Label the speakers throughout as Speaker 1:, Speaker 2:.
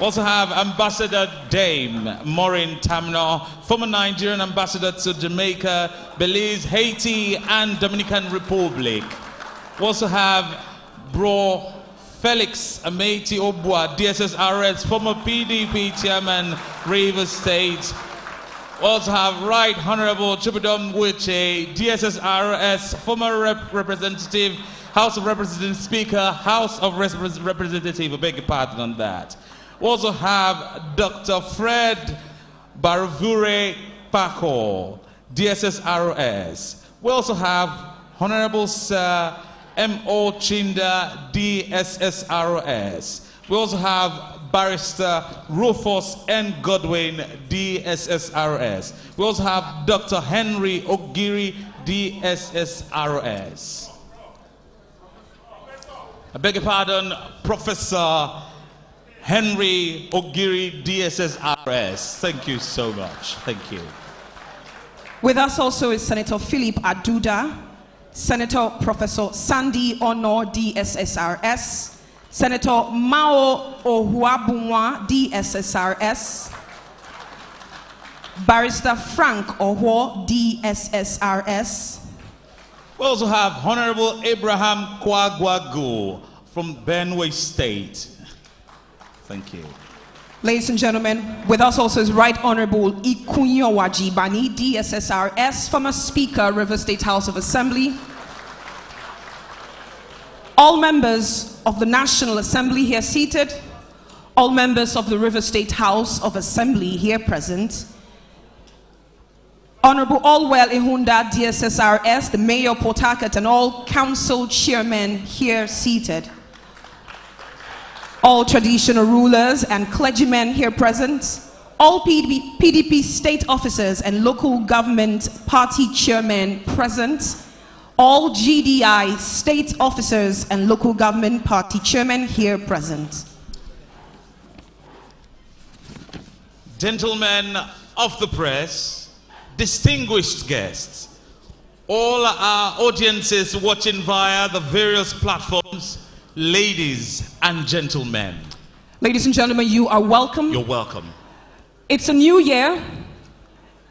Speaker 1: Also have Ambassador Dame Maureen Tamno, former Nigerian ambassador to Jamaica, Belize, Haiti, and Dominican Republic. We also have Bro Felix Ameti Obuah, DSSRS, former PDP chairman, Rivers State. We also have Right Honorable Chibudom Nwuche, DSSRS, former rep- representative, House of Representatives Speaker, House of Repres- Representative, I beg your pardon on that. We also have Dr. Fred Barvure Paco, DSSRS. We also have Honorable Sir M.O. Chinda, DSSRS. We also have Barrister Rufus N. Godwin, DSSRS. We also have Dr. Henry Ogiri, DSSRS. I beg your pardon, Professor Henry Ogiri, DSSRS. Thank you so much. Thank you.
Speaker 2: With us also is Senator Philip Aduda, Senator Professor Sandy Onor, DSSRS, Senator Mao Ohuabunwa, DSSRS, Barrister Frank Oho, DSSRS,
Speaker 1: We also have Honorable Abraham Kwagwago from Benue State. Thank you.
Speaker 2: Ladies and gentlemen, with us also is Right Honorable Ikunyo Wajibani, DSSRS, former Speaker, River State House of Assembly. All members of the National Assembly here seated, all members of the River State House of Assembly here present, Honorable Allwell Ihunda, DSSRS, the Mayor Port Harcourt, and all council chairmen here seated all traditional rulers and clergymen here present, all PDP, state officers and local government party chairmen present, all GDI state officers and local government party chairmen here present.
Speaker 1: Gentlemen of the press, distinguished guests, all our audiences watching via the various platforms, ladies and gentlemen,
Speaker 2: Ladies and gentlemen, you are welcome.
Speaker 1: you're welcome.
Speaker 2: It's a new year.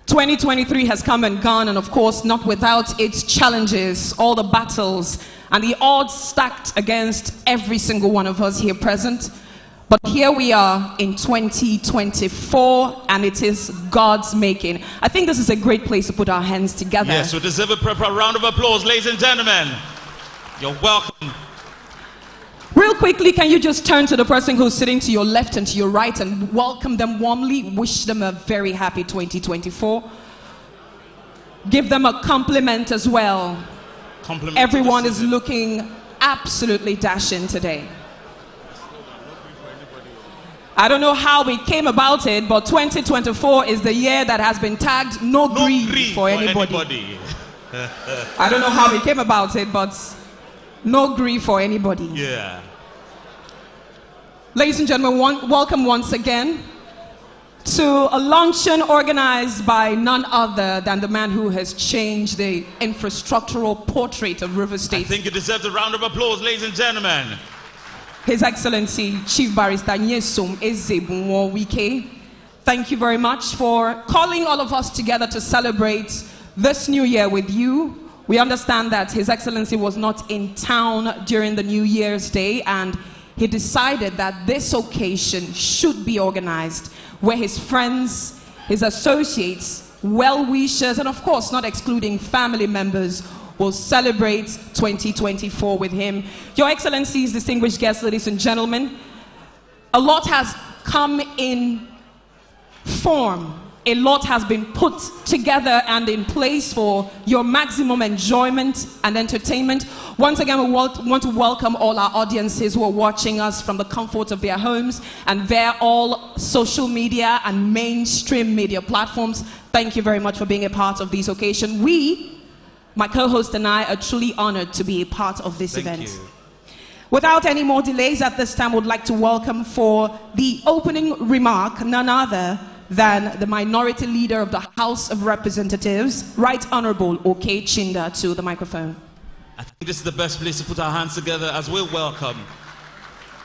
Speaker 2: 2023 has come and gone, and of course, not without its challenges, all the battles, and the odds stacked against every single one of us here present. But here we are in 2024, and it is God's making. I think this is a great place to put our hands together.
Speaker 1: Yes, we deserve a proper round of applause, ladies and gentlemen. You're welcome.
Speaker 2: Real quickly, can you just turn to the person who's sitting to your left and to your right and welcome them warmly? Wish them a very happy 2024. Give them a compliment as well.
Speaker 1: Compliment
Speaker 2: Everyone is looking absolutely dashing today. I don't know how we came about it, but 2024 is the year that has been tagged no,
Speaker 1: No
Speaker 2: grief,
Speaker 1: grief
Speaker 2: for, anybody.
Speaker 1: anybody.
Speaker 2: I don't know how we came about it, but no grief for anybody.
Speaker 1: Yeah.
Speaker 2: Ladies and gentlemen, one, welcome once again to a luncheon organized by none other than the man who has changed the infrastructural portrait of River State.
Speaker 1: I think you deserves a round of applause, ladies and gentlemen.
Speaker 2: His Excellency Chief Barrister Nyesom Ezebunwo Wike. Thank you very much for calling all of us together to celebrate this new year with you. We understand that His Excellency was not in town during the New Year's Day and he decided that this occasion should be organized where his friends, his associates, well wishers, and of course, not excluding family members, will celebrate 2024 with him. Your Excellencies, distinguished guests, ladies and gentlemen, a lot has come in form. A lot has been put together and in place for your maximum enjoyment and entertainment. Once again, we want, to welcome all our audiences who are watching us from the comfort of their homes and via all social media and mainstream media platforms. Thank you very much for being a part of this occasion. We, my co host and I, are truly honored to be a part of this
Speaker 1: Thank
Speaker 2: event.
Speaker 1: you.
Speaker 2: Without any more delays at this time, would like to welcome for the opening remark none other than the minority leader of the House of Representatives, Right Honorable OK Chinda, to the microphone.
Speaker 1: I think this is the best place to put our hands together as we welcome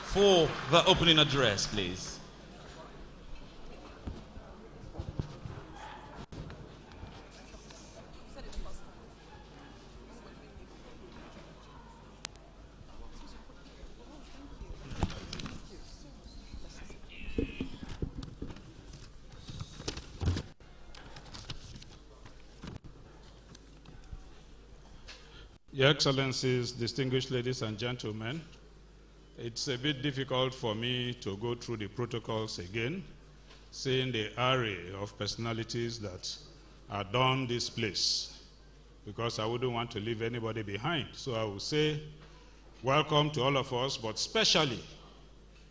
Speaker 1: for the opening address, please.
Speaker 3: Your Excellencies, distinguished ladies and gentlemen, it's a bit difficult for me to go through the protocols again, seeing the array of personalities that are done this place, because I wouldn't want to leave anybody behind. So I will say, welcome to all of us, but especially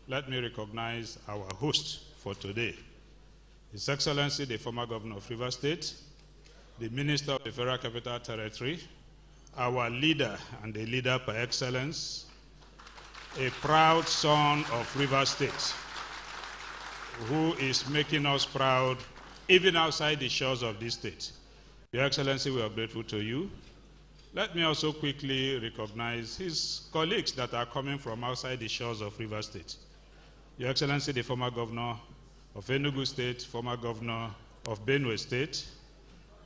Speaker 3: let me recognize our host for today. His Excellency, the former governor of River State, the Minister of the Federal Capital Territory, our leader and the leader by excellence, a proud son of River State, who is making us proud even outside the shores of this state. Your Excellency, we are grateful to you. Let me also quickly recognize his colleagues that are coming from outside the shores of River State. Your Excellency, the former governor of Enugu State, former governor of Benue State,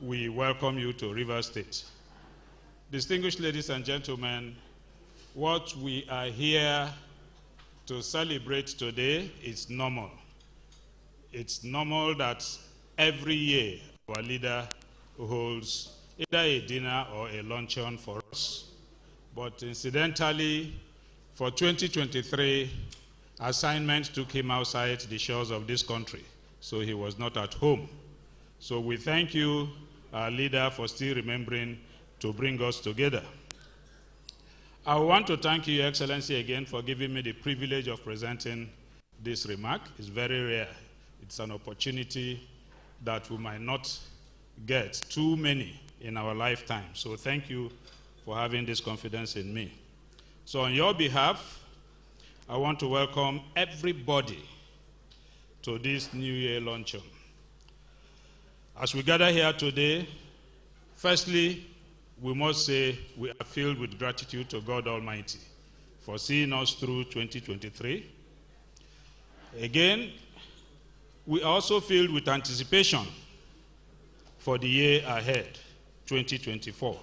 Speaker 3: we welcome you to River State. Distinguished ladies and gentlemen, what we are here to celebrate today is normal. It's normal that every year our leader holds either a dinner or a luncheon for us. But incidentally, for 2023, assignment took him outside the shores of this country, so he was not at home. So we thank you, our leader, for still remembering to bring us together. I want to thank you, Your Excellency, again for giving me the privilege of presenting this remark. It's very rare. It's an opportunity that we might not get too many in our lifetime. So thank you for having this confidence in me. So on your behalf, I want to welcome everybody to this New Year luncheon. As we gather here today, firstly, we must say we are filled with gratitude to God Almighty for seeing us through 2023. Again, we are also filled with anticipation for the year ahead, 2024.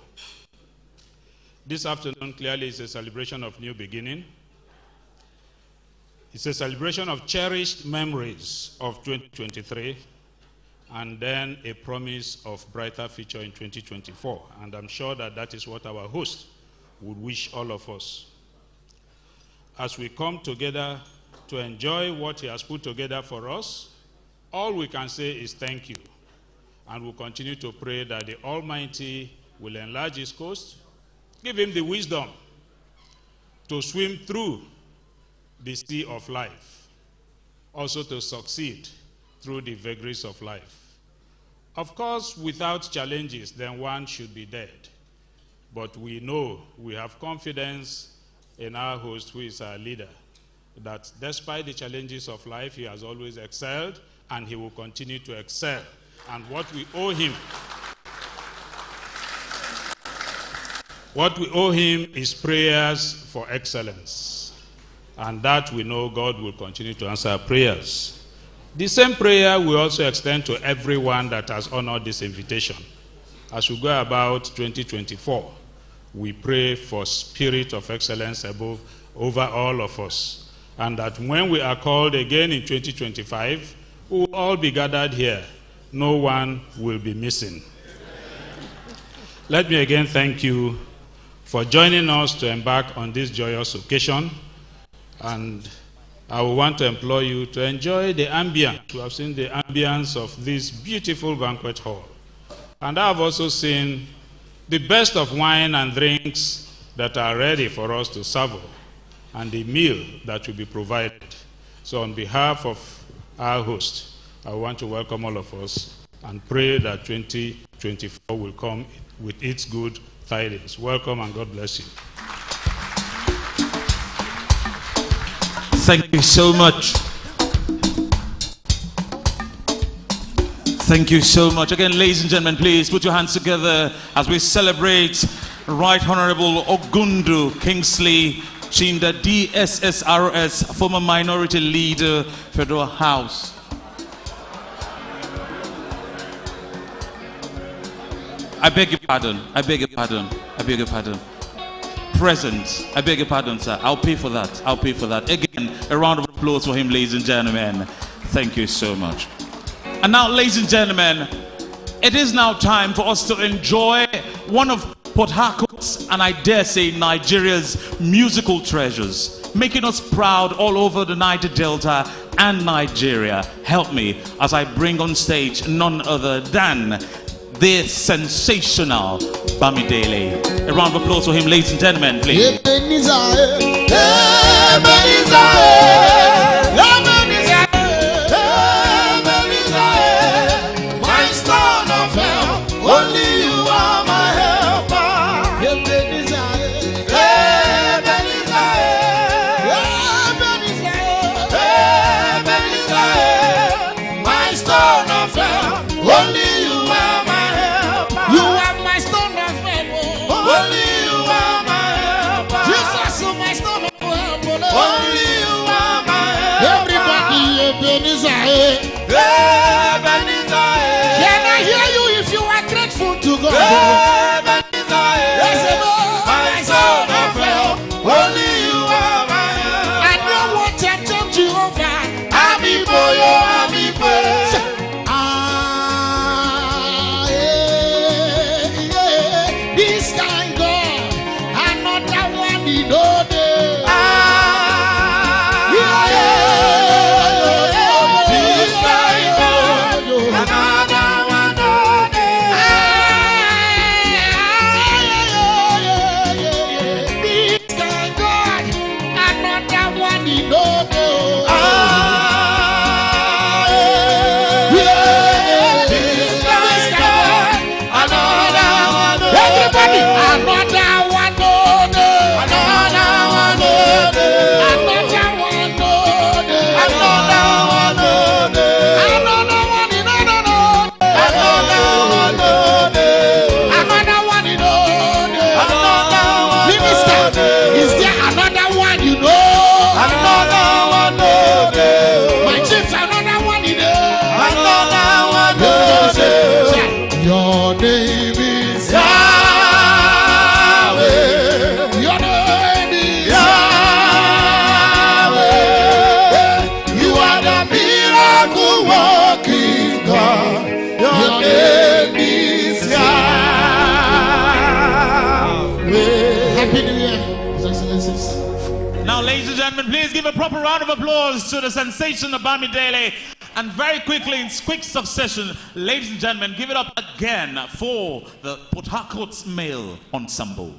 Speaker 3: This afternoon clearly is a celebration of new beginning. It's a celebration of cherished memories of 2023 and then a promise of brighter future in 2024. And I'm sure that that is what our host would wish all of us. As we come together to enjoy what he has put together for us, all we can say is thank you. And we'll continue to pray that the Almighty will enlarge his coast, give him the wisdom to swim through the sea of life, also to succeed through the vagaries of life. Of course, without challenges, then one should be dead. But we know, we have confidence in our host, who is our leader, that despite the challenges of life, he has always excelled and he will continue to excel. And what we owe him, what we owe him is prayers for excellence. And that we know God will continue to answer our prayers. The same prayer we also extend to everyone that has honored this invitation. As we go about 2024, we pray for spirit of excellence above over all of us. And that when we are called again in 2025, we will all be gathered here. No one will be missing. Let me again thank you for joining us to embark on this joyous occasion. And I want to employ you to enjoy the ambience. We have seen the ambience of this beautiful banquet hall. And I have also seen the best of wine and drinks that are ready for us to serve and the meal that will be provided. So, on behalf of our host, I want to welcome all of us and pray that 2024 will come with its good tidings. Welcome and God bless you.
Speaker 1: Thank you so much. Thank you so much. Again, ladies and gentlemen, please put your hands together as we celebrate Right Honorable Ogundu Kingsley Chinda, DSSRS, former minority leader, Federal House. I beg your pardon. I beg your pardon. I beg your pardon. Present. I beg your pardon, sir. I'll pay for that. I'll pay for that. Again, a round of applause for him, ladies and gentlemen. Thank you so much. And now, ladies and gentlemen, it is now time for us to enjoy one of Port Harcourt
Speaker 4: and I dare say Nigeria's musical treasures, making us proud all over the Niger Delta and Nigeria. Help me as I bring on stage none other than the sensational Bamidele. A round of applause for him, ladies and gentlemen, please. Of applause to the sensation of Bamidele. And very quickly, in quick succession, ladies and gentlemen, give it up again for the Port Male Ensemble.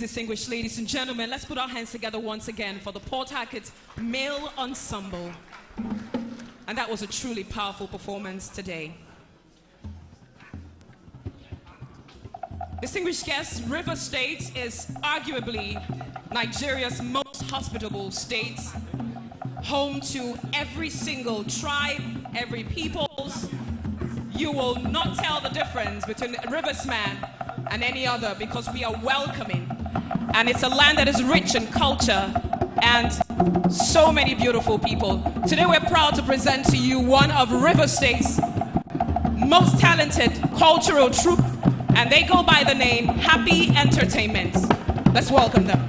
Speaker 2: Distinguished ladies and gentlemen, let's put our hands together once again for the Port Harcourt Male Ensemble. And that was a truly powerful performance today. Distinguished guests, River State is arguably Nigeria's most hospitable state, home to every single tribe, every peoples. You will not tell the difference between Riversman and any other because we are welcoming. And it's a land that is rich in culture and so many beautiful people. Today we're proud to present to you one of River State's most talented cultural troupe, and they go by the name Happy Entertainment. Let's welcome them.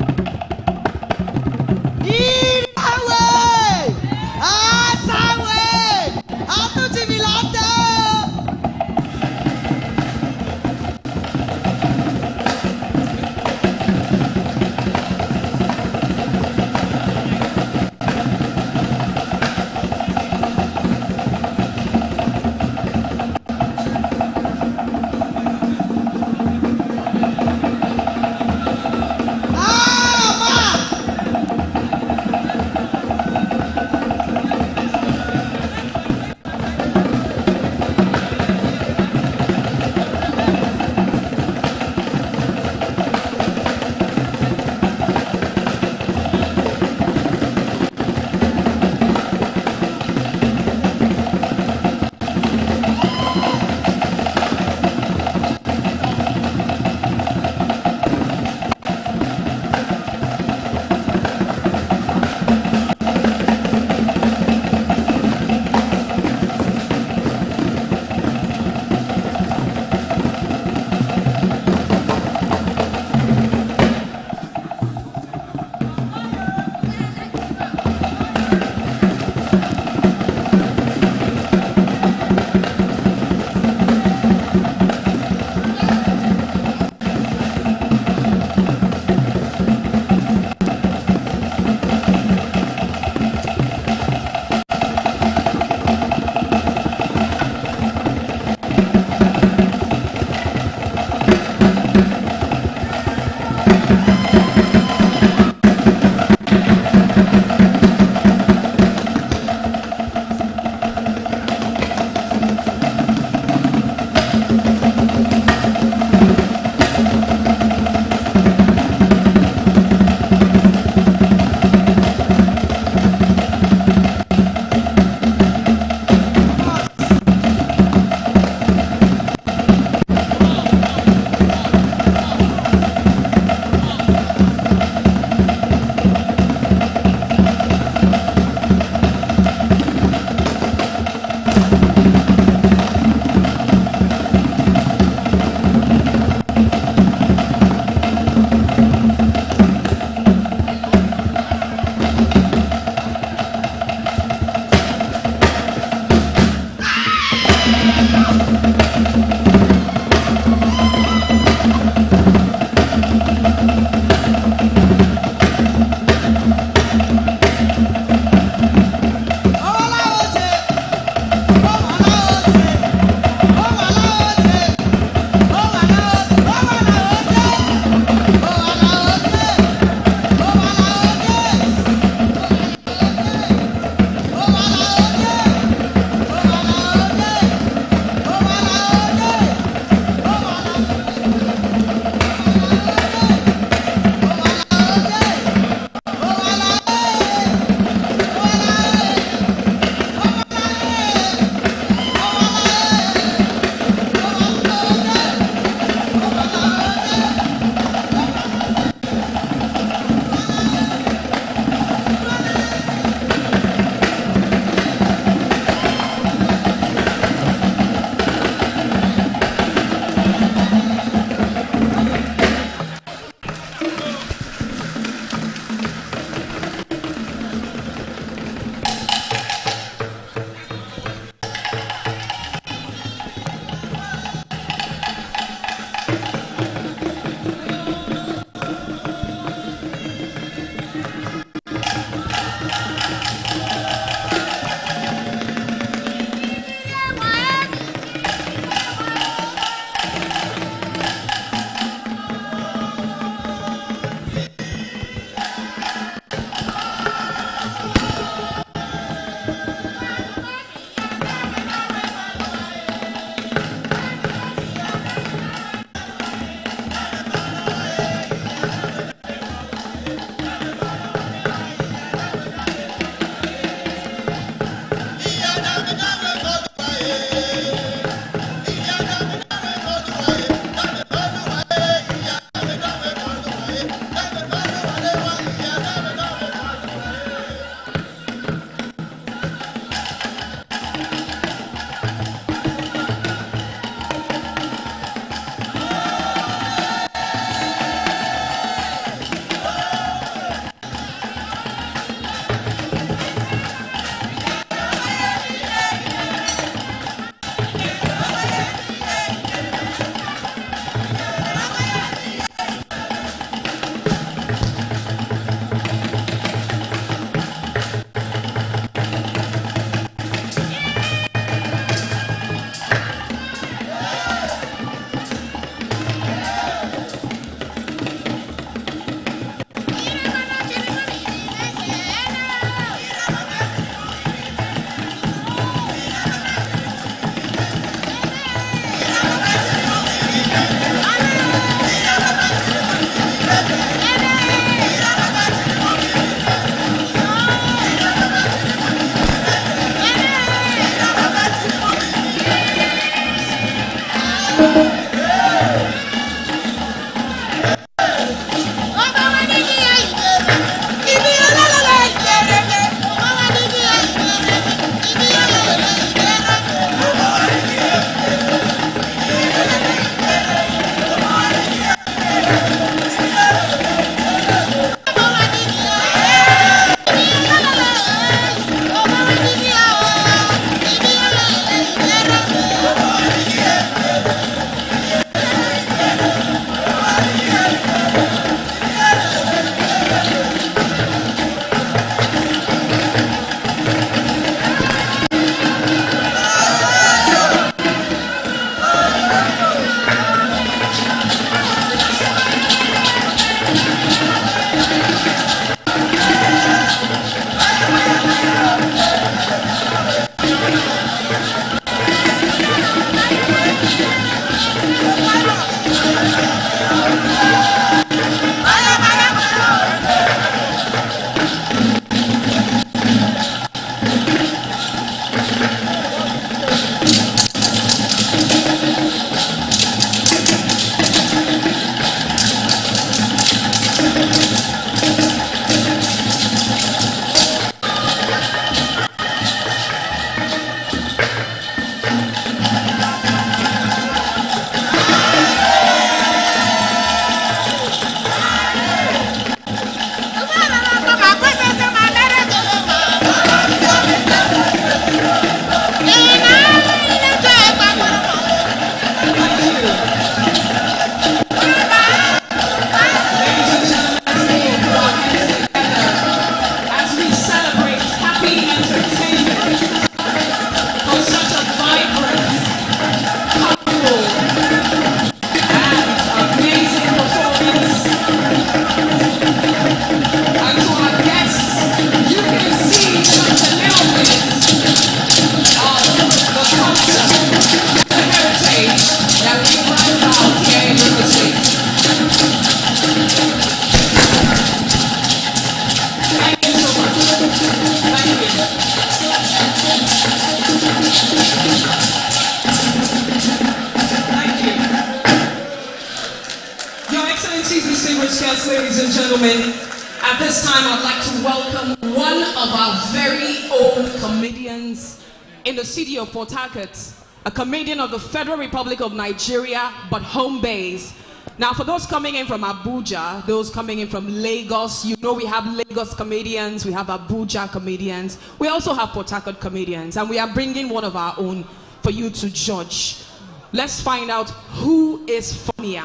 Speaker 2: Now, for those coming in from Abuja, those coming in from Lagos, you know we have Lagos comedians, we have Abuja comedians, we also have Port Harcourt comedians, and we are bringing one of our own for you to judge. Let's find out who is funnier.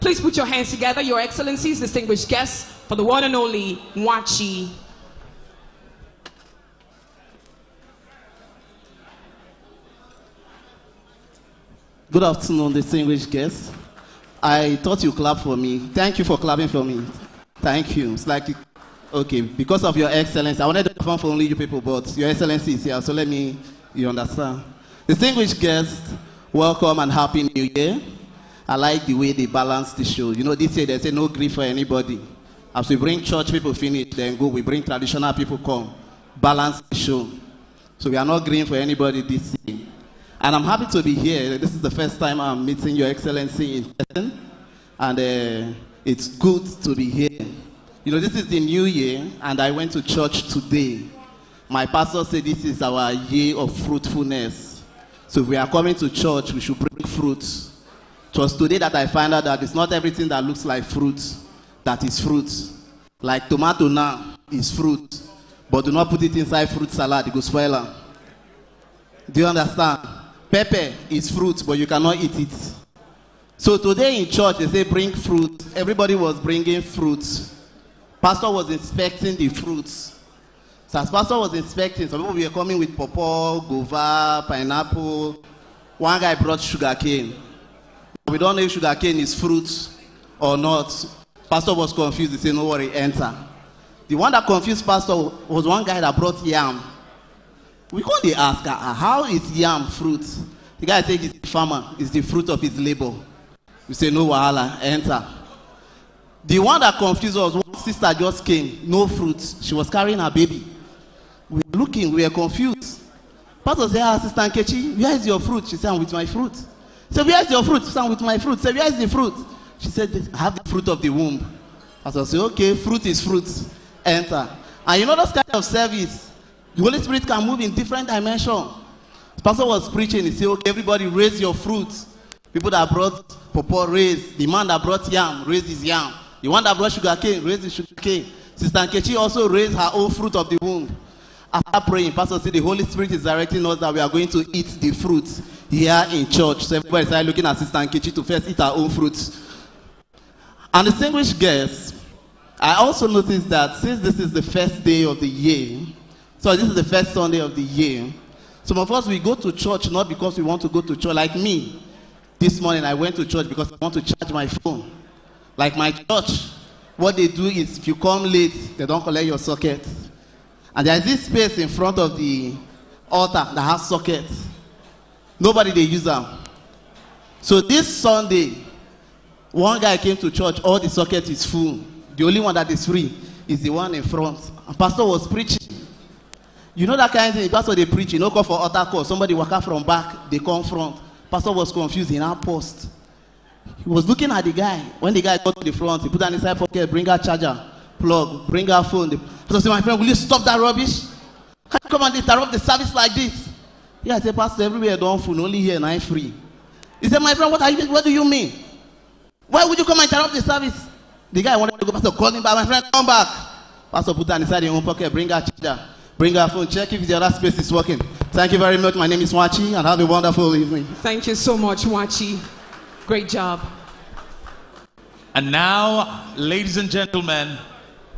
Speaker 2: Please put your hands together, Your Excellencies, distinguished guests, for the one and only Mwachi.
Speaker 5: Good afternoon, distinguished guests. I thought you clap for me. Thank you for clapping for me. Thank you. It's like, okay, because of your excellence, I wanted to perform for only you people, but your excellency is here, so let me, you understand. Distinguished guests, welcome and happy new year. I like the way they balance the show. You know, this year they say no grief for anybody. As we bring church people finish, then go, we bring traditional people come. Balance the show. So we are not grieving for anybody this year. And I'm happy to be here. This is the first time I'm meeting Your Excellency in person. And uh, it's good to be here. You know, this is the new year, and I went to church today. My pastor said this is our year of fruitfulness. So if we are coming to church, we should bring fruit. It was today that I found out that it's not everything that looks like fruit that is fruit. Like tomato now is fruit, but do not put it inside fruit salad, it will spoil. Do you understand? Pepper is fruit, but you cannot eat it. So today in church, they say bring fruit. Everybody was bringing fruit. Pastor was inspecting the fruits. So as pastor was inspecting, some people were coming with pawpaw, guava, pineapple. One guy brought sugar cane. We don't know if sugar cane is fruit or not. Pastor was confused. He said, no worry, enter. The one that confused pastor was one guy that brought yam. We can't dey ask ah, how is yam fruit? The guy said he's a farmer, it's the fruit of his labor. We say no wahala, enter. The one that confused us, one sister just came, no fruit. She was carrying her baby. We were looking, we were confused. Pastor said, ah, Sister Nkechi, where is your fruit? She said, I'm with my fruit. Say, where's your fruit? Son, with my fruit. Say, where's the fruit? She said, I have the fruit of the womb. Pastor said, okay, fruit is fruit. Enter. And you know those kind of service, the Holy Spirit can move in different dimension. Pastor was preaching, he said, okay, everybody raise your fruit. People that brought pawpaw, raise. The man that brought yam, raise his yam. The one that brought sugar cane, raise his sugar cane. Sister Nkechi also raised her own fruit of the womb. After praying, Pastor said the Holy Spirit is directing us that we are going to eat the fruit here in church. So everybody started looking at Sister Nkechi to first eat her own fruit. And distinguished guests, I also noticed that since this is the first day of the year, so this is the first Sunday of the year, some of us we go to church not because we want to go to church. Like me, this morning I went to church because I want to charge my phone. Like my church, what they do is if you come late, they don't collect your socket. And there's this space in front of the altar that has sockets. Nobody they use them. So this Sunday, one guy came to church, all the socket is full. The only one that is free is the one in front. And pastor was preaching. You know that kind of thing, pastor they preach, you know, call for altar call. Somebody walk out from back, they come front. Pastor was confused in our post. He was looking at the guy. When the guy got to the front, he put an inside pocket, bring a charger, plug, bring her phone. The pastor said, My friend, will you stop that rubbish? Can you come and interrupt the service like this? Yeah, I said, Pastor, everywhere don't full, only here and I'm free. He said, My friend, what are you what do you mean? Why would you come and interrupt the service? The guy wanted to go, Pastor, call him back. My friend, come back. Pastor put her inside your own pocket, bring her charger, bring her phone, check if the other space is working. Thank you very much. My name is Wachi, and have a wonderful evening.
Speaker 2: Thank you so much, Wachi. Great job.
Speaker 1: And now, ladies and gentlemen,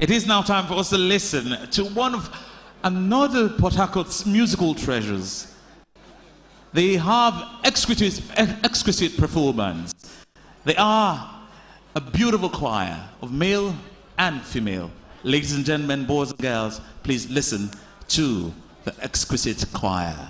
Speaker 1: it is now time for us to listen to one of another Port Harcourt's musical treasures. They have exquisite, exquisite performance. They are a beautiful choir of male and female. Ladies and gentlemen, boys and girls, please listen to the exquisite choir.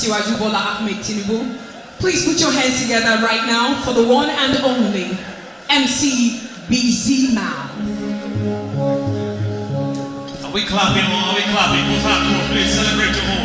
Speaker 2: Asiwaju Bola Ahmed Tinubu. Please put your hands together right now for the one and only MC BZ Mal.
Speaker 1: Are we clapping are we clapping? What's? Come please celebrate your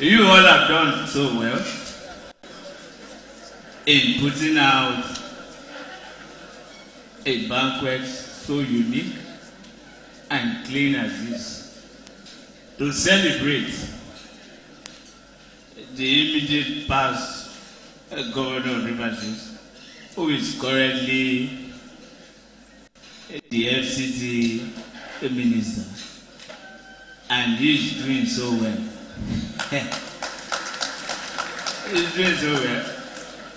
Speaker 6: You all have done so well in putting out a banquet so unique and clean as this to celebrate the immediate past uh, governor of Rivers who is currently the FCT minister, and he is doing so well. He's doing so well.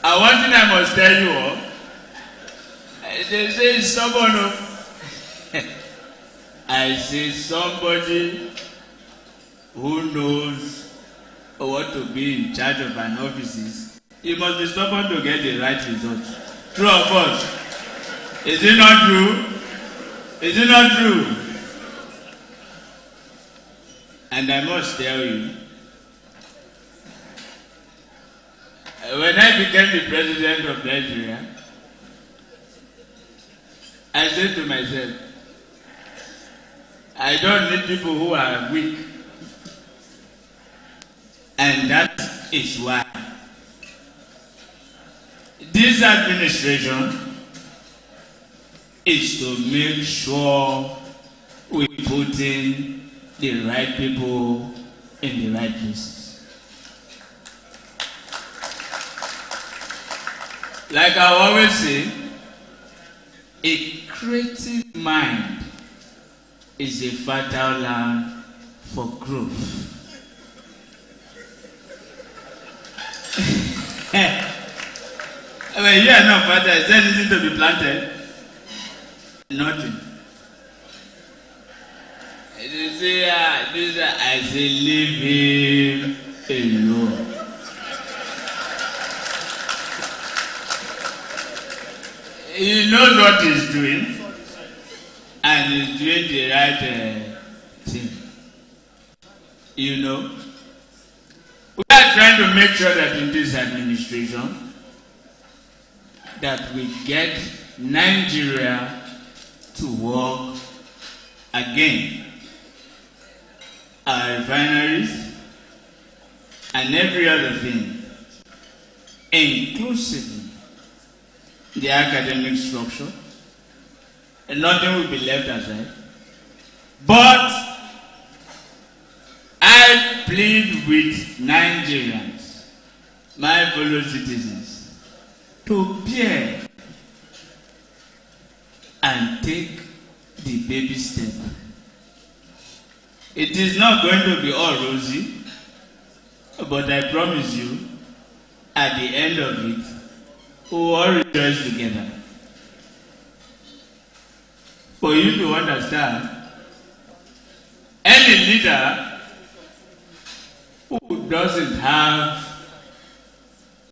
Speaker 6: And one thing I must tell you all. They say someone of I say somebody who knows what to be in charge of an office. You must be stubborn to get the right result. True or false? Is it not true? Is it not true? And I must tell you, when I became the president of Nigeria, I said to myself, I don't need people who are weak. And that is why this administration is to make sure we put in the right people in the right places. Like I always say, a creative mind is a fertile land for growth. When you are not fertile, is there anything to be planted? Nothing. You say, ah, this, ah, I say, leave him alone. he knows what he's doing and he's doing the right uh, thing. You know, we are trying to make sure that in this administration that we get Nigeria to work again. Our refineries and every other thing, inclusively the academic structure, and nothing will be left aside. But I plead with Nigerians, my fellow citizens, to bear and take the baby step. It is not going to be all rosy, but I promise you, at the end of it, we will all rejoice together. For you to understand, any leader who doesn't have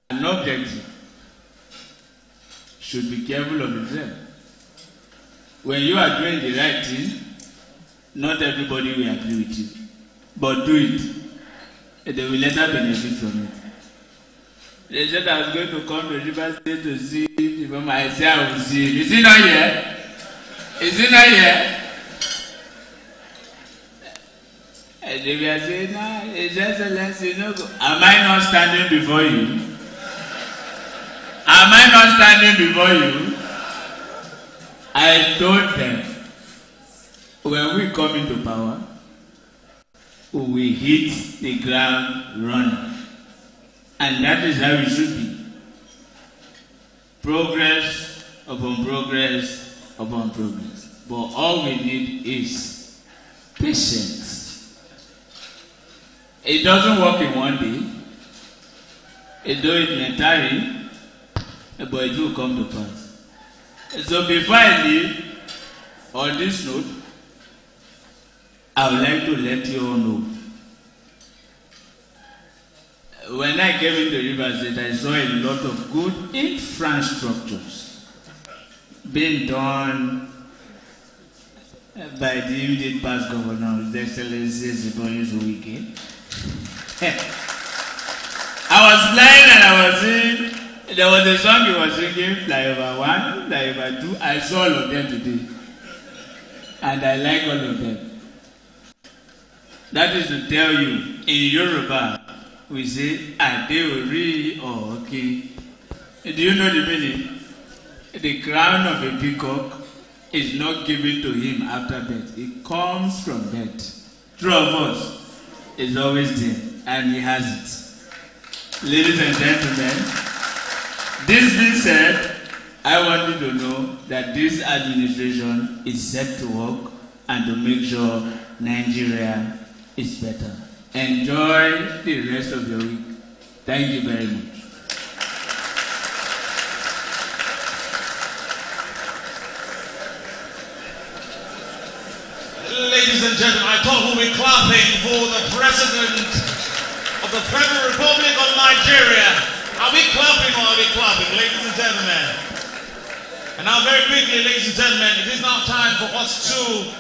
Speaker 6: an objective should be careful of himself. When you are doing the right thing, not everybody will agree with you. But do it. And they will later benefit from it. They said I was going to come to River State to see said I will see him. Is he not here? Is he not here? And they were saying, nah, His Excellency, no go. Am I not standing before you? Am I not standing before you? I told them, when we come into power, we hit the ground running. And that is how it should be. Progress upon progress upon progress. But all we need is patience. It doesn't work in one day. It do it mentally, but it will come to pass. So before I leave on this note, I would like to let you all know. When I came into River State, I saw a lot of good infrastructures being done by the immediate past governor, His Excellency Ziboye Zuwike. I was blind and I was singing. There was a song he was singing, Flyover One, Flyover Two. I saw all of them today. And I like all of them. That is to tell you, in Yoruba, we say, Adeori or okay. Do you know the meaning? The crown of a peacock is not given to him after birth. It comes from birth. True of us is always there, and he has it. Ladies and gentlemen, this being said, I want you to know that this administration is set to work and to make sure Nigeria is better. Enjoy the rest of your week. Thank you very much.
Speaker 1: Ladies and gentlemen, I thought we'll be clapping for the President of the Federal Republic of Nigeria. Are we clapping or are we clapping, ladies and gentlemen? And now very quickly, ladies and gentlemen, it is now time for us to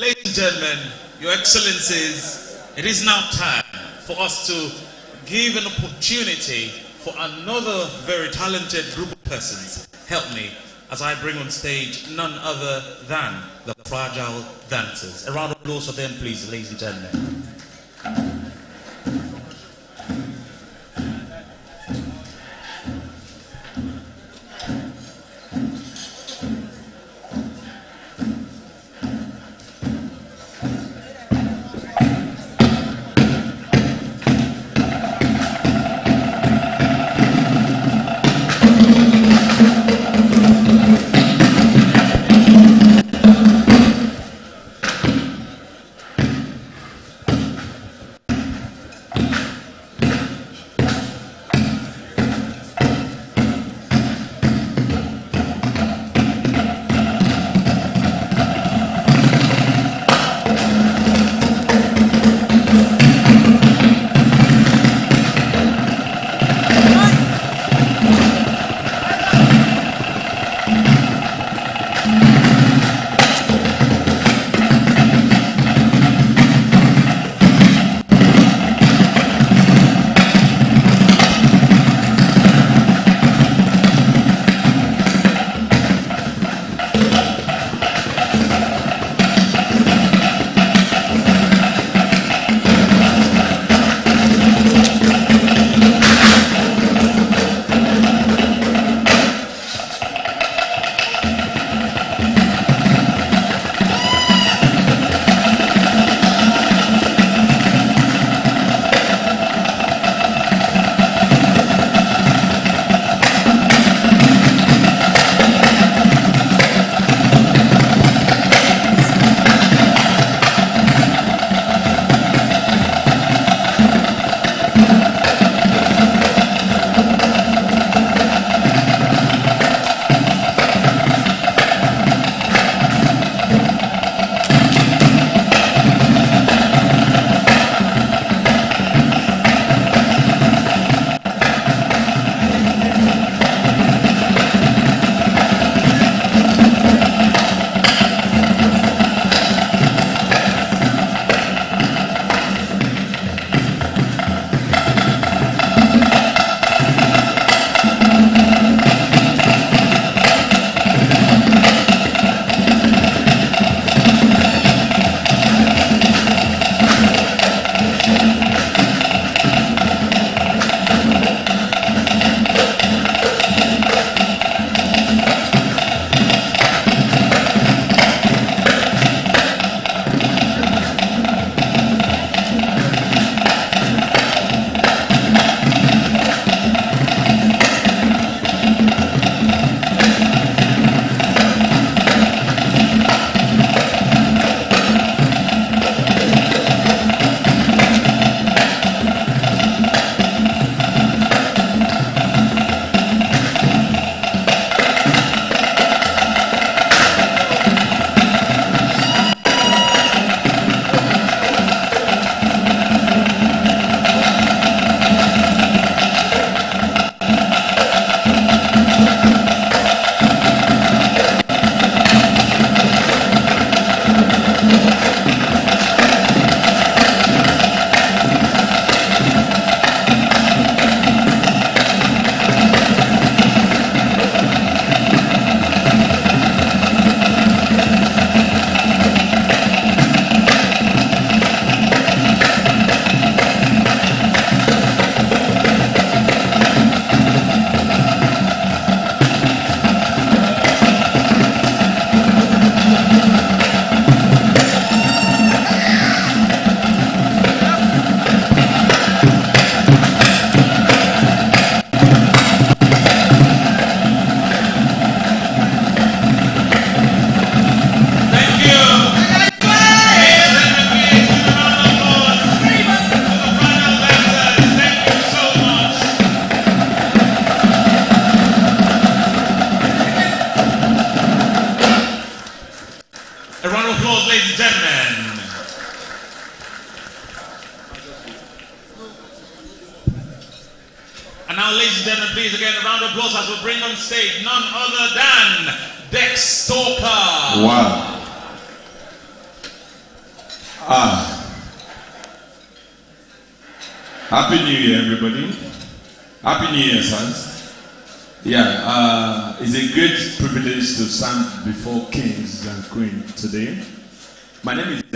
Speaker 1: Ladies and gentlemen, Your Excellencies, it is now time for us to give an opportunity for another very talented group of persons. Help me as I bring on stage none other than the Fragile Dancers. A round of applause for them, please, ladies and gentlemen.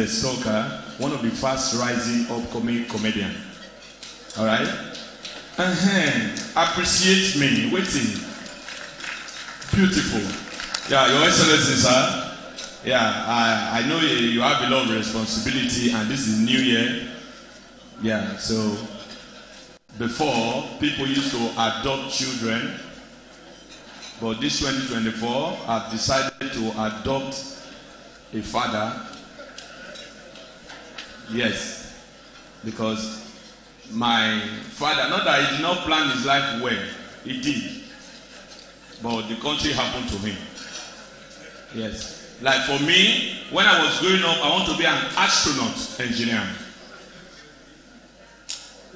Speaker 7: The Stalker, one of the fast rising upcoming comedian. All right? Uh-huh. Appreciate me. Waiting. Beautiful. Yeah, Your Excellency, sir. Yeah, I, I know you, you have a lot of responsibility, and this is New Year. Yeah, so before people used to adopt children, but this 2024, I've decided to adopt a father. Yes, because my father, not that he did not plan his life well, he did, but the country happened to him. Yes. Like for me, when I was growing up, I want to be an astronaut engineer.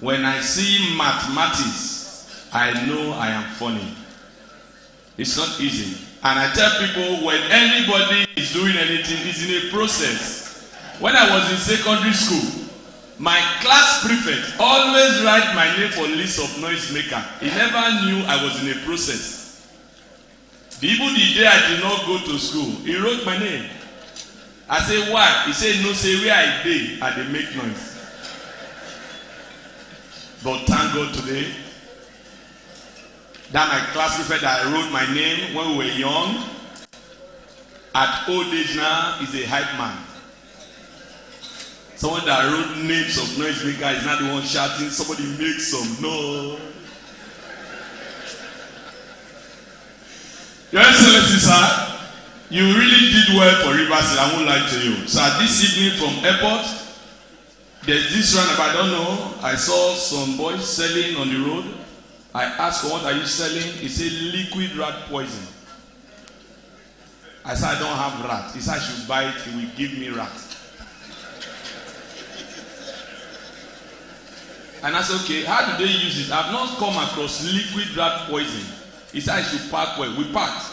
Speaker 7: When I see mathematics, I know I am funny. It's not easy. And I tell people when anybody is doing anything, it's in a process. When I was in secondary school, my class prefect always write my name for list of noisemaker. He never knew I was in a process. Even the day I did not go to school, he wrote my name. I say why? He say no say where I dey I dey make noise. But thank God today that my class prefect that wrote my name when we were young at old age now is a hype man. Someone that wrote names of noisemaker is not the one shouting, somebody make some noise. Your Excellency, sir, you really did well for Rivers. I won't lie to you. So this evening from airport, there's this roundabout. I don't know. I saw some boys selling on the road. I asked, "What are you selling?" He said, "Liquid rat poison." I said, "I don't have rat." He said, "I should buy it. He will give me rat." And I said, "Okay, how do they use it? I've not come across liquid rat poison." He said, "I should pack well." We packed.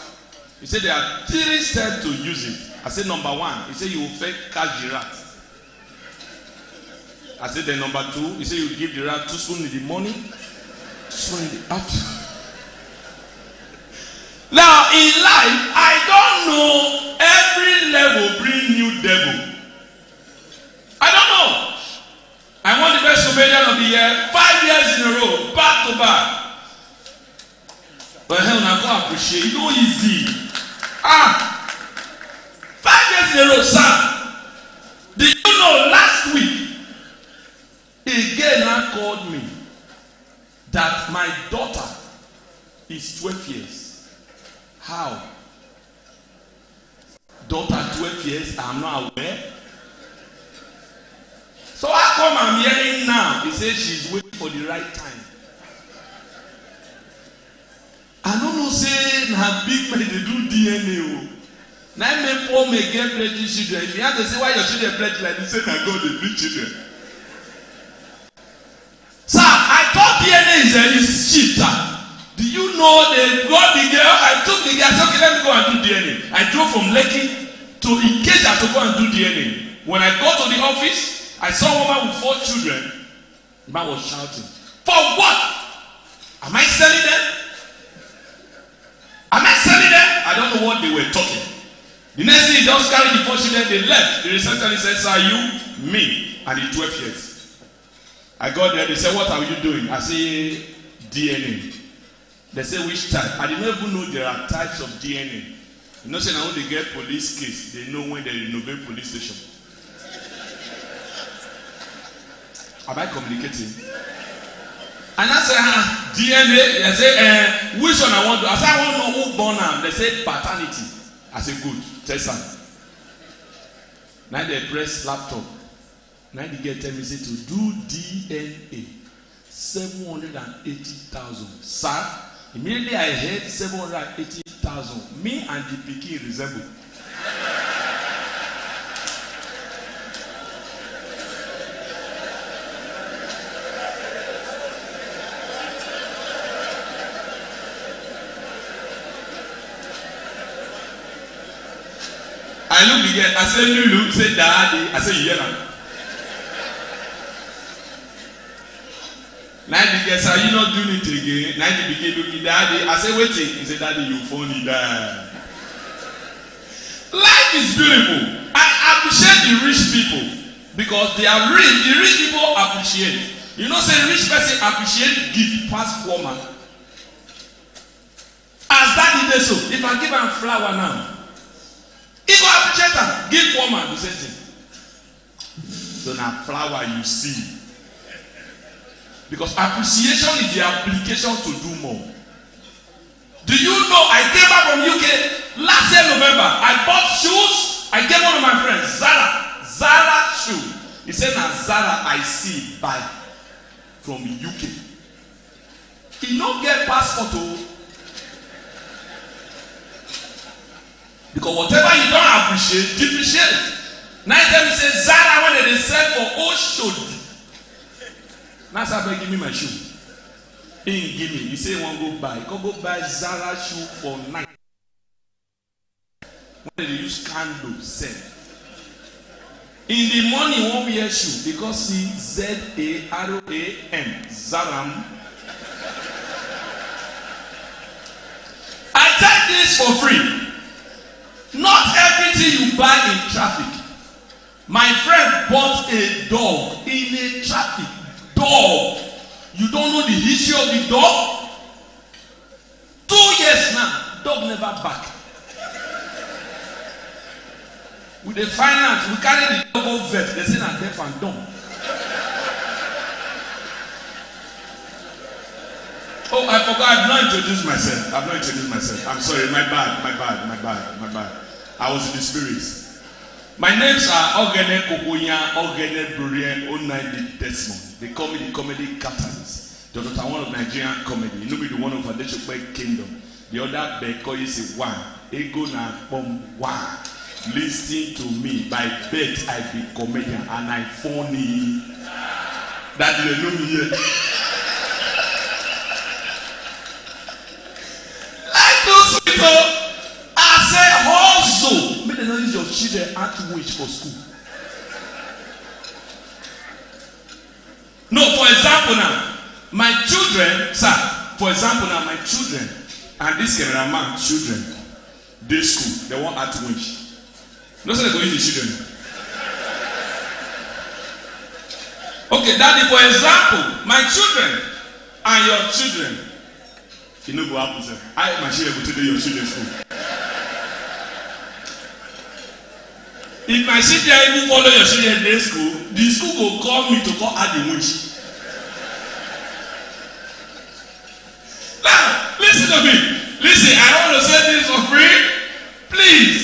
Speaker 7: He said, "There are three steps to use it." I said, "Number one," he said, "You will first catch the rat." I said, "Then number two," he said, "You give the rat two spoons in the morning." So in the afternoon. Now in life, I don't know every level bring new devil. I don't know. Won the best comedian of the year five years in a row, back to back. But hell, now go appreciate. You know easy. Ah, five years in a row, sir. Did you know last week a girl now called me that my daughter is 12 years. How? Daughter 12 years, I'm not aware. So how come I'm hearing now? He says she's waiting for the right time. I don't know say na big man dey do DNA o. Na im make poor may get plenty children. If you have to say why your children plenty like this, say na God dey bring children. Sir, I thought DNA is a is. Do you know they brought the girl? I took the girl. I said, okay, let me go and do DNA. I drove from Lekki to Ikeja to go and do DNA. When I got to the office, I saw a woman with four children. The man was shouting, For what? Am I selling them? Am I selling them? I don't know what they were talking. The next thing, he just carried the four children, they left. The receptionist said, Sir, you, me, and the 12 years. I got there, they said, What are you doing? I say, DNA. They say, Which type? I didn't even know there are types of DNA. You know, say now when they get police case, they know when they renovate police station. Am I communicating? And I say, ah, DNA. They say, eh, which one I want to? I say, I want to know who born am. They say paternity. I say, good. Test am. Now they press laptop. Now the girl tell me say to do DNA seven hundred and eighty thousand. Sir, immediately I heard seven hundred and eighty thousand. Me and the pikin resemble. I look again. I say Lulu. Say Daddy. I say you hear am. Na the girl say you not doing it again. Na the pikin look me Daddy. I say wetin. He say Daddy you funny die. Life is beautiful. I appreciate the rich people because they are rich. The rich people appreciate. You know say rich person appreciate gift pass poor man. As daddy dey so, if I give am flower now, he go appreciate am. Give poor man the same thing. So na flower you see. Because appreciation is the application to do more. Do you know I came back from UK last year November? I bought shoes. I gave one of my friends Zara. Zara shoe. He said na Zara I see buy from UK. He no get passport o. Because whatever you don appreciate, depreciate. Now you tell me say Zara dem dey sell for Oshodi. Na say abeg give me my shoe. He give me. He say he wan go buy. He come go buy Zara shoe for night. When dey use candle sell. In the morning, wan wear shoe because see Z A R A M Zaram. I tell this for free. Not everything you buy in traffic. My friend bought a dog in a traffic. Dog. You don't know the history of the dog? Two years now, dog never back. We dey finance, we carry the dog go vet, they say na deaf and dumb. Oh, I forgot, I've not introduced myself. I've not introduced myself. I'm sorry, my bad, my bad, my bad, my bad. I was in the spirit. My names are Ogene Kokoya, Ogene Brurien, Onaidi Desmond. They call me the comedy catalyst. The other one of Nigerian comedy. You know me, the one of Adeshokwe Kingdom. The other Beko is one. Ego na bom one. Listen to me. By birth, I be comedian and I funny. That they know me here. People, I say hustle. Make them not use your children act wage for school. No, for example now, my children, sir, for example now, my children and this cameraman children, dey school, they wan act wage. No say they go use the children. Okay, daddy, for example, my children and your children, e no go happen sef. I my children go take dey your children school. if my children even follow your children dey school the school go call me to come add the wage now lis ten to me. Lis ten i wan to say this for free. Please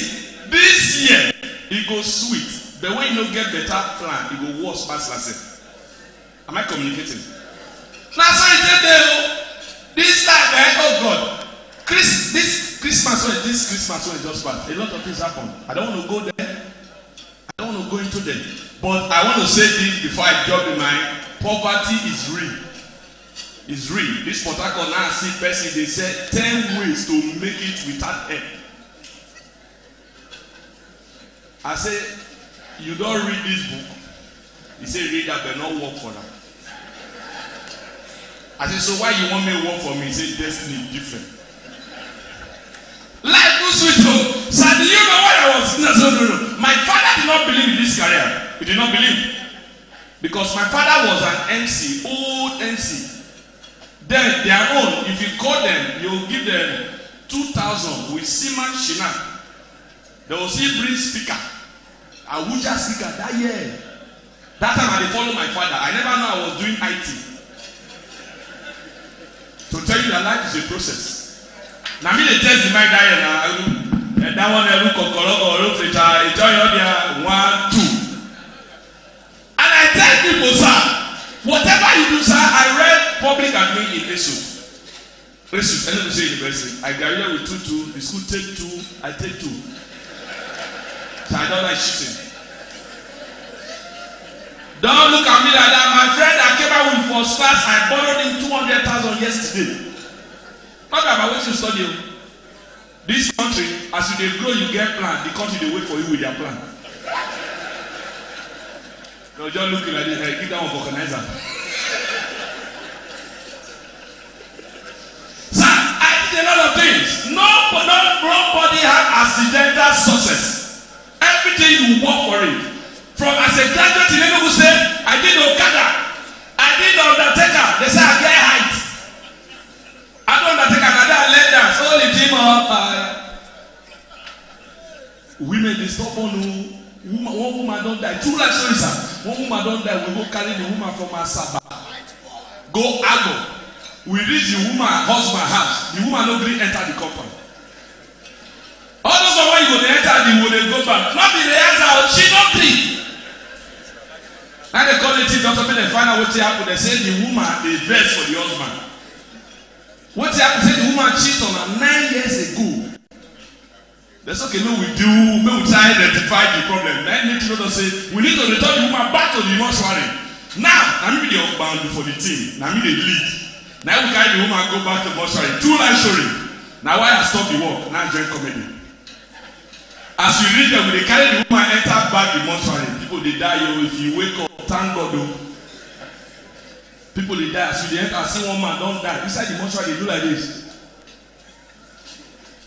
Speaker 7: this year e go sweet. But when you no get better plan e go worse pass last year. Am i communicating? Na so e dey o this life eh oh god. Chris this christmas wey this christmas wey just pass a lot of things happen i don wan to go there. I don wan to go into them but i wan to say this before i drop the mind poverty is real. Is real. This port harcourt now see person dey say ten ways to make it without help. I say you don read this book. He say read am but no work for am i say so why you wan make work for me? He say destiny different. Life no sweet o sir do you know why i was. No no no no. My father did not believe in this career. He did not believe. Because my father was an mc old mc then their own if you call them you give them two thousand with seaman shina. They will still bring speaker. Abuja speaker that year. That time i dey follow my father. I never know i was doing it to tell you that life is a process. Na me dey test that year na ẹ̀dá wọn na ẹrú kọ̀kọ̀rọ̀ ọ̀rọ̀ fìjà ìjọ yọ dia one two. And i tell people sir whatever you do sir i read public admin in esu esu enugu university i graduate with two two the school take two i take two. So i don like shooting don look at me like that. My friend akeba with first class i borrow him two hundred thousand yesterday. Not be about wetin you study? This country as you dey grow you get plan. The country dey wait for you with their plan. You just look like this. Hey, give that one for organizer sir i did a lot of things. No no nobody had accidental success. Everything you work for it from as a graduate in enugu state i did okada. I did undertaker. They say i get height. I do undertaker na that learn dance. Hold the team up uh, women dey stubborn o woman one woman don die. True life story sir. One woman don die. We go carry the woman from asaba go ago we reach the woman husband house. The woman no gree enter the compound all those one wey you go dey enter the dey go back. No be the answer. O she no gree na dey call the chief doctor make dem find out wetin happen dem say the woman dey vex for the husband. Wetin happen say the woman cheat on am nine years ago. Dem say okay make we do make we try identify the problem. Na need to know say we need to return the woman back to the mortuary. Now na me the ogbandu for the team na me dey lead na we carry the woman go back to mortuary. Two life story. Na why i stop the work? Na join comedy as you read them dey carry the woman enter back the mortuary. People dey die o if you wake up thank god o people dey die. As you dey enter see one man don die. Inside the mortuary dey do like this.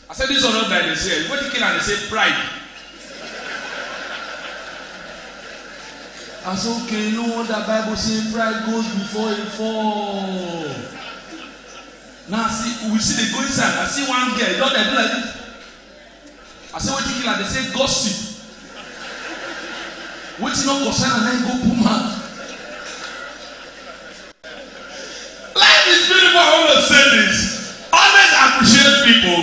Speaker 7: I say this one don die dey say wetin kill am dey say pride. I say okay no wonder bible say? Pride goes before a fall. Now see we see dey go inside. I see one girl don dey do like this i say wetin kill am dey say gossip. Wetin no concern am na go put mouth life is beautiful i wan to say this. Always appreciate people.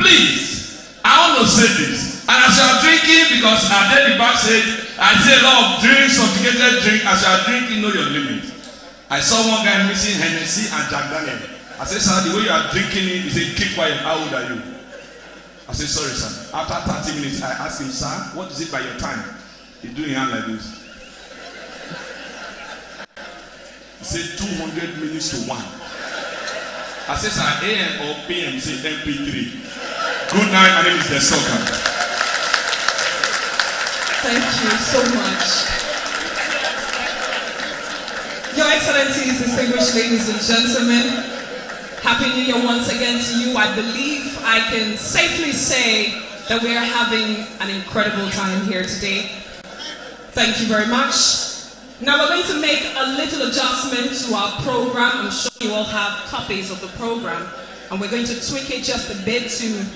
Speaker 7: Please i wan to say this. And as you are drinking because i dey back stage i see a lot of drink sophisticated drink as you are drinking know your limit i saw one guy mixing hennessy and jack daniel. I say sir the way you are drinking it he say keep quiet how old are you i said, sorry sir. After thirty minutes i asked him sir what is it by your time? He do him hand like this. He said, two hundred minutes to one. I said, sir am or pm he say mp3 good night. My name is desoka.
Speaker 2: Thank you so much. Your Excellencies, distinguished ladies and gentlemen, Happy New Year once again to you. I believe I can safely say that we are having an incredible time here today. Thank you very much. Now we're going to make a little adjustment to our program. I'm sure you all have copies of the program. And we're going to tweak it just a bit to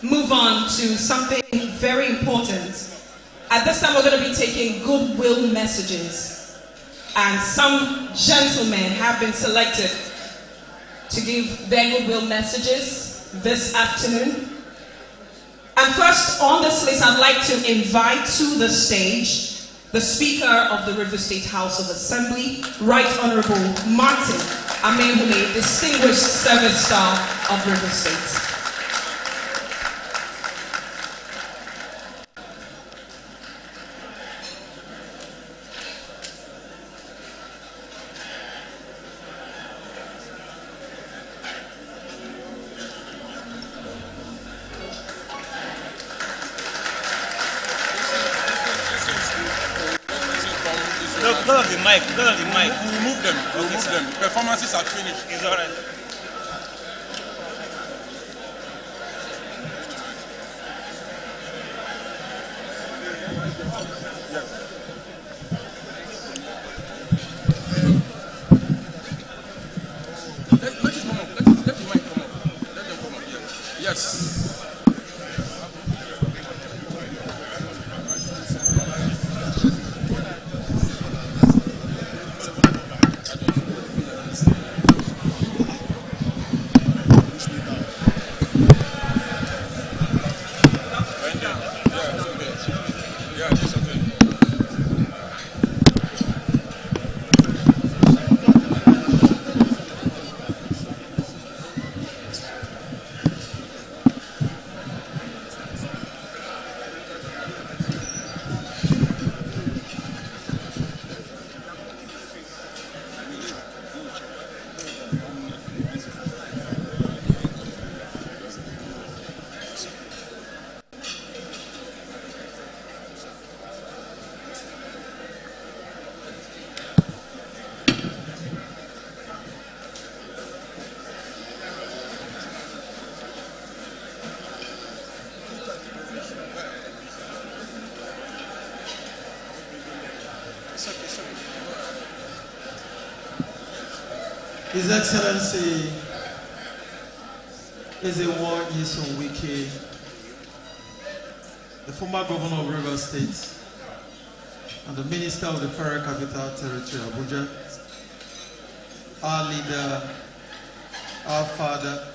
Speaker 2: move on to something very important. At this time, we're going to be taking goodwill messages. And some gentlemen have been selected to give their goodwill messages this afternoon. And first on this list, I'd like to invite to the stage the Speaker of the River State House of Assembly, Right Honorable Martin Amaewhule, Distinguished Service Star of River State.
Speaker 8: Excellency Ezenwo Nyesom Wike, the former governor of Rivers State and the minister of the Federal Capital Territory, Abuja, our leader, our father,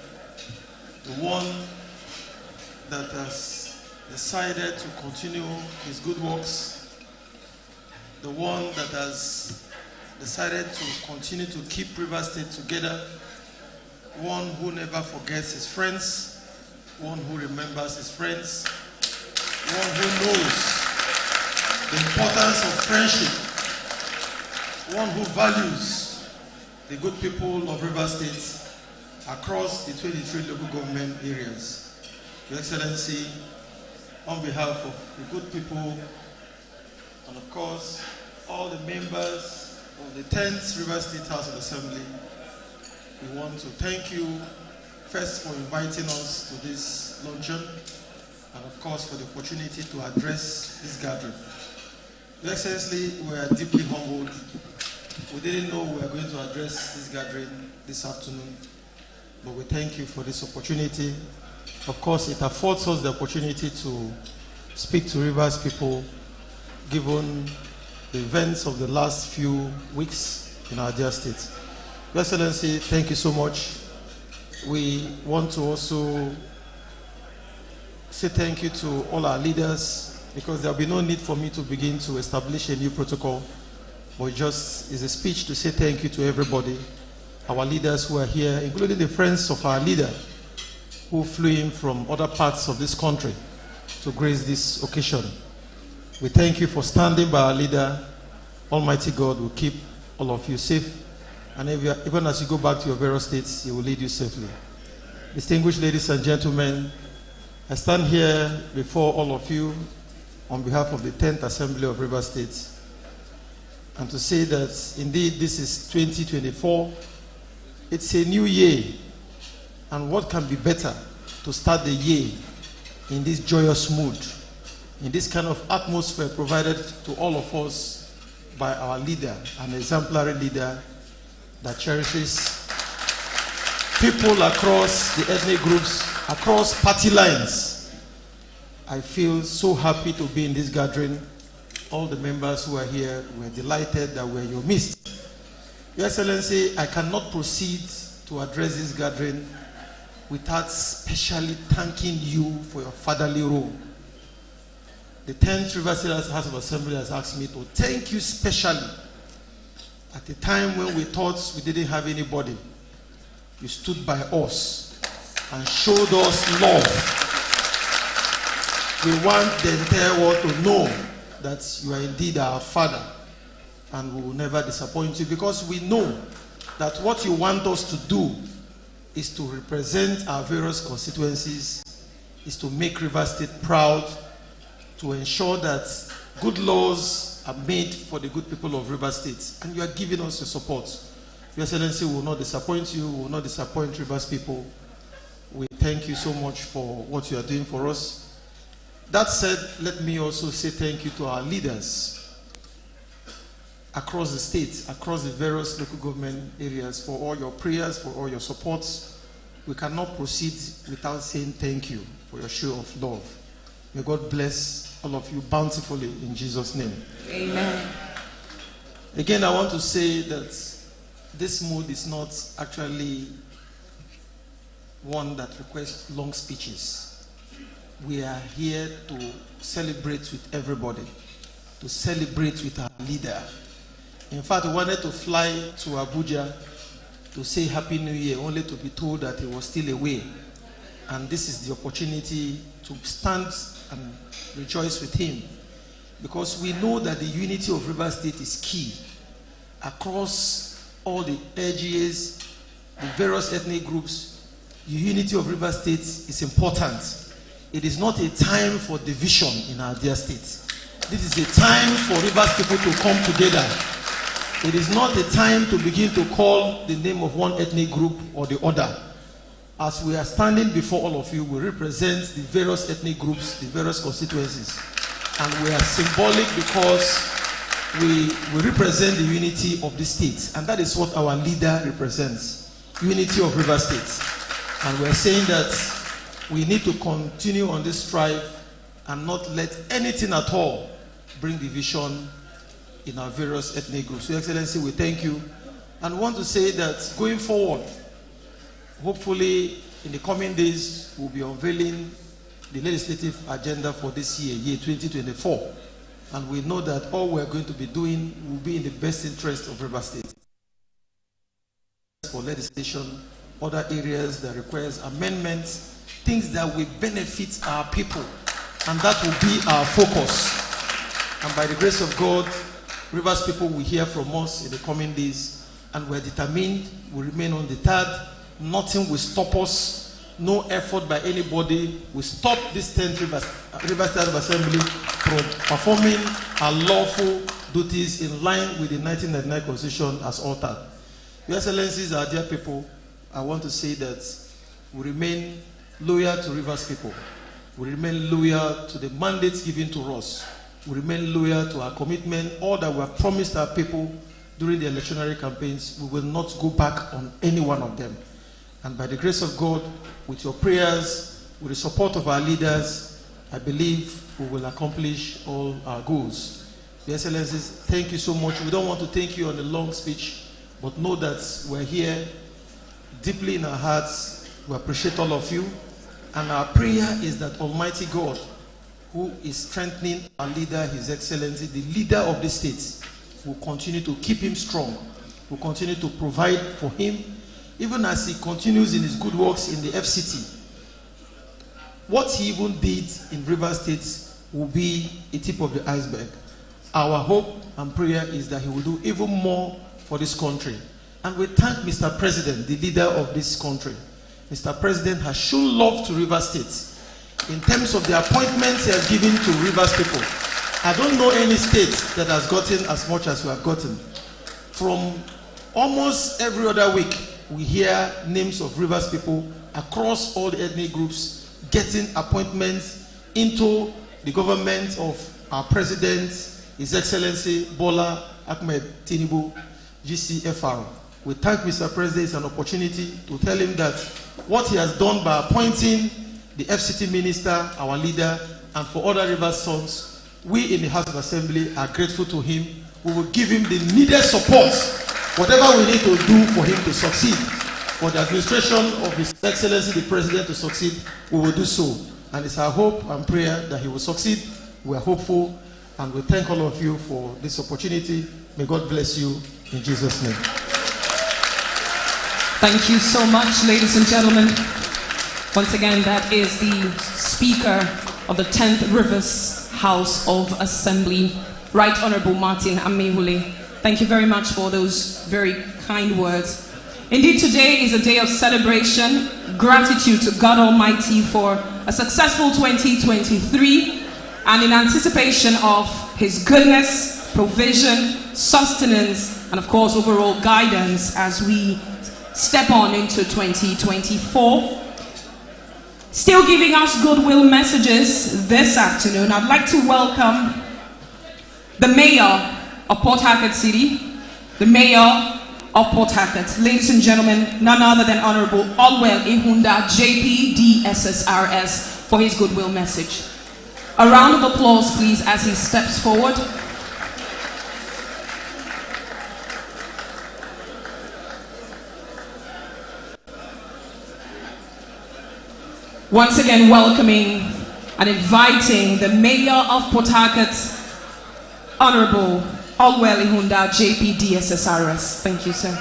Speaker 8: the one that has decided to continue his good works, the one that has decided to continue to keep River State together, one who never forgets his friends, one who remembers his friends, one who knows the importance of friendship, one who values the good people of River State across the 23 local government areas. Your Excellency, on behalf of the good people, and of course, all the members of the 10th River State House of Assembly, we want to thank you first for inviting us to this luncheon, and of course for the opportunity to address this gathering. Your Excellency, we are deeply humbled. We didn't know we were going to address this gathering this afternoon, but we thank you for this opportunity. Of course, it affords us the opportunity to speak to Rivers people, given the events of the last few weeks in our dear state. Your Excellency, thank you so much. We want to also say thank you to all our leaders because there will be no need for me to begin to establish a new protocol, but just is a speech to say thank you to everybody, our leaders who are here, including the friends of our leader who flew in from other parts of this country to grace this occasion. We thank you for standing by our leader. Almighty God will keep all of you safe. And are- even as you go back to your various states, He will lead you safely. Distinguished ladies and gentlemen, I stand here before all of you on behalf of the 10th Assembly of River States and to say that indeed this is 2024. It's a new year. And what can be better to start the year in this joyous mood, in this kind of atmosphere provided to all of us by our leader, an exemplary leader that cherishes people across the ethnic groups, across party lines. I feel so happy to be in this gathering. All the members who are here, we're delighted that we're your midst. Your Excellency, I cannot proceed to address this gathering without specially thanking you for your fatherly role. The 10th River State House of Assembly has asked me to thank you specially at a time when we thought we didn't have anybody. You stood by us and showed us love. We want the entire world to know that you are indeed our father and we will never disappoint you because we know that what you want us to do is to represent our various constituencies, is to make River State proud, to ensure that good laws are made for the good people of River State. And you are giving us your support. Your Excellency will not disappoint you, will not disappoint Rivers people. We thank you so much for what you are doing for us. That said, let me also say thank you to our leaders across the state, across the various local government areas for all your prayers, for all your supports. We cannot proceed without saying thank you for your show of love. May God bless all of you bountifully in Jesus' name.
Speaker 2: Amen.
Speaker 8: Again, I want to say that this mood is not actually one that requests long speeches. We are here to celebrate with everybody, to celebrate with our leader. In fact, we wanted to fly to Abuja to say Happy New Year, only to be told that he was still away. And this is the opportunity to stand and rejoice with him because we know that the unity of River State is key across all the LGAs, the various ethnic groups. The unity of River State is important. It is not a time for division in our dear state. This is a time for Rivers people to come together. It is not a time to begin to call the name of one ethnic group or the other. As we are standing before all of you, we represent the various ethnic groups, the various constituencies. And we are symbolic because we, we represent the unity of the state, and that is what our leader represents unity of River State. And we're saying that we need to continue on this strive and not let anything at all bring division in our various ethnic groups. Your Excellency, we thank you and want to say that going forward, hopefully in the coming days, we'll be unveiling the legislative agenda for this year, year 2024. And we know that all we're going to be doing will be in the best interest of River State. For legislation, other areas that requires amendments, things that will benefit our people. And that will be our focus. And by the grace of God, Rivers people will hear from us in the coming days. And we're determined, we remain on the undeterred. Nothing will stop us. No effort by anybody will stop this 10th Rivers, Rivers Assembly from performing our lawful duties in line with the 1999 Constitution as altered. Your Excellencies, our dear people, I want to say that we remain loyal to Rivers people. We remain loyal to the mandates given to us. We remain loyal to our commitment, all that we have promised our people during the electionary campaigns. We will not go back on any one of them. And by the grace of God, with your prayers, with the support of our leaders, I believe we will accomplish all our goals. Your Excellencies, thank you so much. We don't want to thank you on a long speech, but know that we're here deeply in our hearts. We appreciate all of you. And our prayer is that Almighty God, who is strengthening our leader, His Excellency, the leader of the state, will continue to keep him strong, will continue to provide for him, even as he continues in his good works in the FCT. What he even did in River State will be a tip of the iceberg. Our hope and prayer is that he will do even more for this country. And we thank Mr. President, the leader of this country. Mr. President has shown love to River State in terms of the appointments he has given to Rivers people. I don't know any state that has gotten as much as we have gotten. From almost every other week, we hear names of Rivers people across all the ethnic groups getting appointments into the government of our president, His Excellency Bola Ahmed Tinubu, GCFR. We thank Mr. President. It's an opportunity to tell him that what he has done by appointing the FCT minister, our leader, and for other river sons, we in the House of Assembly are grateful to him. We will give him the needed support, whatever we need to do for him to succeed. For the administration of His Excellency the President to succeed, we will do so. And it's our hope and prayer that he will succeed. We are hopeful, and we thank all of you for this opportunity. May God bless you in Jesus' name.
Speaker 2: Thank you so much, ladies and gentlemen. Once again, that is the Speaker of the 10th Rivers House of Assembly, Right Honorable Martin Amaewhule. Thank you very much for those very kind words. Indeed, today is a day of celebration, gratitude to God Almighty for a successful 2023, and in anticipation of His goodness, provision, sustenance, and of course, overall guidance as we step on into 2024. Still giving us goodwill messages this afternoon, I'd like to welcome the Mayor of Port Harcourt City, the Mayor of Port Harcourt. Ladies and gentlemen, none other than Honorable Allwell Ihunda, JP DSSRS, for his goodwill message. A round of applause, please, as he steps forward. Once again, welcoming and inviting the Mayor of Port Harcourt, Honorable Allwell Ihunda, JP DSSRS. Thank you, sir.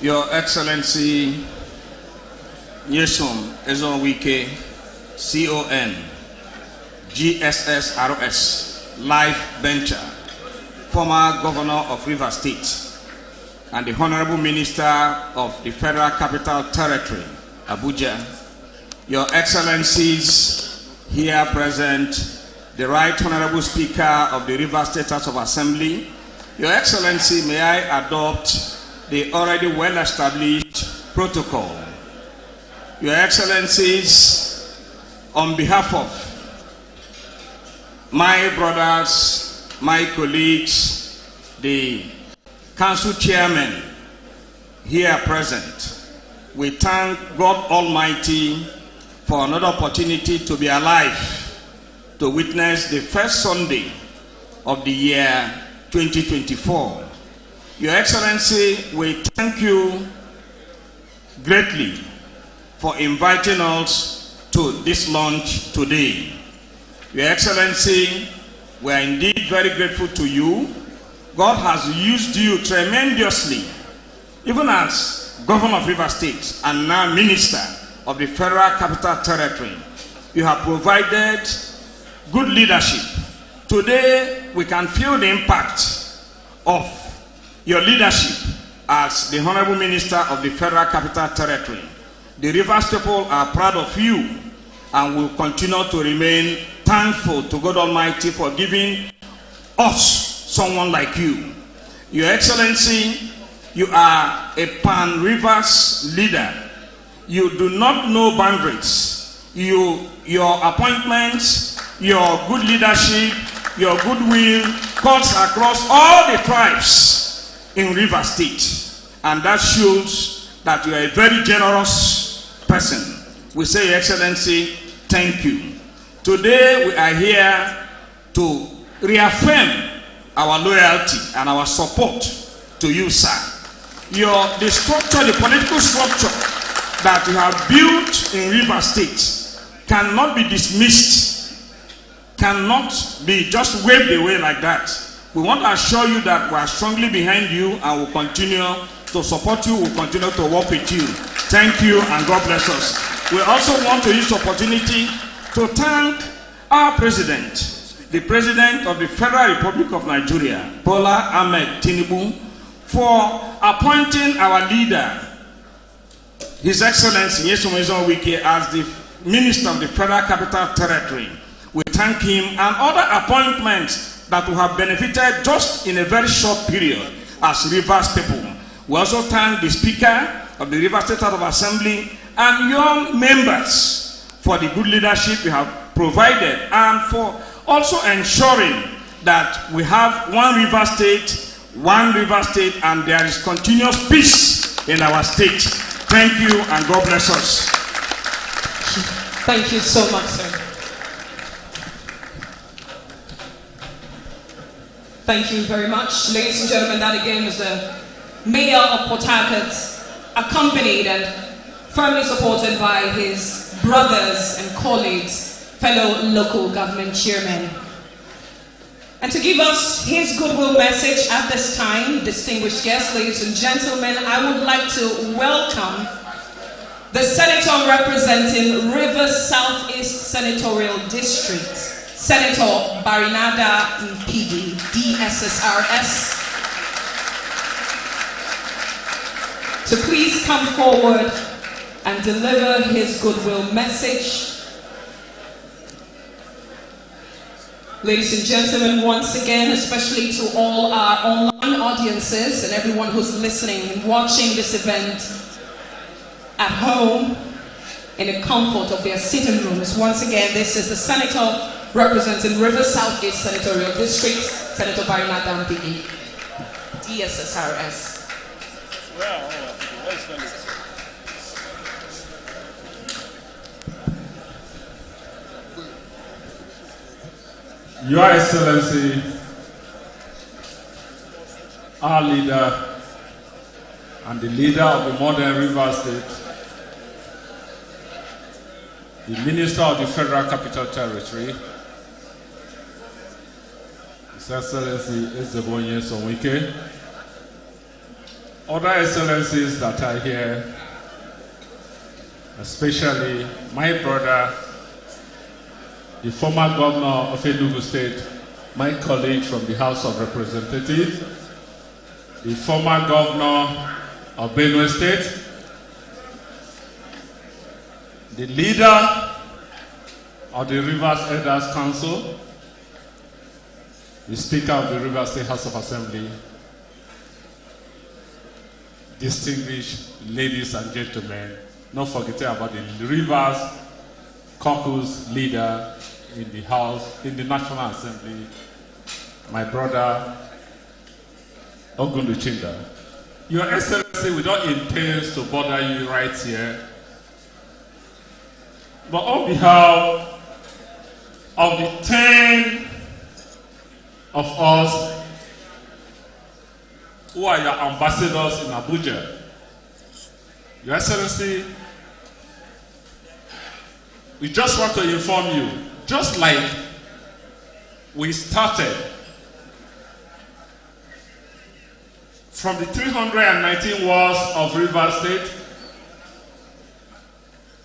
Speaker 9: Your Excellency Nyesom Ezenwo Wike, CON, GSSRS, Life Bencher, former Governor of River State, and the Honorable Minister of the Federal Capital Territory, Abuja, Your Excellencies here present, the Right Honorable Speaker of the River State House of Assembly, Your Excellency, may I adopt the already well-established protocol. Your Excellencies, on behalf of my brothers, my colleagues, the council chairman here present, we thank God Almighty for another opportunity to be alive to witness the first Sunday of the year 2024. Your Excellency, we thank you greatly for inviting us to this launch today. Your Excellency, we are indeed very grateful to you. God has used you tremendously, even as Governor of River State and now Minister of the Federal Capital Territory. You have provided good leadership. Today, we can feel the impact of your leadership as the Honorable Minister of the Federal Capital Territory. The Rivers people are proud of you and will continue to remain thankful to God Almighty for giving us someone like you. Your Excellency, you are a pan rivers leader. You do not know boundaries. You, your appointments, your good leadership, your goodwill cuts across all the tribes in River State. And that shows that you are a very generous person. We say, Your Excellency, thank you. Today we are here to reaffirm our loyalty and our support to you, sir. Your the structure, the political structure that you have built in River State cannot be dismissed, cannot be just waved away like that. We want to assure you that we are strongly behind you and will continue to support you, will continue to work with you. Thank you and God bless us. We also want to use opportunity to thank our president, the president of the Federal Republic of Nigeria, Bola Ahmed Tinubu, for appointing our leader, His Excellency Nyesom Wike, as the Minister of the Federal Capital Territory. We thank him and other appointments that we have benefited just in a very short period as Rivers people. We also thank the Speaker of the Rivers State House of Assembly and young members for the good leadership we have provided and for also ensuring that we have one river state, one river state, and there is continuous peace in our state. Thank you and God bless us.
Speaker 2: Thank you so much, sir. Thank you very much. Ladies and gentlemen, that again was the Mayor of Port Harcourt, accompanied and firmly supported by his brothers and colleagues, fellow local government chairmen. And to give us his goodwill message at this time, distinguished guests, ladies and gentlemen, I would like to welcome the senator representing River Southeast Senatorial District, Senator Barinada Mpigi, DSSRS, to please come forward and deliver his goodwill message. Ladies and gentlemen, once again, especially to all our online audiences and everyone who's listening and watching this event at home in the comfort of their sitting rooms. Once again, this is the Senator representing River Southeast Senatorial District, Senator Barinada Mpigi, DSSRS.
Speaker 10: Your Excellency, our leader, and the leader of the modern River State, the Minister of the Federal Capital Territory, His Excellency Ezebunwo Nyesom Wike, other excellencies that are here, especially my brother, the former governor of Enugu State, my colleague from the House of Representatives, the former governor of Benue State,
Speaker 11: the leader of the Rivers Elders Council, the Speaker of the Rivers State House of Assembly, distinguished ladies and gentlemen, not forgetting about the Rivers caucus leader in the House, in the National Assembly, my brother Ogundu Chinda. Your Excellency, we don't intend to bother you right here. But on behalf of the 10 of us who are your ambassadors in Abuja, Your Excellency, we just want to inform you, just like we started from the 319 wards of River State,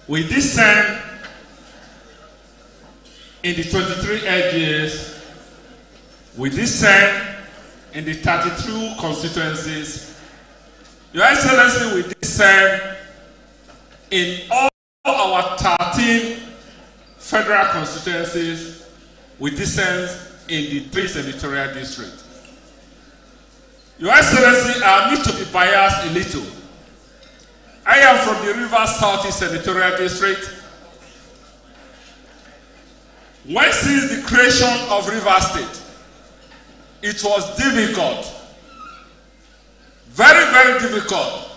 Speaker 11: we descend in the 23 LGAs, we descend in the 32 constituencies. Your Excellency, we descend um, in all our 13 federal constituencies, we descend um, in the three senatorial districts. Your Excellency, I need to be biased a little. I am from the River Southeast Senatorial District. When since the creation of River State, it was difficult, very, very difficult,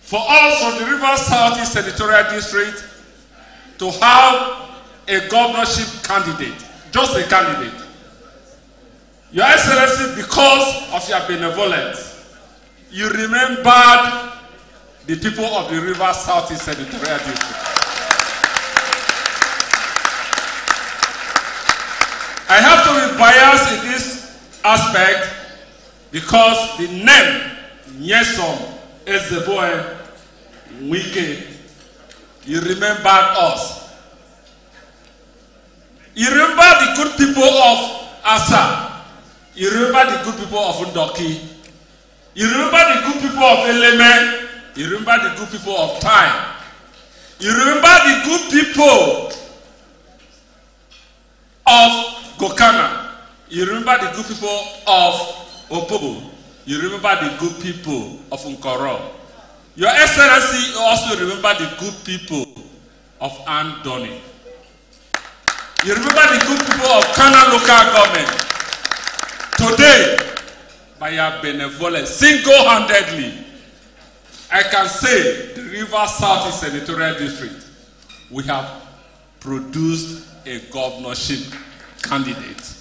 Speaker 11: for us from the River Southeast Senatorial District to have a governorship candidate, just a candidate. Your Excellency, because of your benevolence, you remembered the people of the River Southeast Senatorial District. I have to be biased in this aspect because the name Nyesom Ezeboe Wike, you remembered us. You remember the good people of Asa. You remember the good people of Ndoki. You remember the good people of Eleme. You remember the good people of Time. You remember the good people of Gokana. You remember the good people of Opobo. You remember the good people of Nkoro. Your Excellency also remember the good people of Andoni. You remember the good people of Kana local government. Today, by your benevolence, single-handedly, I can say the River South Senatorial District, we have produced a governorship candidate.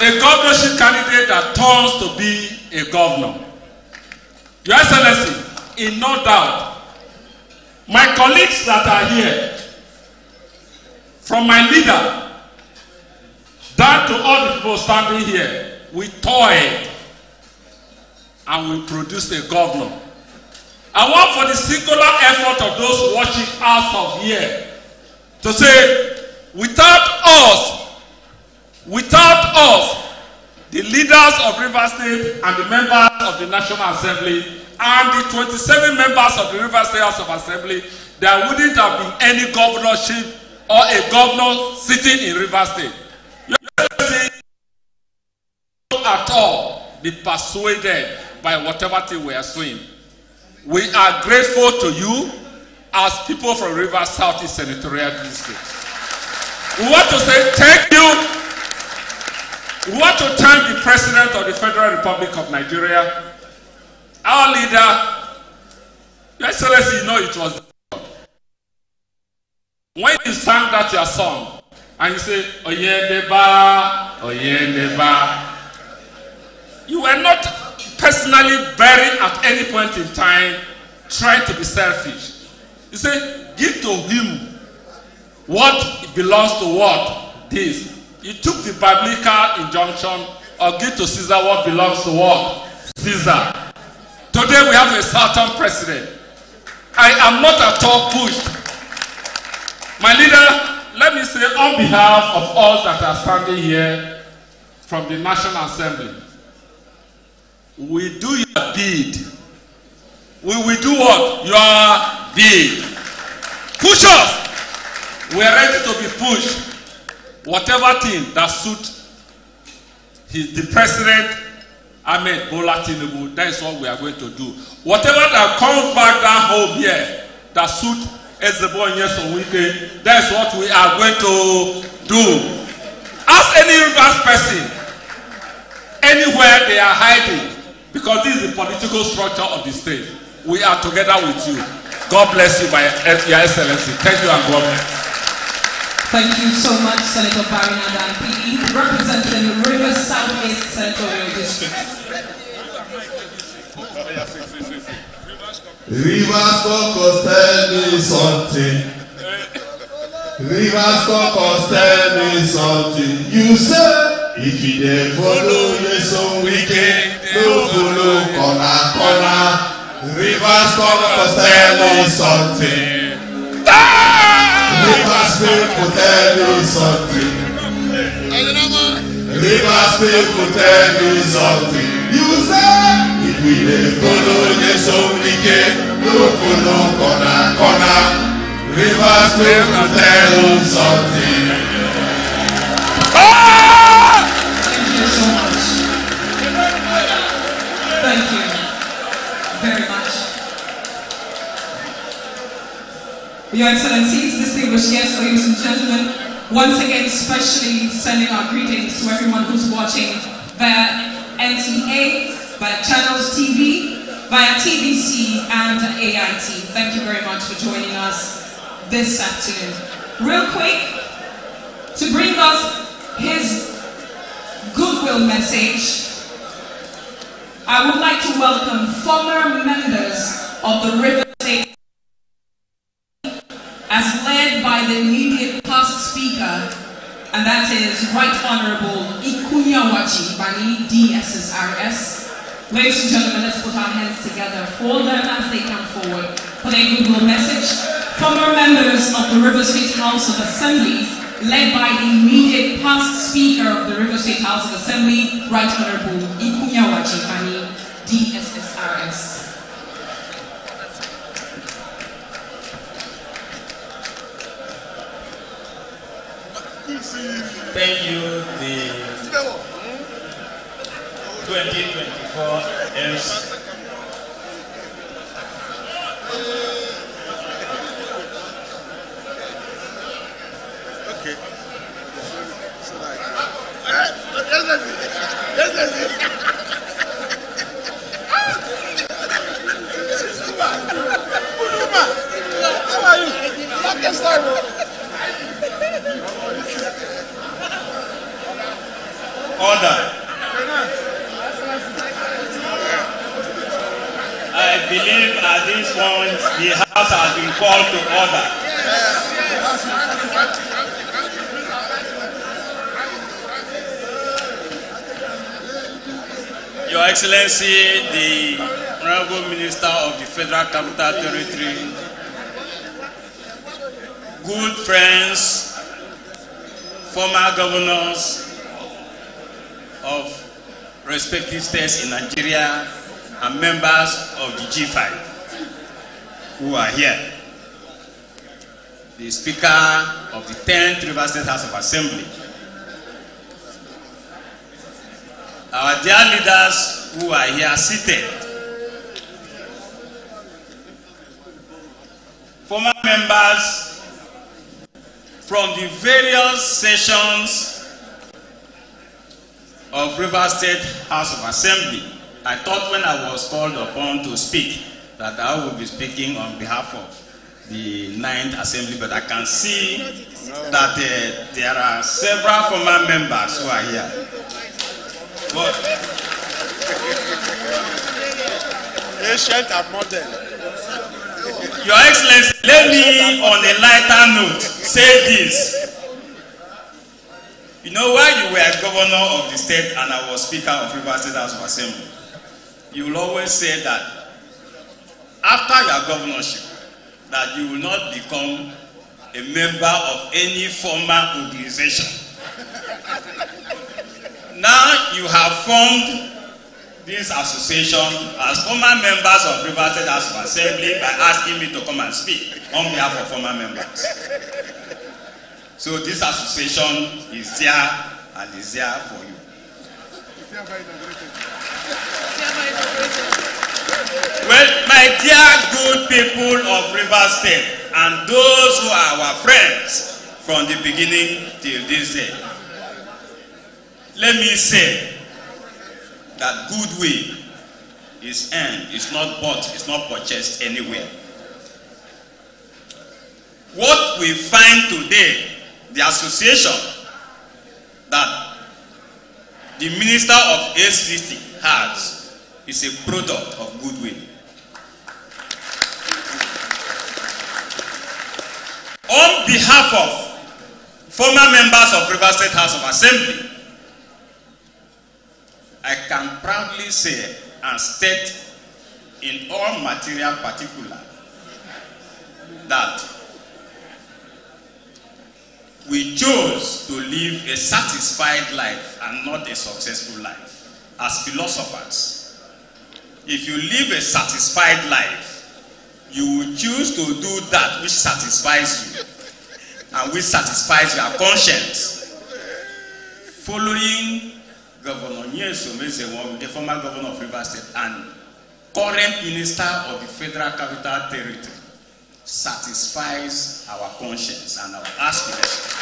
Speaker 11: A governorship candidate that turns to be a governor. Your Excellency, in no doubt, my colleagues that are here, from my leader down to all the people standing here, we toiled and we produced a governor. I want for the singular effort of those watching us of here to say, without us, without us, the leaders of River State and the members of the National Assembly and the 27 members of the River State House of Assembly, there wouldn't have been any governorship or a governor sitting in River State. You at all be persuaded by whatever thing we are saying. We are grateful to you as people from River Southeast Senatorial District. We want to say thank you. We want to thank the President of the Federal Republic of Nigeria, our leader, Your Excellency, you know it was when you sang that your song and you say Oyendeba, Oyendeba, you were not personally very at any point in time trying to be selfish. You say, give to him what belongs to what? This. You took the biblical injunction or give to Caesar what belongs to what? Caesar. Today we have a certain president. I am not at all pushed. My leader, let me say on behalf of all that are standing here from the National Assembly, we do your bid we will do what? Your bid. Push us. We are ready to be pushed. Whatever thing that suit his, the president, Ahmed Bola Tinubu, that is what we are going to do. Whatever that comes back down home here that suit Ezebo Nyesom Wike, that is what we are going to do. Ask any reverse person, anywhere they are hiding, because this is the political structure of the state. We are together with you. God bless you, my your excellency. Thank you and God bless.
Speaker 2: Thank you so much, Senator Barry Nadan, PE, representing Rivers Southeast Senatorial District.
Speaker 12: Rivers Caucus tell me something. Rivers Caucus tell me something. You say if you dey follow Nyesom Wike, no follow corner corner. Rivers Caucus tell me something. Rivers people tell me something. Rivers people tell me something. You say if we dey follow Nyesom Wike, no follow corner corner. Rivers people tell me something.
Speaker 2: Thank Your Excellencies, distinguished guests, ladies and gentlemen, once again, especially sending our greetings to everyone who's watching via NTA, via Channels TV, via TVC, and AIT. Thank you very much for joining us this afternoon. Real quick, to bring us his goodwill message, I would like to welcome former members of the River State as led by the immediate past speaker, and that is Right Honorable Ikuinyi Owaji Ibani, DSSRS. Ladies and gentlemen, let's put our hands together for them as they come forward for their goodwill message. Former members of the River State House of Assembly, led by the immediate past speaker of the River State House of Assembly, Right Honorable Ikuinyi Owaji Ibani,
Speaker 13: Thank you, the 2024 MC.
Speaker 14: Okay. So like, eh, yes. Yes. Uduma, how are you? Longest time.
Speaker 13: Order. I believe at this point the House has been called to order. Your Excellency, the Honorable Minister of the Federal Capital Territory, good friends, former governors of respective states in Nigeria, and members of the G5 who are here. The Speaker of the 10th River State House of Assembly, our dear leaders who are here seated, former members from the various sessions of River State House of Assembly. I thought when I was called upon to speak that I would be speaking on behalf of the Ninth Assembly, but I can see that uh, there are several former members who are here. But
Speaker 14: Ancient and modern.
Speaker 13: Your Excellency, let me on a lighter note say this. You know, while you were governor of the state and I was speaker of River State House of Assembly, you will always say that after your governorship, that you will not become a member of any former organization. now you have formed this association as former members of River State House of Assembly by asking me to come and speak on behalf of former members. So this association is there and is there for you. Well, my dear good people of River State and those who are our friends from the beginning till this day, let me say that goodwill is earned, is not bought, is not purchased anywhere. What we find today, the association that the minister of ACT has, is a product of goodwill. On behalf of former members of River State House of Assembly, I can proudly say and state in all material particular that we chose to live a satisfied life and not a successful life as philosophers. If you live a satisfied life, you will choose to do that which satisfies you and which satisfies your conscience. Following Governor Ezenwo, the former governor of River State and current minister of the Federal Capital Territory, satisfies our conscience and our aspirations.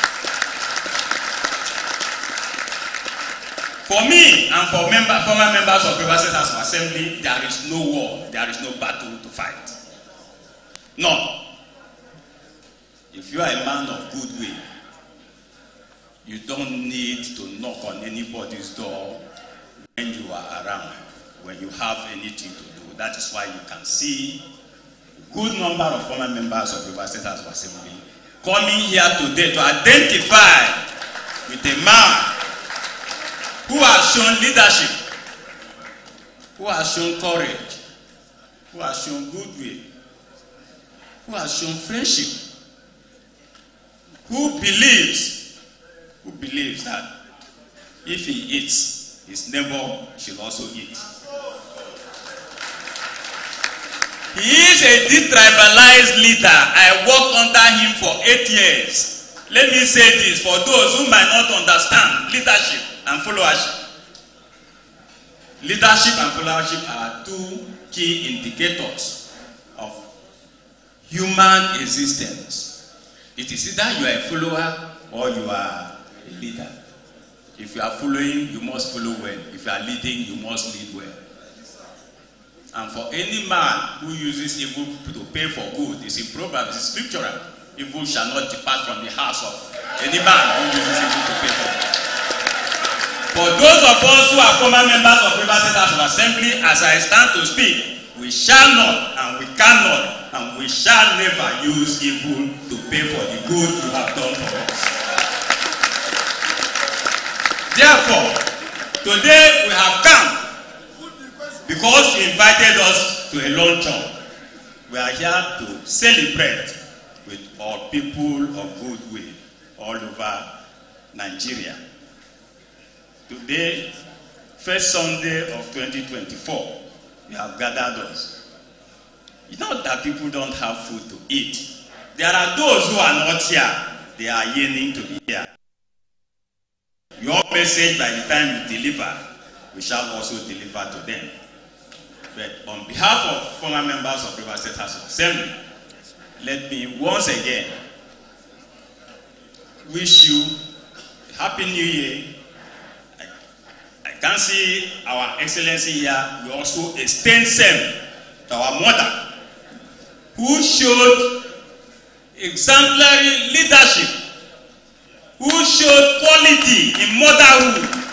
Speaker 13: For me and for member, former members of State House of Assembly, there is no war, there is no battle to fight. None. If you are a man of good will, you don't need to knock on anybody's door when you are around, when you have anything to do. That is why you can see good number of former members of River State House of Assembly coming here today to identify with a man who has shown leadership, who has shown courage, who has shown goodwill, who has shown friendship, who believes, who believes that if he eats, his neighbor should also eat. He is a detribalized leader. I worked under him for eight years. Let me say this for those who might not understand leadership and followership. Leadership and followership are two key indicators of human existence. It is either you are a follower or you are a leader. If you are following, you must follow well. If you are leading, you must lead well. And for any man who uses evil to pay for good, it's in Proverbs, it's scriptural. Evil shall not depart from the house of any man who uses evil to pay for good. For those of us who are former members of River State House of Assembly, as I stand to speak, we shall not and we cannot and we shall never use evil to pay for the good you have done for us. Therefore, today we have come because you invited us to a luncheon. We are here to celebrate with our people of goodwill all over Nigeria. Today, first Sunday of 2024, we have gathered us. You know that people don't have food to eat. There are those who are not here, they are yearning to be here. Your message, by the time you deliver, we shall also deliver to them. But on behalf of former members of River State House of Assembly, let me once again wish you a happy new year. I, I can see our excellency here. We also extend same to our mother, who showed exemplary leadership, who showed quality in motherhood,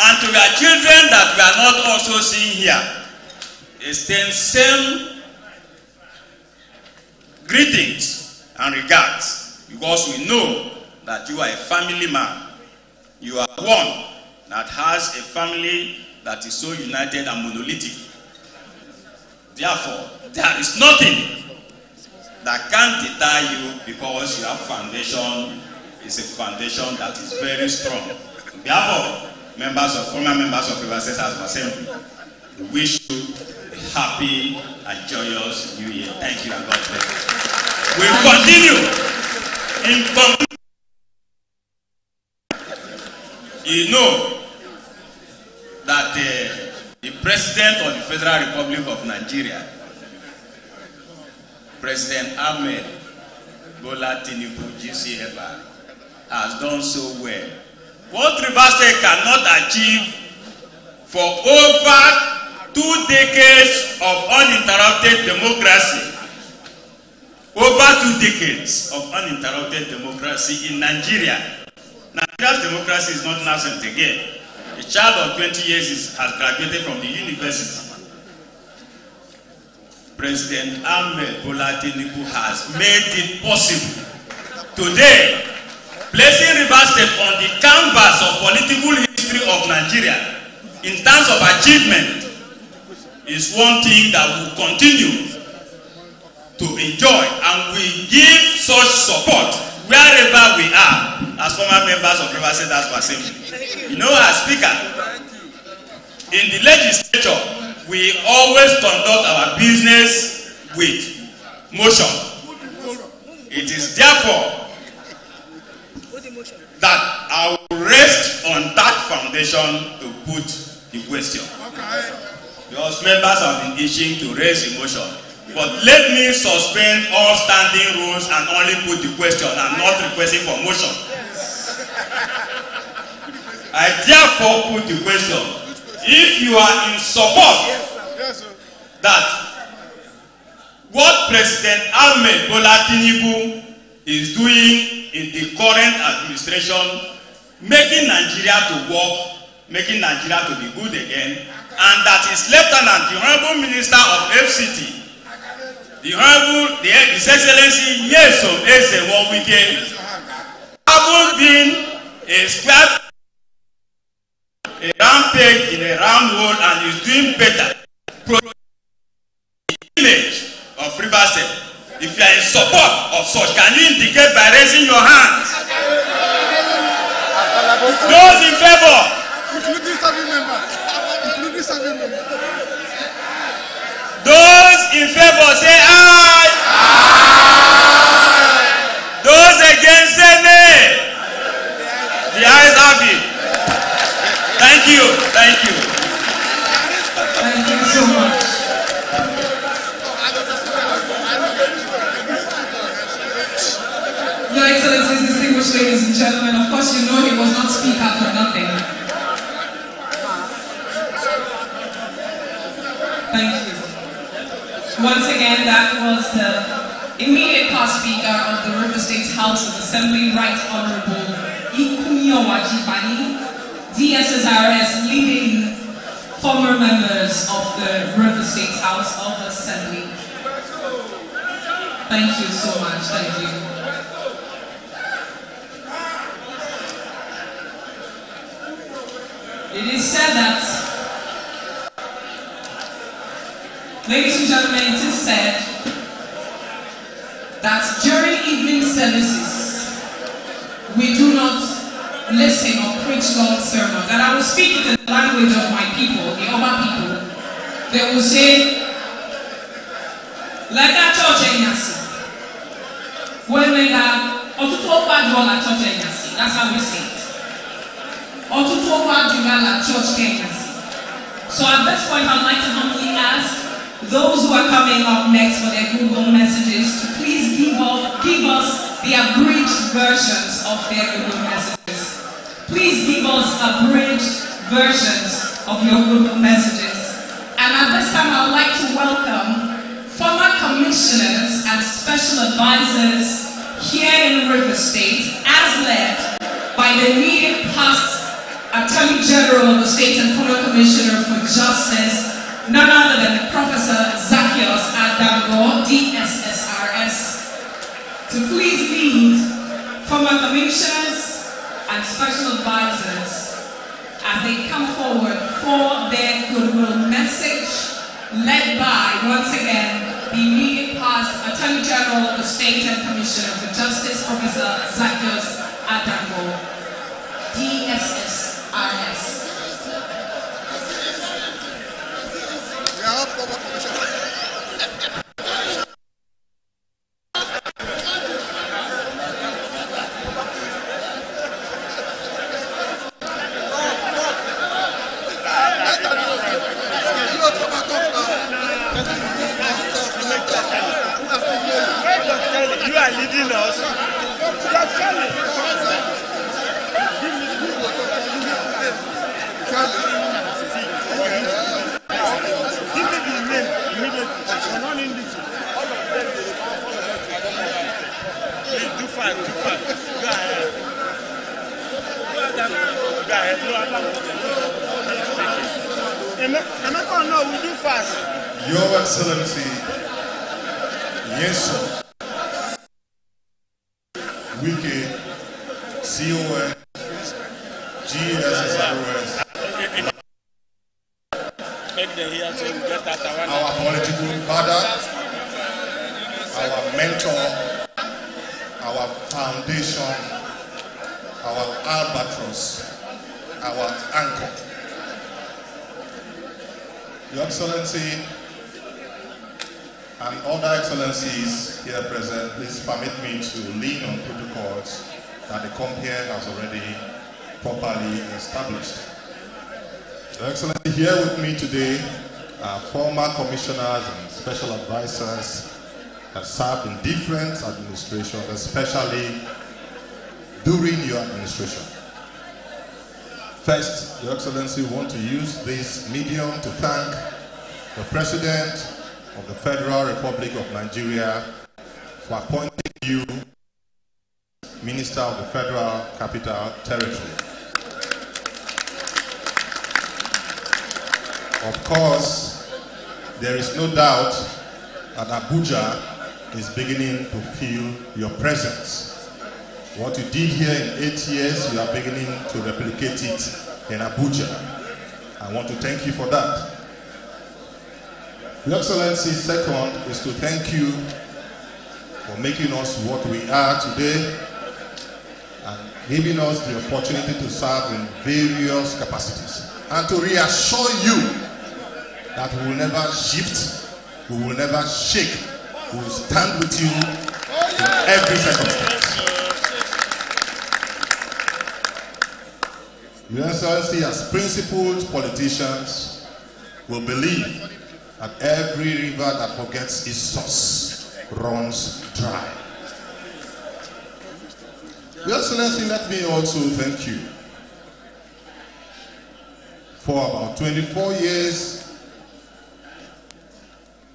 Speaker 13: and to our children that we are not also seeing here, extend same greetings and regards because we know that you are a family man. You are one that has a family that is so united and monolithic. Therefore, there is nothing that can deter you because your foundation is a foundation that is very strong. Of members of former members of River of Assembly, we wish you a happy and joyous New Year. Thank you and God bless you. We continue in. You know that uh, the President of the Federal Republic of Nigeria, President Ahmed Bola Tinubu GCFR, has done so well. What State cannot achieve for over two decades of uninterrupted democracy, over two decades of uninterrupted democracy in Nigeria, Nigeria's democracy is not nascent again. A child of 20 years is, has graduated from the university. President Ahmed Bola Tinubu has made it possible. Today, placing Rivers State on the canvas of political history of Nigeria in terms of achievement is one thing that we continue to enjoy and we give such support wherever we are as former members of Rivers State House of Assembly. You know, as Speaker, in the legislature, we always conduct our business with motion. It is therefore that I will rest on that foundation to put the question. Because members have been itching to raise the motion. But let me suspend all standing rules and only put the question and not requesting for motion. I therefore put the question. If you are in support that what President Ahmed Bola Tinubu is doing in the current administration, making Nigeria to work, making Nigeria to be good again, and that his lieutenant, the Honourable Minister of FCT, the Honourable, the, His Excellency Nyesom Ezewo Wike, having been a square a peg in a round hole and is doing better. Pro image of River State. If you are in support of such, can you indicate by raising your hands? Those in favour.
Speaker 15: Including serving members. Including serving members.
Speaker 13: Those in favour say aye. aye. Those against say nay. The ayes have it. Thank you. Thank you.
Speaker 2: Thank you so much. Your Excellencies, distinguished ladies and gentlemen, of course you know he was not speaker for nothing. Thank you. Once again, that was the immediate past speaker of the River State House of Assembly, Right Honorable Ikuinyi Owaji Ibani, DSSRS leading former members of the River State House of Assembly. Thank you so much. Thank you. It is said that, ladies and gentlemen, it is said that during evening services, we do not listen or preach long sermons. And I will speak in the language of my people, the Oba people. They will say, like that church enyasi. When we have ọtụtụ okwu adịrọ na church enyasi. That's how we say. Ọtụtụ okwu adịrọ na church enyasi. So at this point, I'd like to humbly ask those who are coming up next for their Google messages to please give, up, give us the abridged versions of their Google messages. Please give us abridged versions of your Google messages. And at this time, I would like to welcome former commissioners and special advisors here in River State, as led by the immediate past Attorney General of the state and former Commissioner for Justice, none other than Professor Zacchaeus Adangor, DSSRS, to please lead former commissioners and special advisors as they come forward for their goodwill message, led by, once again, the immediate past Attorney General of the State and Commissioner for Justice, Professor Zacchaeus Adangor,
Speaker 15: calling us. You are calling. Give they.
Speaker 16: Your Excellency, Yeso,
Speaker 15: that awareness.
Speaker 16: our political father, our mentor, our foundation, our albatross, our anchor. Your Excellency and other excellencies here present, please permit me to lean on protocols that the compere has already properly established. Your Excellency, here with me today are former commissioners and special advisors that served in different administrations, especially during your administration. First, Your Excellency, want to use this medium to thank the President of the Federal Republic of Nigeria for appointing you Minister of the Federal Capital Territory. Of course, there is no doubt that Abuja is beginning to feel your presence. What you did here in eight years, you are beginning to replicate it in Abuja. I want to thank you for that. Your Excellency, second is to thank you for making us what we are today and giving us the opportunity to serve in various capacities and to reassure you that we will never shift, we will never shake, we will stand with you in every circumstance. Your Excellency, as principled politicians, will believe that every river that forgets its source runs dry. Your Excellency, let me also thank you for about 24 years.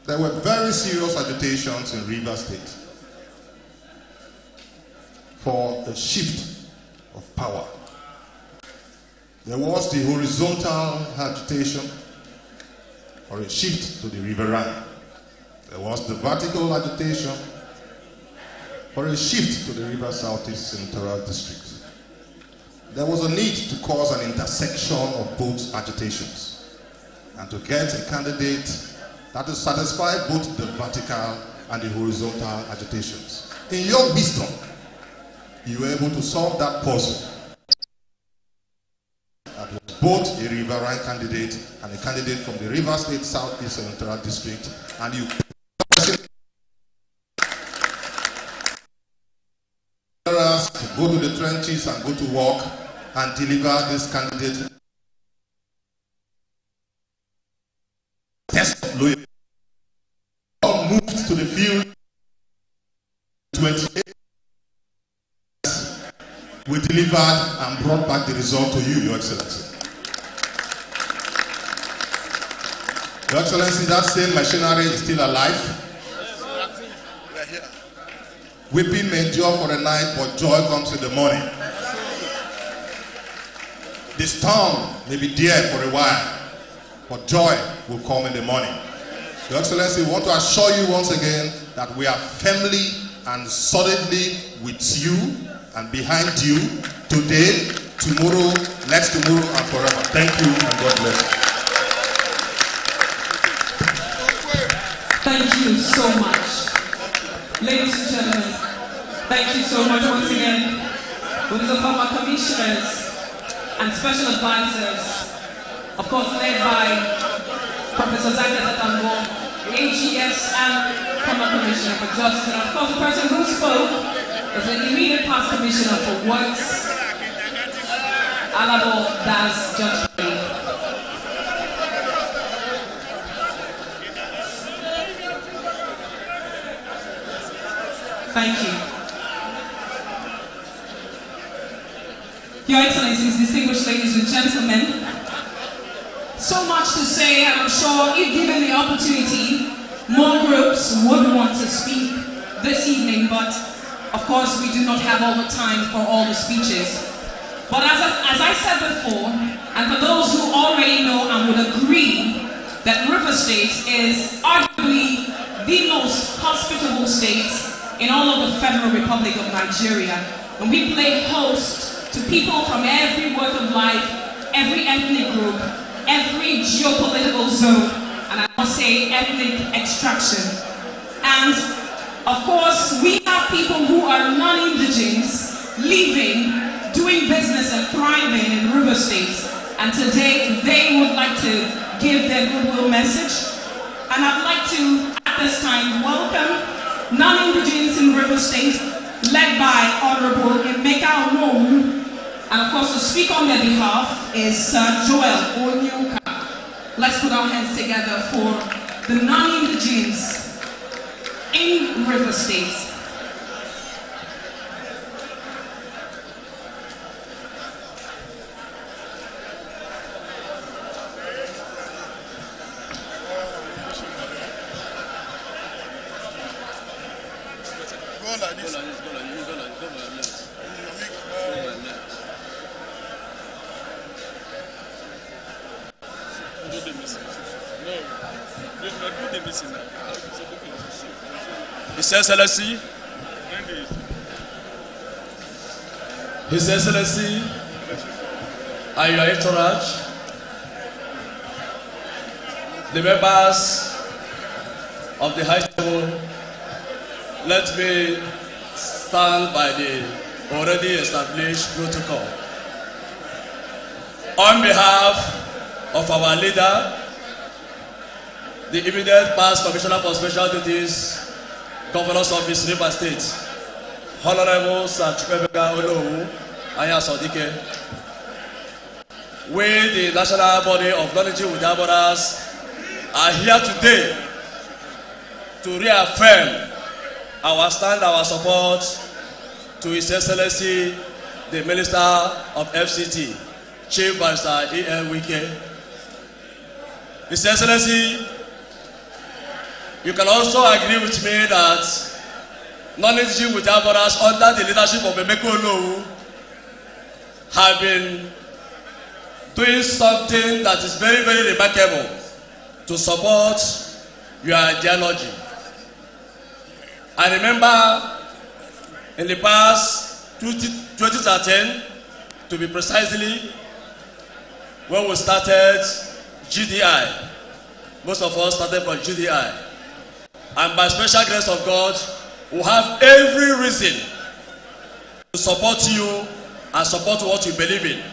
Speaker 16: There were very serious agitations in River State for a shift of power. There was the horizontal agitation for a shift to the riverine. There was the vertical agitation for a shift to the River Southeast Central District. There was a need to cause an intersection of both agitations and to get a candidate that will satisfy both the vertical and the horizontal agitations. In your wisdom, you were able to solve that puzzle. Both a riverine candidate and a candidate from the River State Southeast Central District, and you to go to the trenches and go to work and deliver this candidate test of loyalty. All moved to the field 28 we delivered and brought back the result to you, Your Excellency. Your Excellency, that same machinery is still alive. Weeping may endure for a night, but joy comes in the morning. The storm may be there for a while, but joy will come in the morning. Your Excellency, we want to assure you once again that we are firmly and solidly with you and behind you today, tomorrow, next tomorrow, and forever. Thank you and God bless you.
Speaker 2: Thank you so much. Ladies and gentlemen, thank you so much once again. With the former commissioners and special advisors, of course led by Professor Zaka Tatango, AGS and former commissioner for justice, and of course the person who spoke it's when you read the transformation of works, Allah does judgment. Thank you. Your Excellencies, distinguished ladies and gentlemen, so much to say, and I'm sure if given the opportunity, more groups would want to speak this evening, but of course we do not have all the time for all the speeches. But as I, as I said before, and for those who already know and would agree that River State is arguably the most hospitable state in all of the Federal Republic of Nigeria. And we play host to people from every walk of life, every ethnic group, every geopolitical zone, and I must say ethnic extraction. And of course, we have people who are non-indigens living, doing business and thriving in river states. And today they would like to give their goodwill message. And I'd like to, at this time, welcome non-indigens in river states, led by Honorable Emeka Onowu. And of course, to speak on their behalf is Sir Joel Onyuka. Let's put our hands together for the non-indigens in river states.
Speaker 15: Go like this. Go like this, go like this, go like this, go like this. Go like this. Do the missing. No. Do not do the missing now.
Speaker 17: His Excellency, His Excellency, and your the members of the High Table, let me stand by the already established protocol. On behalf of our leader, the immediate past Commissioner for Special Duties, Governor's Office, River State, Honorable Sir Chukwemeka Olowu Anya Sodike, we, the national body of knowledge without borders, are here today to reaffirm our stand, our support to His Excellency, the Minister of FCT, Chief Barrister E.L. Wike. His Excellency, you can also agree with me that non-energy without borders under the leadership of Emeka have been doing something that is very, very remarkable to support your ideology. I remember in the past 20, 2013, to be precisely, when we started GDI, most of us started from GDI. And by special grace of God, we have every reason to support you and support what you believe in.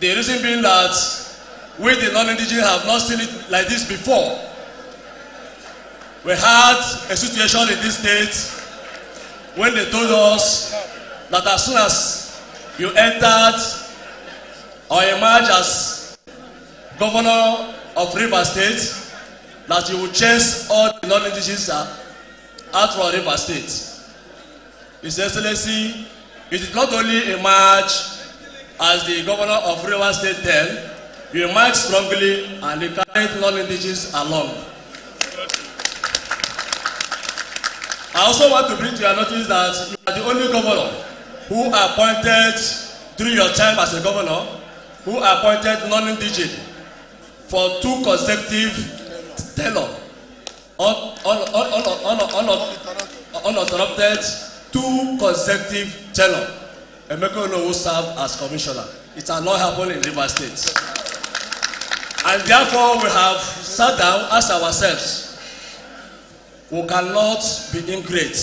Speaker 17: The reason being that we, the non-indigenous, have not seen it like this before. We had a situation in this state when they told us that as soon as you entered or emerged as governor of River State, that you will chase all the non-indigenous out from River State. His Excellency, you did not only emerge as the governor of River State then, you emerged strongly and you carried non-indigenous along. I also want to bring to your notice that you are the only governor who appointed during your time as a governor who appointed non-indigent for two consecutive tenure un un un un un uninterrupted two consecutive tenure Emeka Olowo served as commissioner. It has not happened in Rivers State. And therefore we have sat down ask ourselves we cannot be ingrate.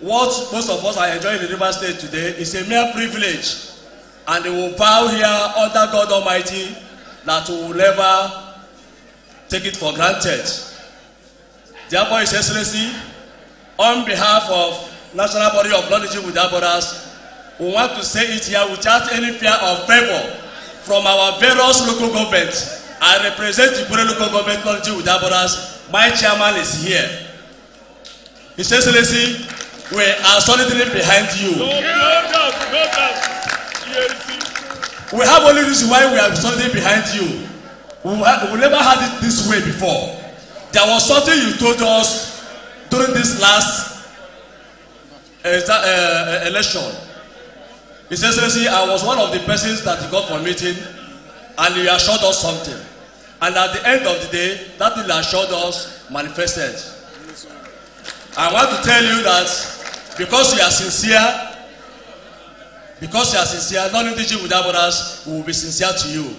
Speaker 17: What most of us are enjoying in Rivers State today is a mere privilege. And we will vow here under God Almighty that we will never take it for granted. Therefore his excellency on behalf of national body of knowledge without borders we want to say it here without any fear of favour from our various local governments. I represent Ikure local government knowledge without borders. My chairman is here. His excellency we are solidly behind you.
Speaker 15: No, no doubt, no doubt.
Speaker 17: We have only reason why we are standing behind you. We, ha- we never had it this way before. There was something you told us during this last uh, uh, election. His Excellency, I was one of the persons that you got for meeting, and you assured us something. And at the end of the day, that thing you assured us manifested. I want to tell you that because you are sincere, because you are sincere, non-indigenous without others, we will be sincere to you.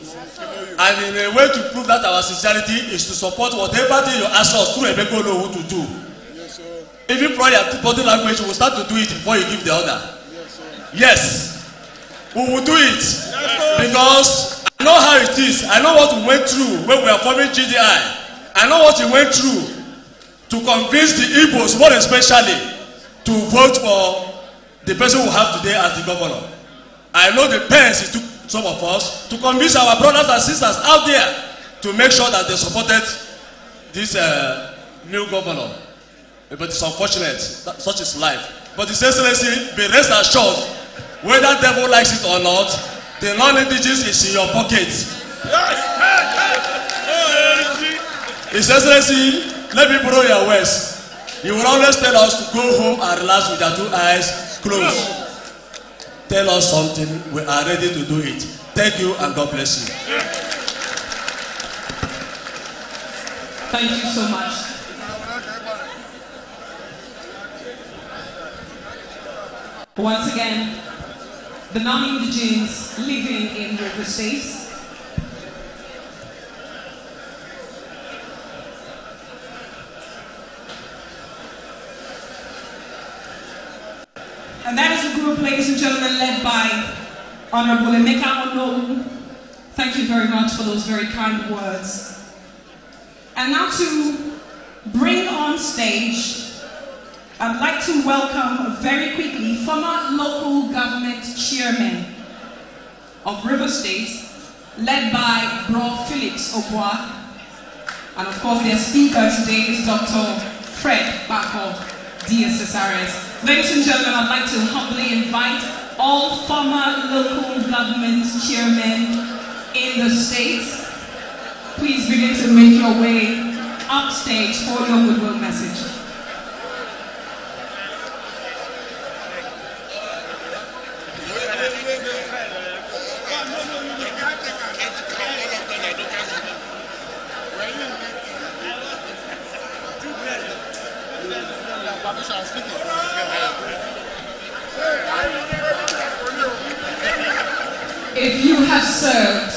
Speaker 17: And in a way to prove that our sincerity is to support whatever thing you ask us through Emeko Olowu to do. Even for your body language, we will start to do it before you give the order. Yes, we will do it because I know how it is. I know what we went through when we were forming GDI. I know what we went through to convince the Igbos, more especially, to vote for the person we have today as the governor. I know the pains it took some of us to convince our brothers and sisters out there to make sure that they supported this uh, new governor. But it's unfortunate, that, such is life. But His Excellency, be rest assured, whether devil likes it or not, the non-indigenous is in your pocket. His Excellency, let me borrow your words. You will always tell us to go home and relax with your two eyes closed. Tell us something, we are ready to do it. Thank you and God bless you.
Speaker 2: Thank you so much. Once again, the non-indigens living in River States And that is a group, ladies and gentlemen, led by Honorable Emeka Onowu. Thank you very much for those very kind words. And now to bring on stage, I'd like to welcome very quickly former local government chairman of River State, led by Bro Felix Obuah. And of course, their speaker today is Dr. Fred Bako, DSSRS. Ladies and gentlemen, I'd like to humbly invite all former local government chairmen in the states. Please begin to make your way upstage for your goodwill message. If you have served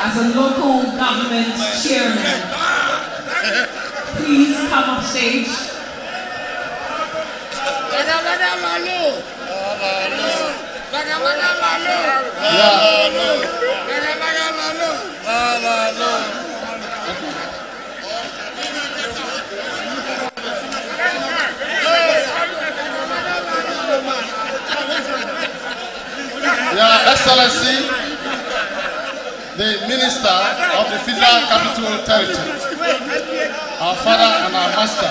Speaker 2: as a local government chairman, please come up stage.
Speaker 18: Your Excellency, the Minister of the Federal Capital Territory, our father and our master.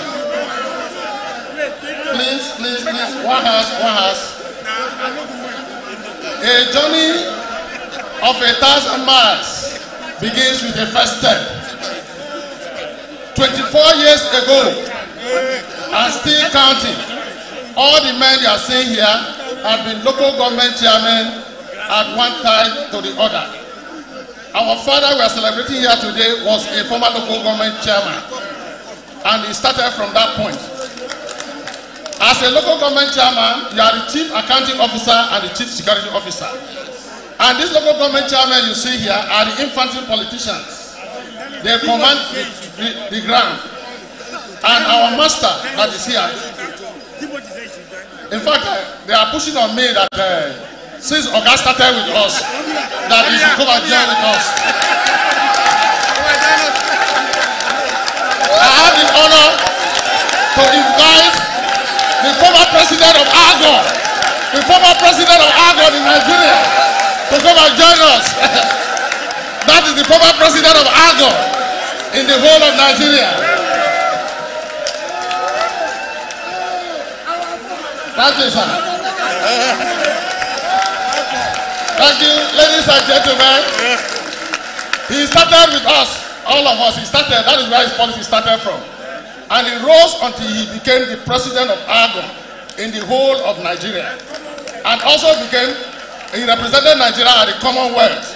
Speaker 18: Please, please, please, one house, one house. A journey of a thousand miles begins with the first step. 24 years ago, and still counting, all the men you are seeing here have been local government chairmen at one time to the other. Our father we are celebrating here today was a former local government chairman, and he started from that point. As a local government chairman, you are the chief accounting officer and the chief security officer. And these local government chairmen you see here are the infantry politicians. They command the, the, the ground. And our master that is here, in fact, uh, they are pushing on me that uh, since August started with us, that he should come and join with us. I have the honor to invite the former president of Argon, the former president of Argon in Nigeria, to come and join us. that is the former president of Argon in the whole of Nigeria. Thank you, sir. Thank you, ladies and gentlemen. He started with us, all of us. He started, that is where his policy started from. And he rose until he became the president of AGON in the whole of Nigeria. And also became, he represented Nigeria at the Commonwealth.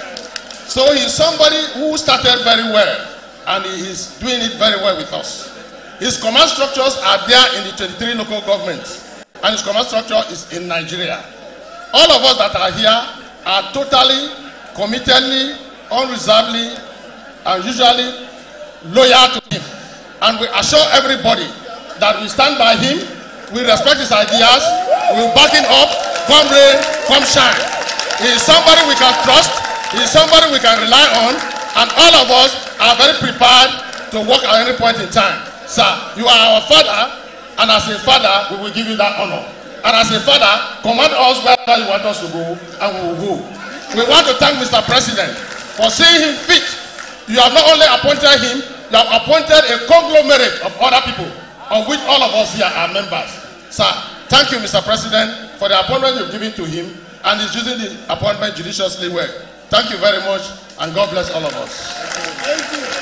Speaker 18: So he's somebody who started very well and he is doing it very well with us. His command structures are there in the 23 local governments and his command structure is in Nigeria. All of us that are here are totally, committedly, unreservedly, and usually loyal to him. And we assure everybody that we stand by him, we respect his ideas, we back him up, come rain, come shine. He is somebody we can trust, he is somebody we can rely on, and all of us are very prepared to work at any point in time. Sir, you are our father, and as a father, we will give you that honor. And as a father, command us wherever you want us to go, and we will go. We want to thank Mr. President for seeing him fit. You have not only appointed him, you have appointed a conglomerate of other people, of which all of us here are members. Sir, thank you, Mr. President, for the appointment you've given to him, and he's using the appointment judiciously well. Thank you very much, and God bless all of us.
Speaker 15: Thank you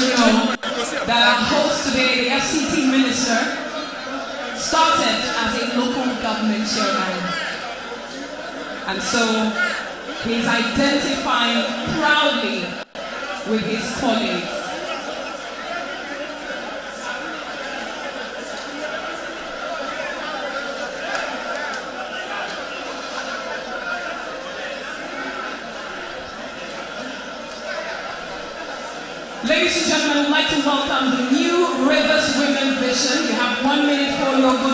Speaker 2: you know that our host today, the FCT minister, started as a local government chairman. And so he's identifying proudly with his colleagues. Ladies and gentlemen, I'd like to welcome the new Rivers Women Vision. You have one minute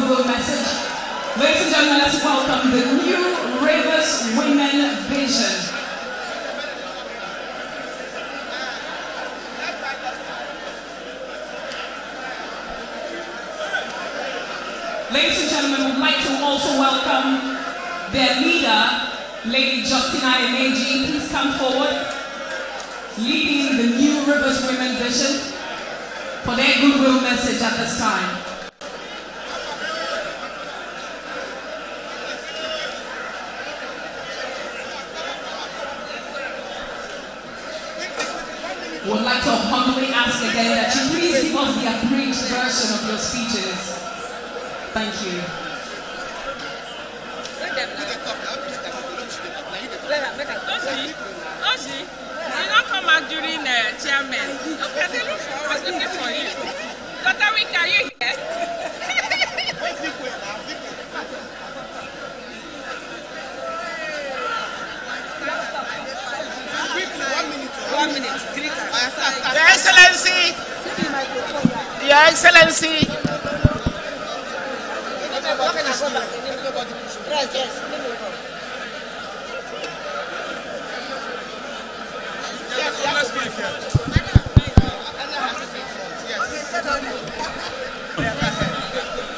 Speaker 2: message. Ladies and gentlemen, let's welcome the new Rivers Women Vision. Ladies and gentlemen, we'd like to also welcome their leader, Lady Justina Emeji. Please come forward leading the New Rivers Women Vision for their goodwill message at this time. Like to humbly ask again that you please give us the abridged version of your speeches. Thank you.
Speaker 19: You not come out during uh, chairman. Okay, they look for, was looking for you. Dr. Wika, you here?
Speaker 20: One minute. Your Excellency, Your Excellency,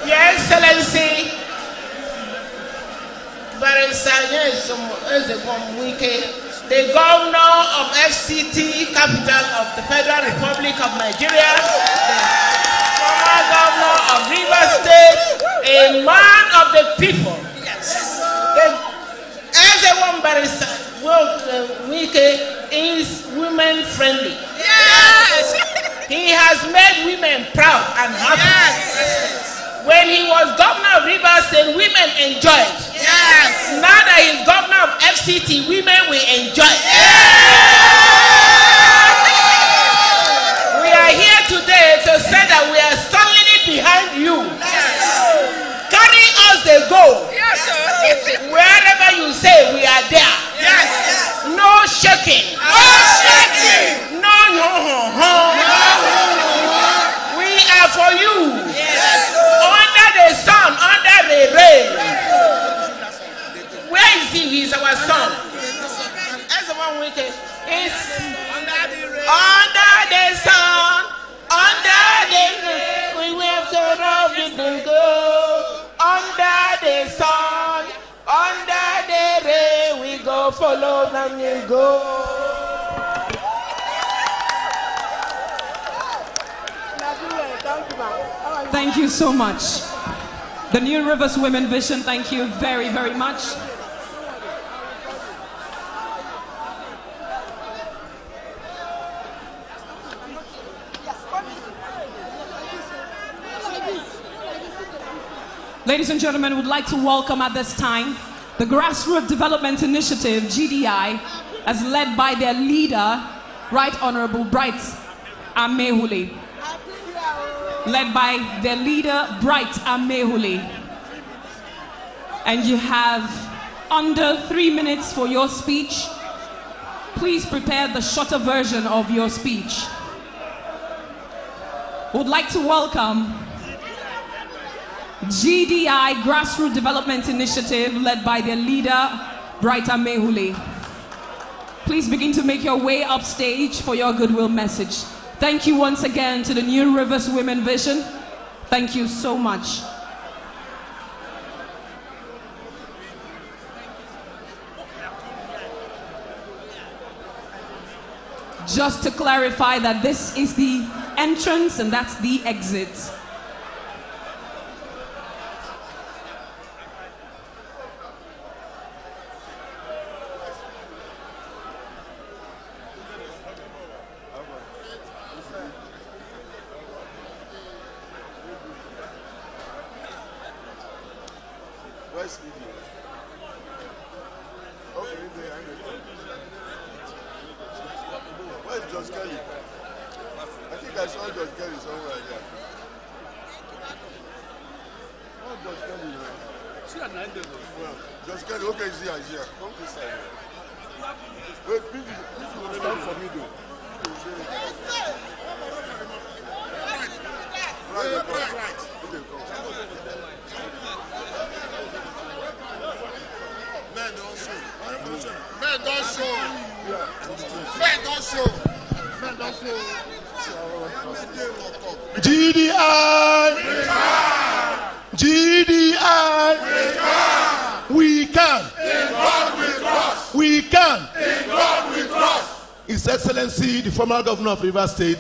Speaker 20: Your Excellency, Barrister Nyesom Ezebom Wike, the governor of FCT, capital of the Federal Republic of Nigeria, the former governor of Rivers State, a man of the people. Yes. Ezebunwo Barrister uh, Wike is women friendly. Yes. He has made women proud and happy. Yes. When he was governor of Rivers State, women enjoyed. Yes. Now that he's governor of FCT, women will enjoy. We are here today to say that we are solidly behind you. Carry us the go. Wherever you say we are there. No shaking. No rain. Where is he? He is our son. That's the one we can. It's under the rain. Under the sun. Under the. We will surround you to go. Under the sun. Under the rain. We go follow them and go.
Speaker 2: Thank you so much. The New Rivers Women Vision, thank you very, very much. Ladies and gentlemen, would like to welcome at this time the Grassroots Development Initiative, GDI, as led by their leader, Right Honorable Bright Amaewhule. Led by their leader, Bright Amaewhule. And you have under three minutes for your speech. Please prepare the shorter version of your speech. Would like to welcome GDI Grassroots Development Initiative led by their leader, Bright Mehule. Please begin to make your way upstage for your goodwill message. Thank you once again to the New Rivers Women Vision. Thank you so much. Just to clarify that this is the entrance and that's the exit.
Speaker 16: Where's video? Okay, there, I know. Where's Josh Kelly? I think I saw Josh Kelly somewhere there. Oh, Josh Kelly, man. See, at nine days. Well, Josh Kelly, okay, he's here, he's here. Come this side. Wait, please, please, you will stand for me, though. Right, right, right. Okay, come. Men don't show. Men don't show. Men don't show. Men don't show.
Speaker 18: GDI. GDI. We can. We can. His Excellency, the former of Rivers State,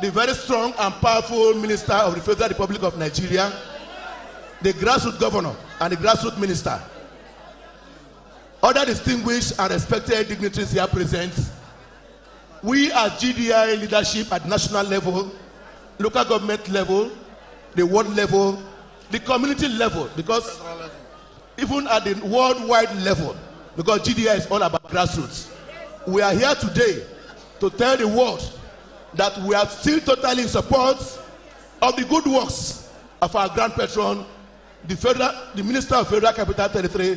Speaker 18: the very strong and powerful minister of the Federal Republic of Nigeria, the grassroots governor and the grassroots minister, other distinguished and respected dignitaries here present, we as GDI leadership at national level, local government level, the world level, the community level, because even at the worldwide level, because GDI is all about grassroots, we are here today to tell the world that we are still totally in support of the good works of our grand patron, the federal, the Minister of Federal Capital Territory,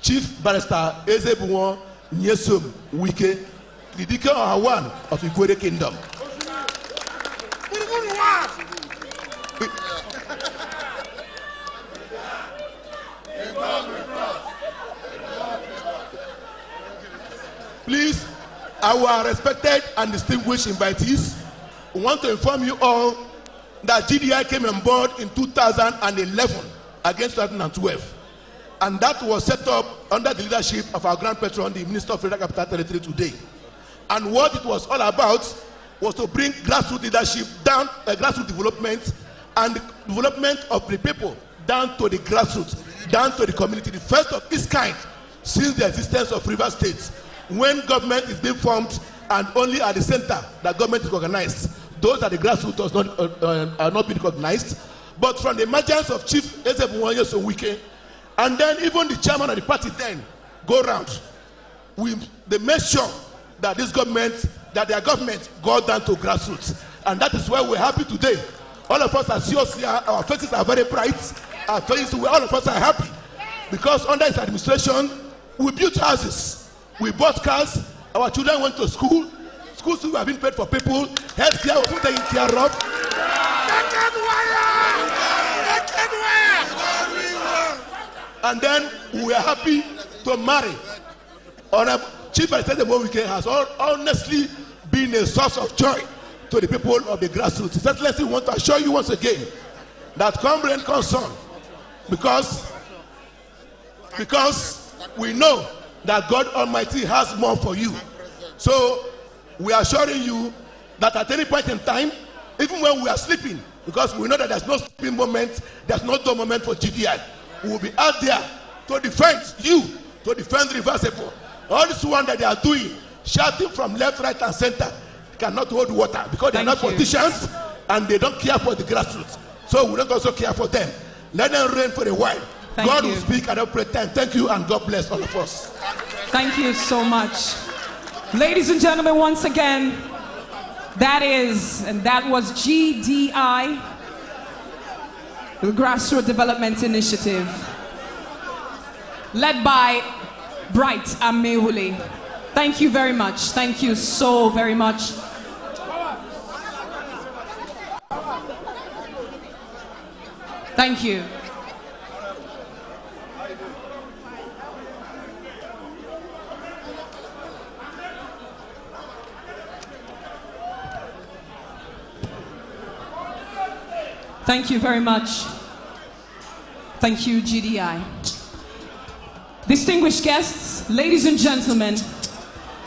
Speaker 18: Chief Barrister Ezebuwon Nyesom Wike, the Deacon Ohawan of Igwere Kingdom. Please, our respected and distinguished invitees, want to inform you all that GDI came on board in 2011 against 2012. And that was set up under the leadership of our grand patron, the Minister of Federal Capital Territory today. And what it was all about was to bring grassroots leadership down, uh, grassroots development, and development of the people down to the grassroots, down to the community. The first of its kind since the existence of River State, when government is being formed and only at the center that government is organized. Those at the grassroots not, uh, uh, are not being recognized. But from the emergence of Chief Ezebunwo Nyesom Wike, and then even the chairman of the party then go round, we they make sure that this government, that their government got down to grassroots. And that is why we're happy today. All of us are seriously, our faces are very bright. Our faces, all of us are happy. Because under his administration, we built houses, we bought cars, our children went to school, schools were being paid for people, healthcare was being taken care of. And then we are happy to marry. Honorable Chief President Wike has all, honestly been a source of joy to the people of the grassroots. His Excellency want to assure you once again that come rain, come because because we know that God Almighty has more for you. So we are assuring you that at any point in time, even when we are sleeping, because we know that there's no sleeping moment, there's no dull moment for GDI, we will be out there to defend you, to defend reversible. All this one that they are doing, shouting from left, right, and center, cannot hold water because they're not
Speaker 2: you.
Speaker 18: politicians and they don't care for the grassroots. So we don't also care for them. Let them reign for a while.
Speaker 2: Thank
Speaker 18: God
Speaker 2: you.
Speaker 18: will speak at every time. Thank you and God bless all of us.
Speaker 2: Thank you so much. Ladies and gentlemen, once again, that is, and that was GDI, the Grassroots Development Initiative, led by Bright Amaewhule. Thank you very much. Thank you so very much. Thank you. Thank you very much. Thank you, GDI. Distinguished guests, ladies and gentlemen,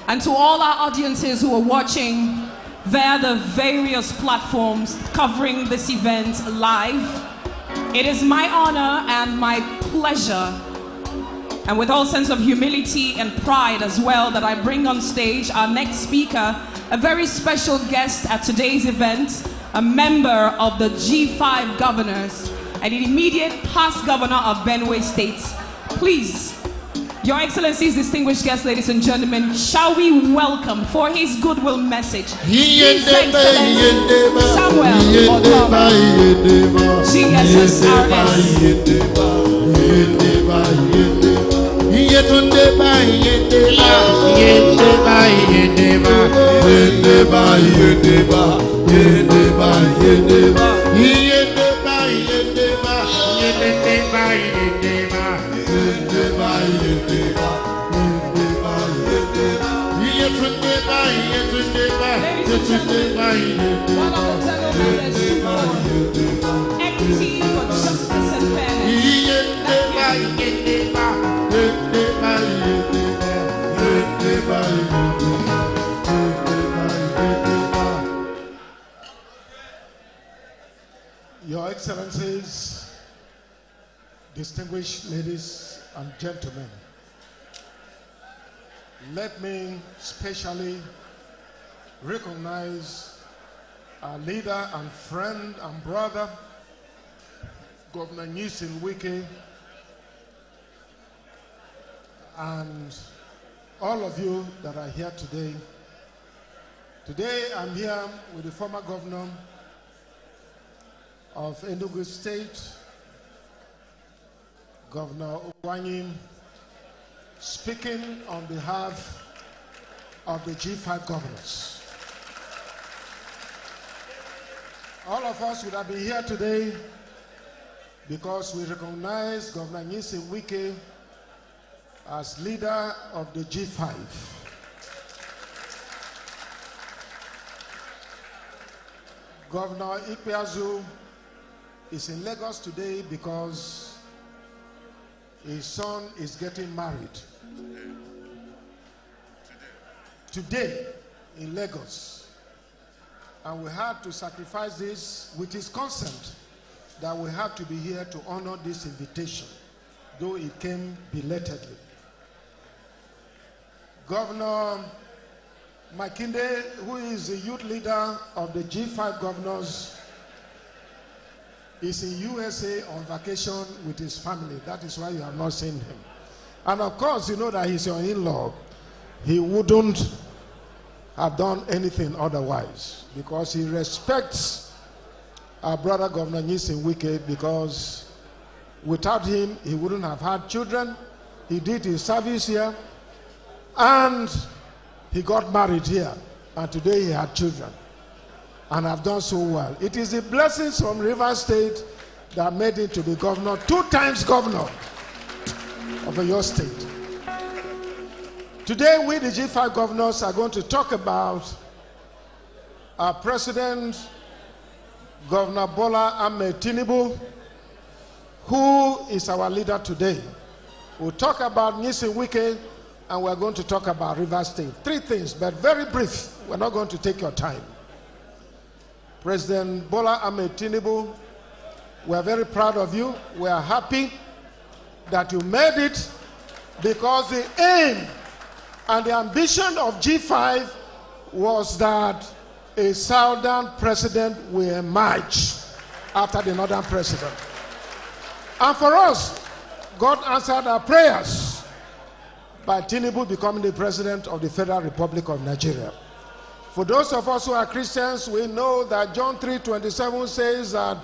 Speaker 2: and to all our audiences who are watching via the various platforms covering this event live, it is my honor and my pleasure, and with all sense of humility and pride as well, that I bring on stage our next speaker, a very special guest at today's event, a member of the G5 governors and an immediate past governor of Benue State. Please, Your Excellencies, distinguished guests, ladies and gentlemen, shall we welcome for his goodwill message His Excellency Samuel Ortom, GSSRS. Yetunde ba yende ba yende
Speaker 21: ba
Speaker 22: yende ba yende ba yende ba yende ba yende ba yende
Speaker 21: Excellencies, distinguished ladies and gentlemen, let me specially recognize our leader and friend and brother, Governor Nyesom Wike, and all of you that are here today. Today I'm here with the former governor of Enugu State, Governor Ugwuanyi, speaking on behalf of the G5 governors. All of us would have been here today because we recognize Governor Nyesom Wike as leader of the G5. Governor Ikpeazu is in Lagos today because his son is getting married. Today in Lagos. And we had to sacrifice this with his consent that we have to be here to honor this invitation, though it came belatedly. Governor Makinde, who is the youth leader of the G5 governors, is in USA on vacation with his family. That is why you have not seen him. And of course, you know that he's your in-law. He wouldn't have done anything otherwise because he respects our brother Governor Nyesom Wike because without him, he wouldn't have had children. He did his service here and he got married here. And today he had children and have done so well. It is the blessings from River State that made him to be governor, two times governor of your state. Today, we, the G5 governors, are going to talk about our president, Governor Bola Ahmed Tinubu, who is our leader today. We'll talk about Nisi Wike and we're going to talk about River State. Three things, but very brief. We're not going to take your time. President Bola Ahmed Tinubu, we're very proud of you. We are happy that you made it because the aim and the ambition of G5 was that a southern president will emerge after the northern president. And for us, God answered our prayers by Tinubu becoming the president of the Federal Republic of Nigeria. For those of us who are Christians, we know that John 3:27 says that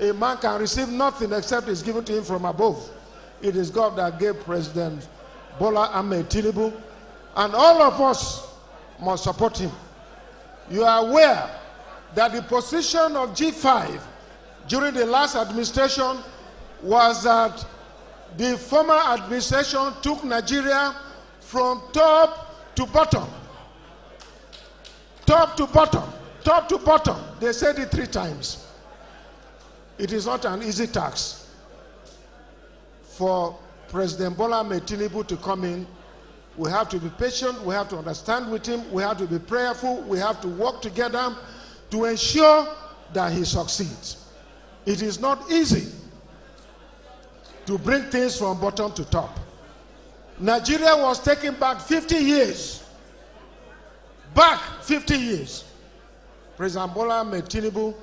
Speaker 21: a man can receive nothing except is given to him from above. It is God that gave President Bola Ahmed Tinubu, and all of us must support him. You are aware that the position of G5 during the last administration was that the former administration took Nigeria from top to bottom. Top to bottom. Top to bottom. They said it three times. It is not an easy task for President Bola Ahmed Tinubu to come in. We have to be patient. We have to understand with him. We have to be prayerful. We have to work together to ensure that he succeeds. It is not easy to bring things from bottom to top. Nigeria was taken back 50 years. Back 50 years. President Bola Ahmed Tinubu,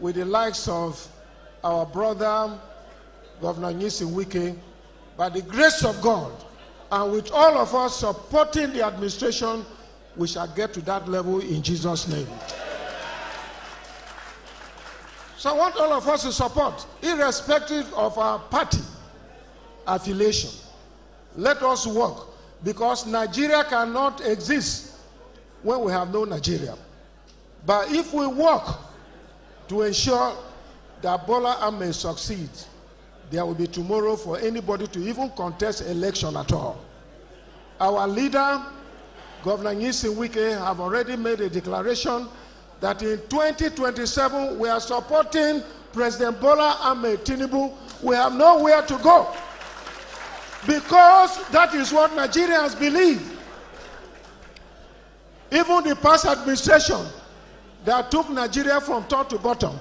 Speaker 21: with the likes of our brother, Governor Nyesom Wike, by the grace of God, and with all of us supporting the administration, we shall get to that level in Jesus' name. So I want all of us to support, irrespective of our party affiliation. Let us work because Nigeria cannot exist when we have no Nigeria. But if we work to ensure that Bola Ahmed succeeds, there will be tomorrow for anybody to even contest election at all. Our leader, Governor Nyesom Wike, have already made a declaration that in 2027 we are supporting President Bola Ahmed Tinubu. We have nowhere to go because that is what Nigerians believe. Even the past administration that took Nigeria from top to bottom,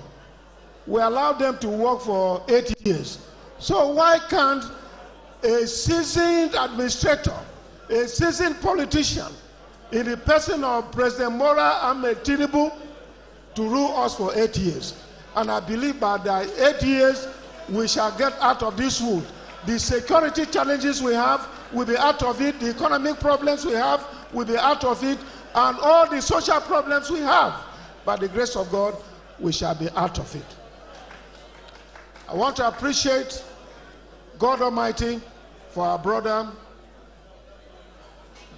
Speaker 21: we allowed them to work for eight years. So why can't a seasoned administrator, a seasoned politician, in the person of President Bola Ahmed Tinubu, to rule us for eight years. And I believe by the eight years, we shall get out of this wood. The security challenges we have will be out of it. The economic problems we have will be out of it. And all the social problems we have, by the grace of God, we shall be out of it. I want to appreciate God Almighty for our brother,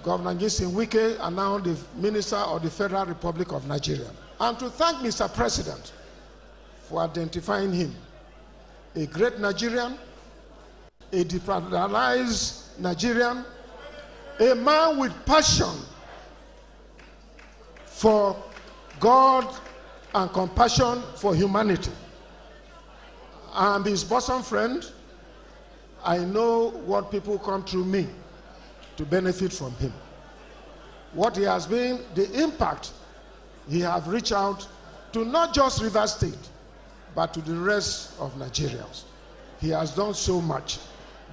Speaker 21: Governor Nyesom Wike, and now the Minister of the Federal Republic of Nigeria and to thank Mr. President for identifying him. A great Nigerian, a decentralized Nigerian, a man with passion for God and compassion for humanity. I'm his bosom friend. I know what people come through me to benefit from him. What he has been, the impact he have reached out to not just River State, but to the rest of Nigerians. He has done so much.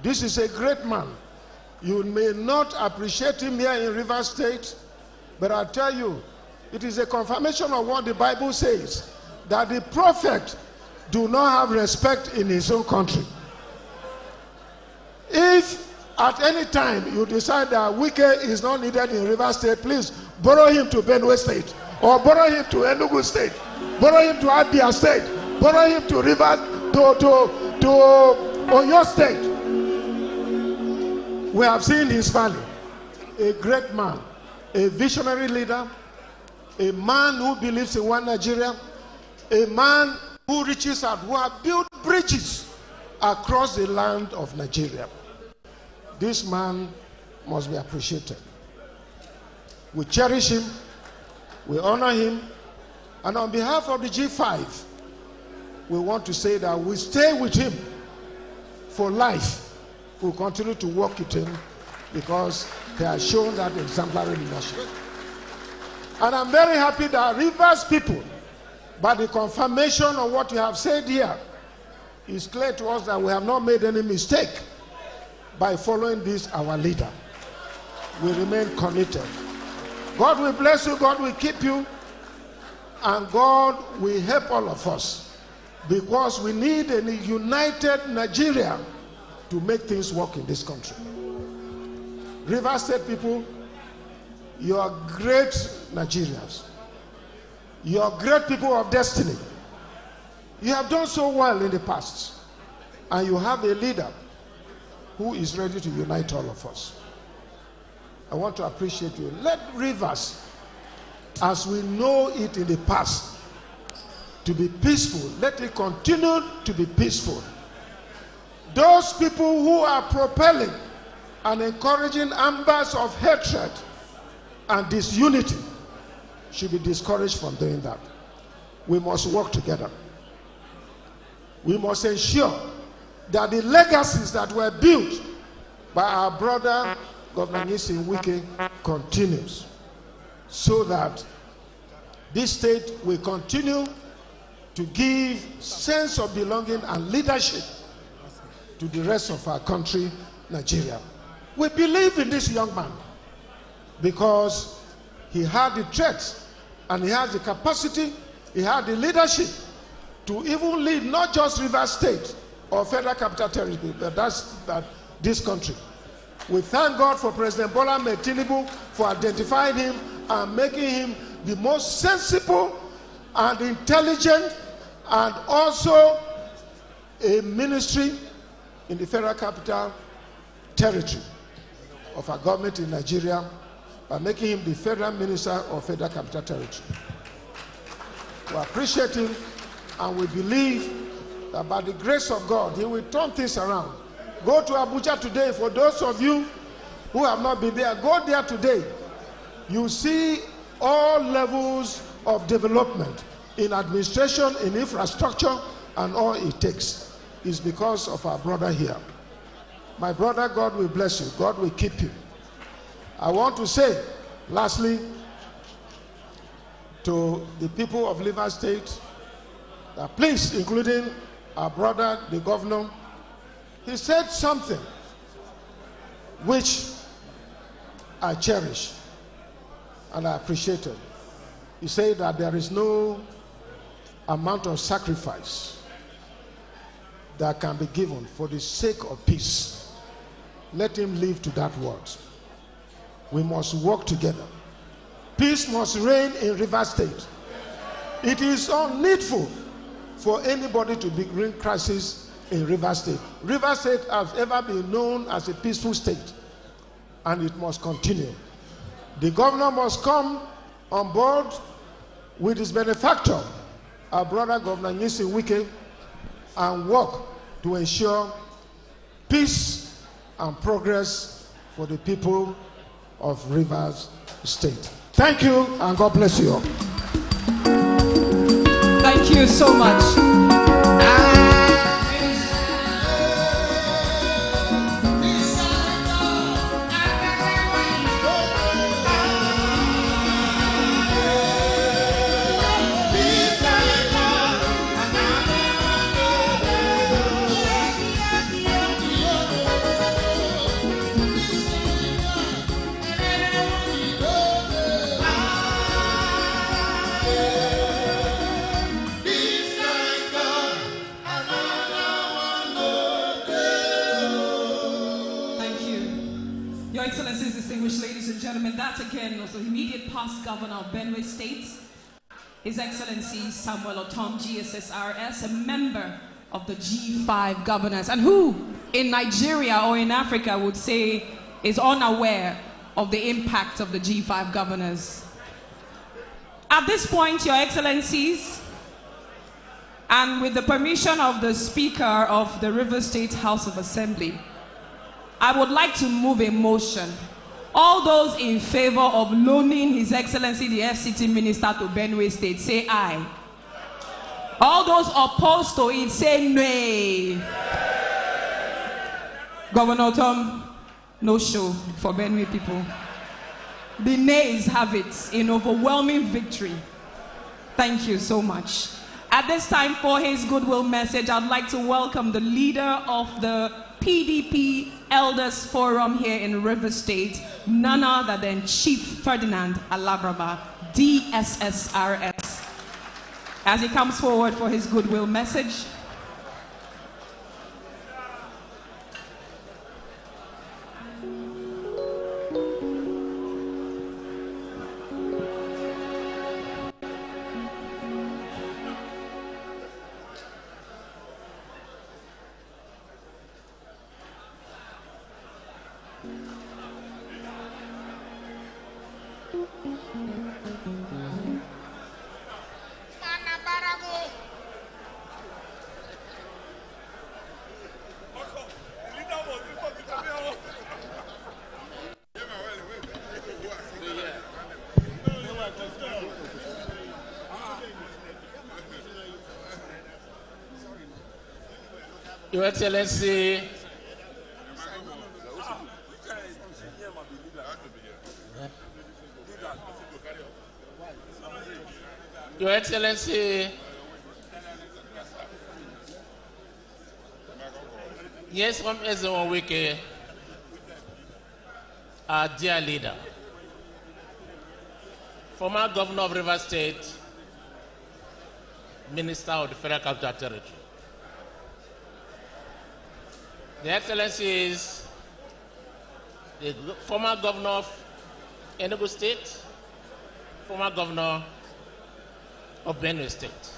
Speaker 21: This is a great man. You may not appreciate him here in River State, but I tell you, it is a confirmation of what the Bible says that the prophet do not have respect in his own country. If at any time you decide that Wike is not needed in River State, please borrow him to Benue State or borrow him to Enugu State, borrow him to Abia State, borrow him to River to to to Oyo State. We have seen his value. A great man, a visionary leader, a man who believes in one Nigeria, a man who reaches out, who have built bridges across the land of Nigeria. This man must be appreciated. We cherish him, we honor him, and on behalf of the G5, we want to say that we stay with him for life will continue to work with him because he has shown that exemplary leadership. And I'm very happy that Rivers people, by the confirmation of what you have said here, it's clear to us that we have not made any mistake by following this, our leader. We remain committed. God will bless you, God will keep you, and God will help all of us because we need a united Nigeria to make things work in this country. River State people, you are great Nigerians. You are great people of destiny. You have done so well in the past, and you have a leader who is ready to unite all of us. I want to appreciate you. Let rivers, as we know it in the past, to be peaceful. Let it continue to be peaceful. Those people who are propelling and encouraging ambers of hatred and disunity should be discouraged from doing that. We must work together. We must ensure that the legacies that were built by our brother Governor Nisin Wike continues so that this state will continue to give sense of belonging and leadership to the rest of our country, Nigeria. We believe in this young man because he had the traits and he has the capacity, he had the leadership to even lead not just River State or Federal Capital Territory, but that's that this country. We thank God for President Bola Tinubu for identifying him and making him the most sensible and intelligent and also a ministry in the Federal Capital Territory of our government in Nigeria by making him the Federal Minister of Federal Capital Territory. We appreciate him and we believe that by the grace of God, he will turn things around. Go to Abuja today. For those of you who have not been there, go there today. You see all levels of development in administration, in infrastructure, and all it takes is because of our brother here. My brother, God will bless you. God will keep you. I want to say, lastly, to the people of Liver State, that please, including our brother, the governor, he said something which I cherish and I appreciate it. He said that there is no amount of sacrifice that can be given for the sake of peace. Let him live to that word. We must work together. Peace must reign in River State. It is unneedful for anybody to bring crisis in River State. River State has ever been known as a peaceful state, and it must continue. The governor must come on board with his benefactor, our brother Governor Nisi Wike, and work to ensure peace and progress for the people of Rivers State. Thank you, and God bless you all.
Speaker 2: Thank you so much. And that again was the immediate past governor of Benue State, His Excellency Samuel Ortom, GSSRS, a member of the G5 governors, and who in Nigeria or in Africa would say is unaware of the impact of the G5 governors. At this point, Your Excellencies, and with the permission of the Speaker of the River State House of Assembly, I would like to move a motion. All those in favor of loaning His Excellency the FCT Minister to Benue State, say aye. All those opposed to it, say nay. Governor Tom, no show for Benue people. The nays have it in overwhelming victory. Thank you so much. At this time, for his goodwill message, I'd like to welcome the leader of the PDP Elders Forum here in River State, none other than Chief Ferdinand Alabraba, DSSRS. As he comes forward for his goodwill message,
Speaker 23: Excellency, Your Excellency, yes, from Ezra Wiki, our dear leader, former governor of River State, Minister of the Federal Capital Territory. The Excellencies, the former governor of Enugu State, former governor of Benue State.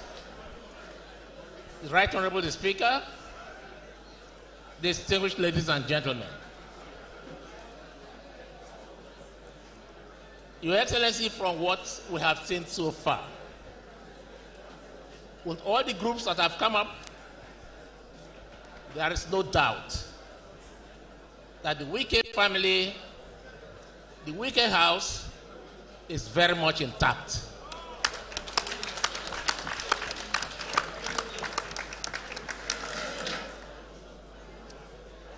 Speaker 23: The Right Honorable the Speaker, distinguished ladies and gentlemen. Your Excellency, from what we have seen so far, with all the groups that have come up, there is no doubt that the Wike family, the Wike house, is very much intact.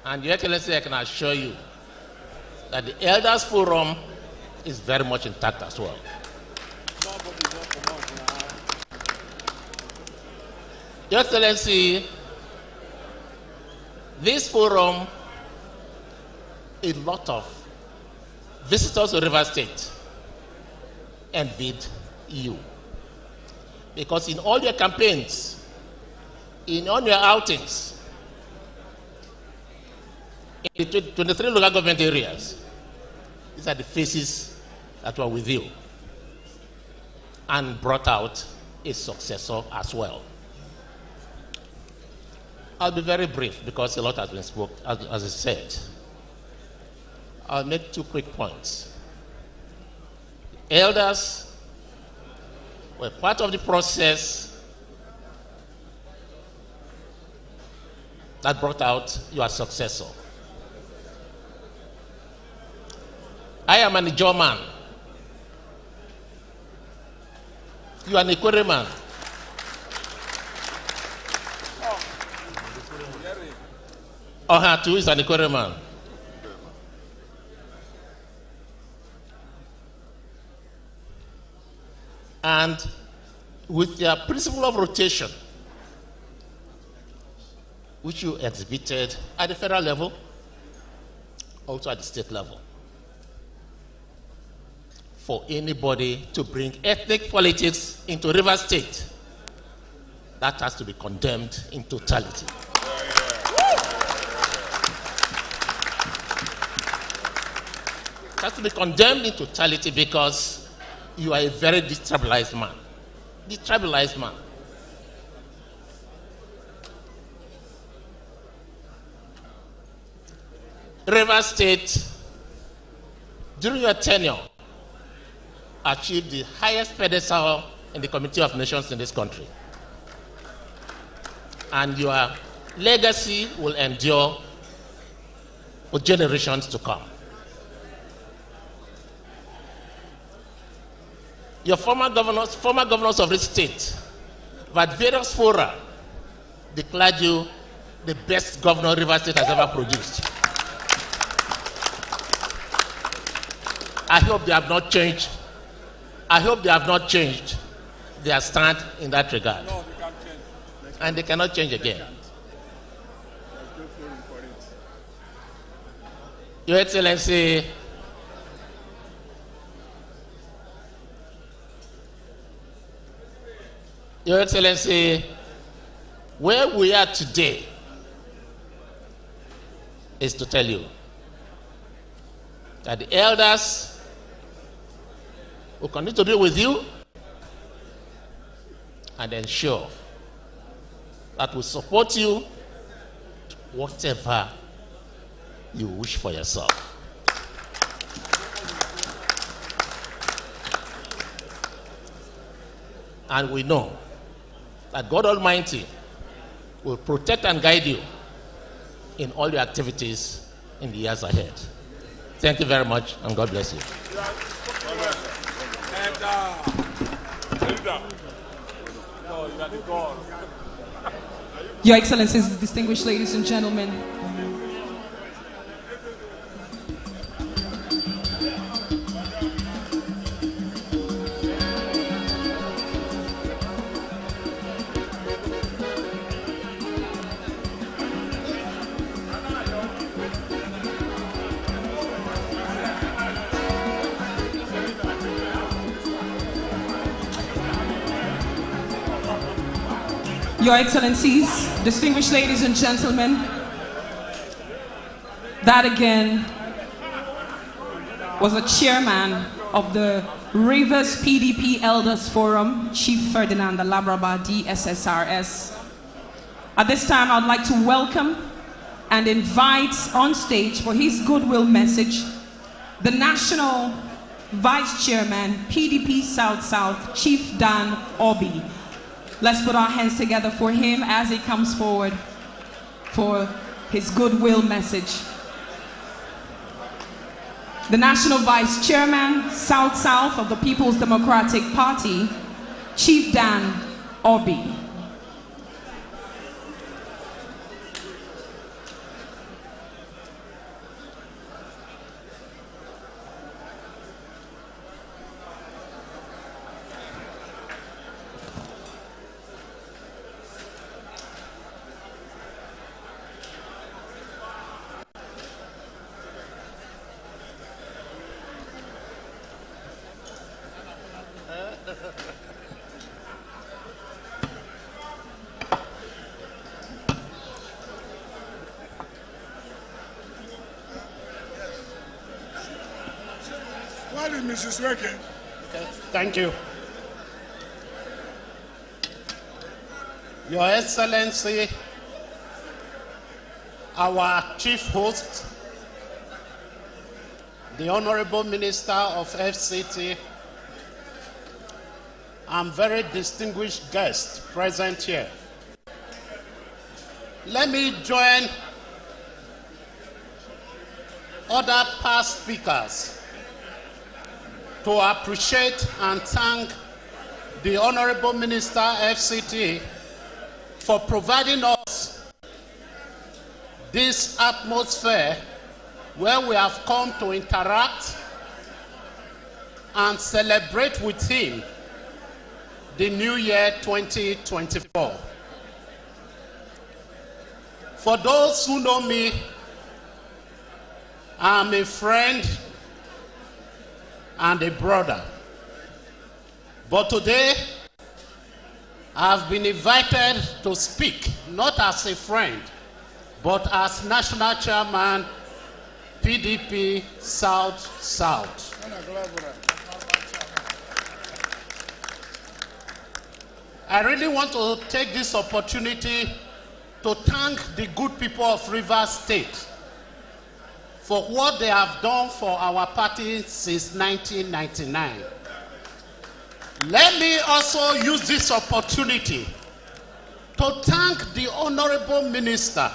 Speaker 23: And Your Excellency, I can assure you that the Elders Forum is very much intact as well. Your Excellency, this forum, a lot of visitors to River State envied you. Because in all your campaigns, in all your outings, in the 23 local government areas, these are the faces that were with you and brought out a successor as well. I'll be very brief because a lot has been spoken, as, as I said. I'll make two quick points. Elders were part of the process that brought out your successor. I am an Ijaw man. You are an Ikwerre man. Oha too is an Ikwerre man. And with their principle of rotation, which you exhibited at the federal level, also at the state level, for anybody to bring ethnic politics into River State, that has to be condemned in totality. Has to be condemned in totality because you are a very destabilized man. Destabilized man. River State, during your tenure, achieved the highest pedestal in the Committee of Nations in this country. And your legacy will endure for generations to come. your former governors, former governors of the state, at various fora, declared you the best governor River State has ever produced.
Speaker 24: I hope they have not changed. I hope they have not changed their stand in that regard.
Speaker 15: No, they can't change.
Speaker 24: They and they cannot change again. Your Excellency, Your Excellency, where we are today is to tell you that the elders will continue to be with you and ensure that we support you whatever you wish for yourself. And we know that God Almighty will protect and guide you in all your activities in the years ahead. Thank you very much, and God bless you.
Speaker 2: Your Excellencies, distinguished ladies and gentlemen, Your Excellencies, distinguished ladies and gentlemen, that again was the chairman of the Rivers PDP Elders Forum, Chief Ferdinand Alabraba, DSSRS. At this time, I'd like to welcome and invite on stage for his goodwill message the National Vice Chairman, PDP South South, Chief Dan Orbih. Let's put our hands together for him as he comes forward for his goodwill message. The National Vice Chairman, South South of the People's Democratic Party, Chief Dan Orbih.
Speaker 25: What is Mrs. Wike?
Speaker 24: Thank you. Your Excellency, our chief host, the Honorable Minister of FCT, and very distinguished guests present here. Let me join other past speakers to appreciate and thank the Honorable Minister FCT for providing us this atmosphere where we have come to interact and celebrate with him the new year 2024. For those who know me, I'm a friend and a brother. But today, I've been invited to speak, not as a friend, but as national chairman, PDP South South. I really want to take this opportunity to thank the good people of Rivers State for what they have done for our party since 1999. Let me also use this opportunity to thank the Honorable Minister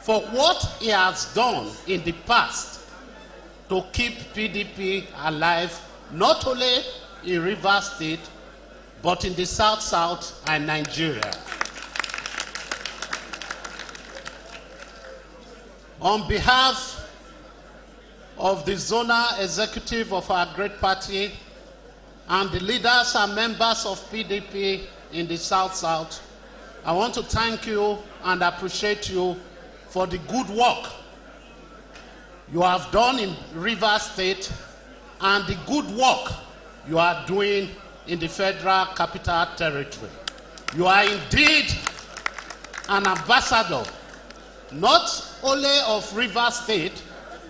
Speaker 24: for what he has done in the past to keep PDP alive, not only in Rivers State, but in the South South and Nigeria. On behalf of the zonal executive of our great party, and the leaders and members of PDP in the South South, I want to thank you and appreciate you for the good work you have done in Rivers State and the good work you are doing in the Federal Capital Territory. You are indeed an ambassador, not only of Rivers State,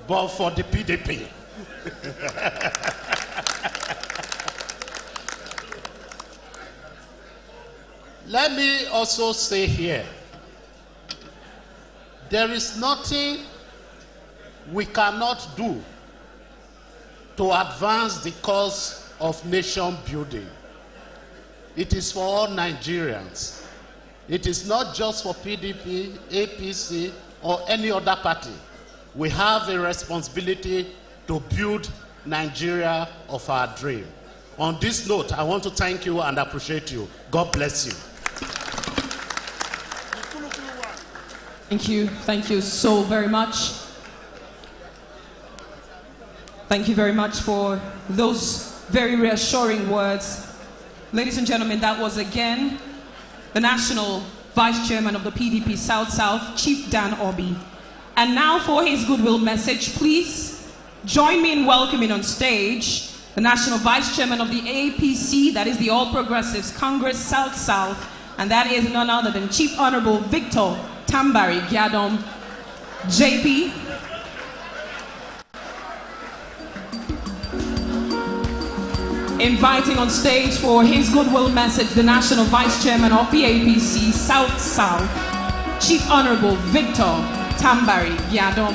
Speaker 24: but for the PDP. Let me also say here there is nothing we cannot do to advance the cause of nation building. It is for all Nigerians. It is not just for PDP, APC, or any other party. We have a responsibility to build Nigeria of our dream. On this note, I want to thank you and appreciate you. God bless you.
Speaker 2: Thank you. Thank you so very much. Thank you very much for those very reassuring words. Ladies and gentlemen, that was again the National Vice Chairman of the PDP South South, Chief Dan Orbih. And now for his goodwill message, please join me in welcoming on stage the National Vice Chairman of the APC, that is the All Progressives Congress South South, and that is none other than Chief Honorable Victor Tambari Giadom, JP. Inviting on stage for his goodwill message the National Vice Chairman of the APC South South, Chief Honorable Victor Tambari Giadom,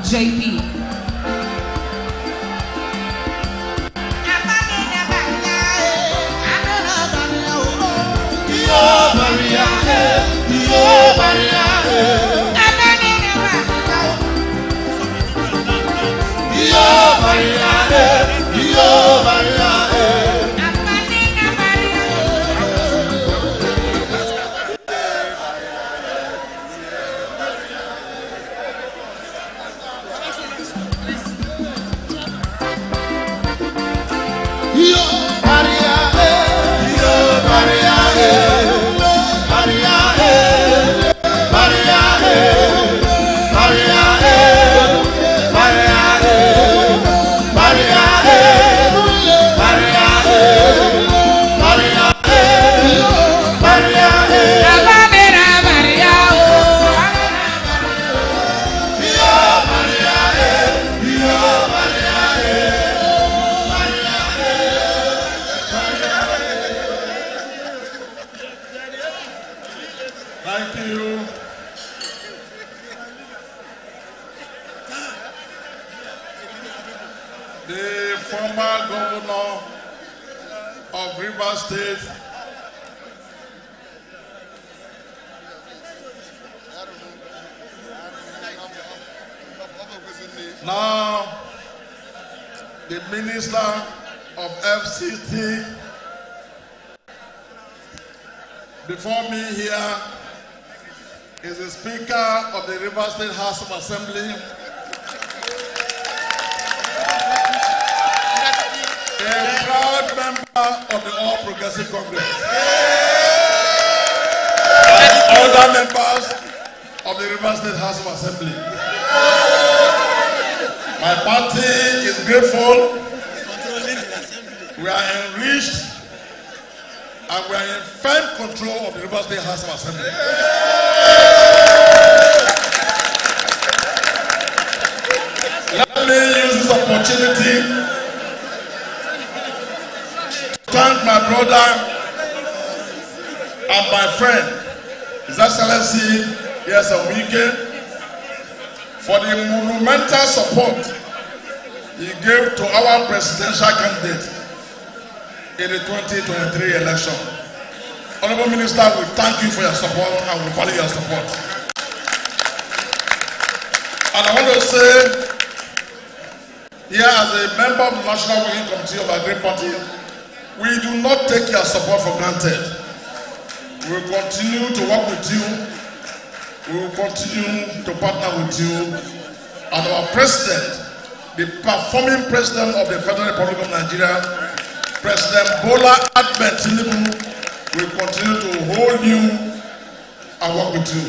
Speaker 2: JP.
Speaker 26: Thank 2023 election. Honorable Minister, we thank you for your support and we value your support. And I want to say, here as a member of the National Working Committee of our great party, we do not take your support for granted. We will continue to work with you. We will continue to partner with you and our president, the performing president of the Federal Republic of Nigeria, President Bola Ahmed Tinubu, will continue to hold you and work with you.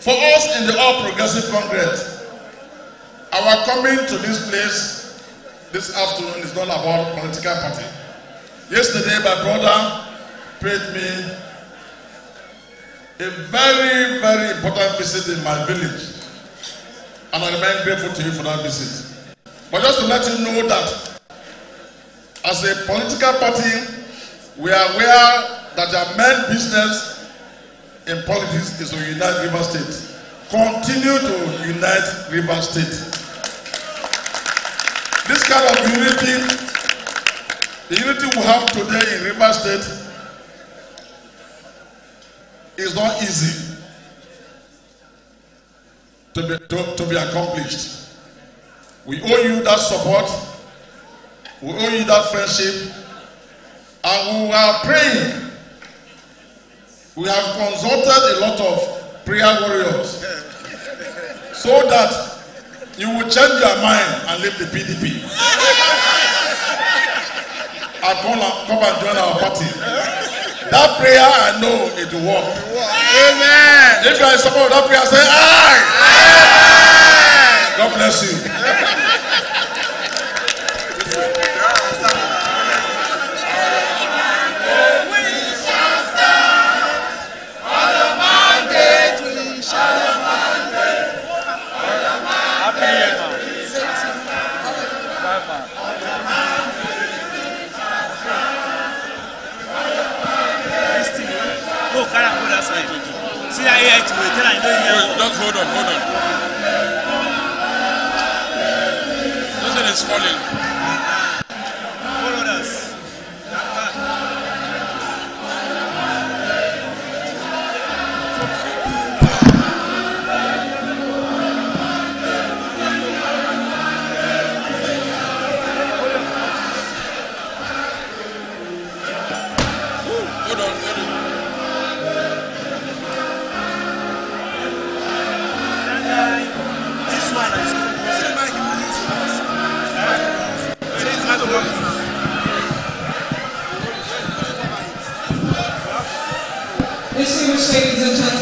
Speaker 26: For us in the All Progressive Congress, our coming to this place this afternoon is not about political party. Yesterday, my brother paid me a very, very important visit in my village. And I remain grateful to you for that visit. But just to let you know that as a political party, we are aware that our main business in politics is to unite River State. Continue to unite River State. This kind of unity, the unity we have today in River State, is not easy to be, to, to be accomplished. We owe you that support, we owe you that friendship, and we are praying. We have consulted a lot of prayer warriors so that you will change your mind and leave the PDP. and come, and- come and join our party. That prayer, I know it will work. Amen. If you are in support of that prayer, say aye. Amen. God bless you.
Speaker 27: Go carry am go that
Speaker 15: This
Speaker 2: Distinguished ladies and gentlemen,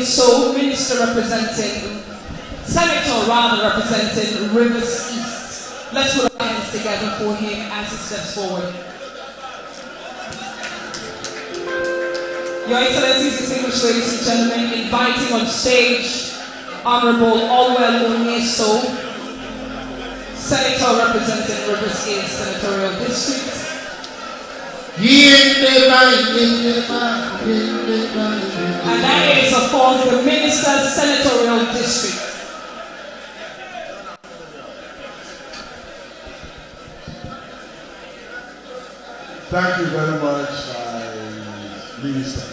Speaker 2: Onyeso, Minister representing, Senator rather representing Rivers East. Let's put our hands together for him as he steps forward. Your Excellencies, distinguished ladies and gentlemen, inviting on stage Honorable Allwell Onyeso, Senator representing Rivers East Senatorial District. And that is, course, the Minister's Senatorial District.
Speaker 28: Thank you very much, uh, Minister.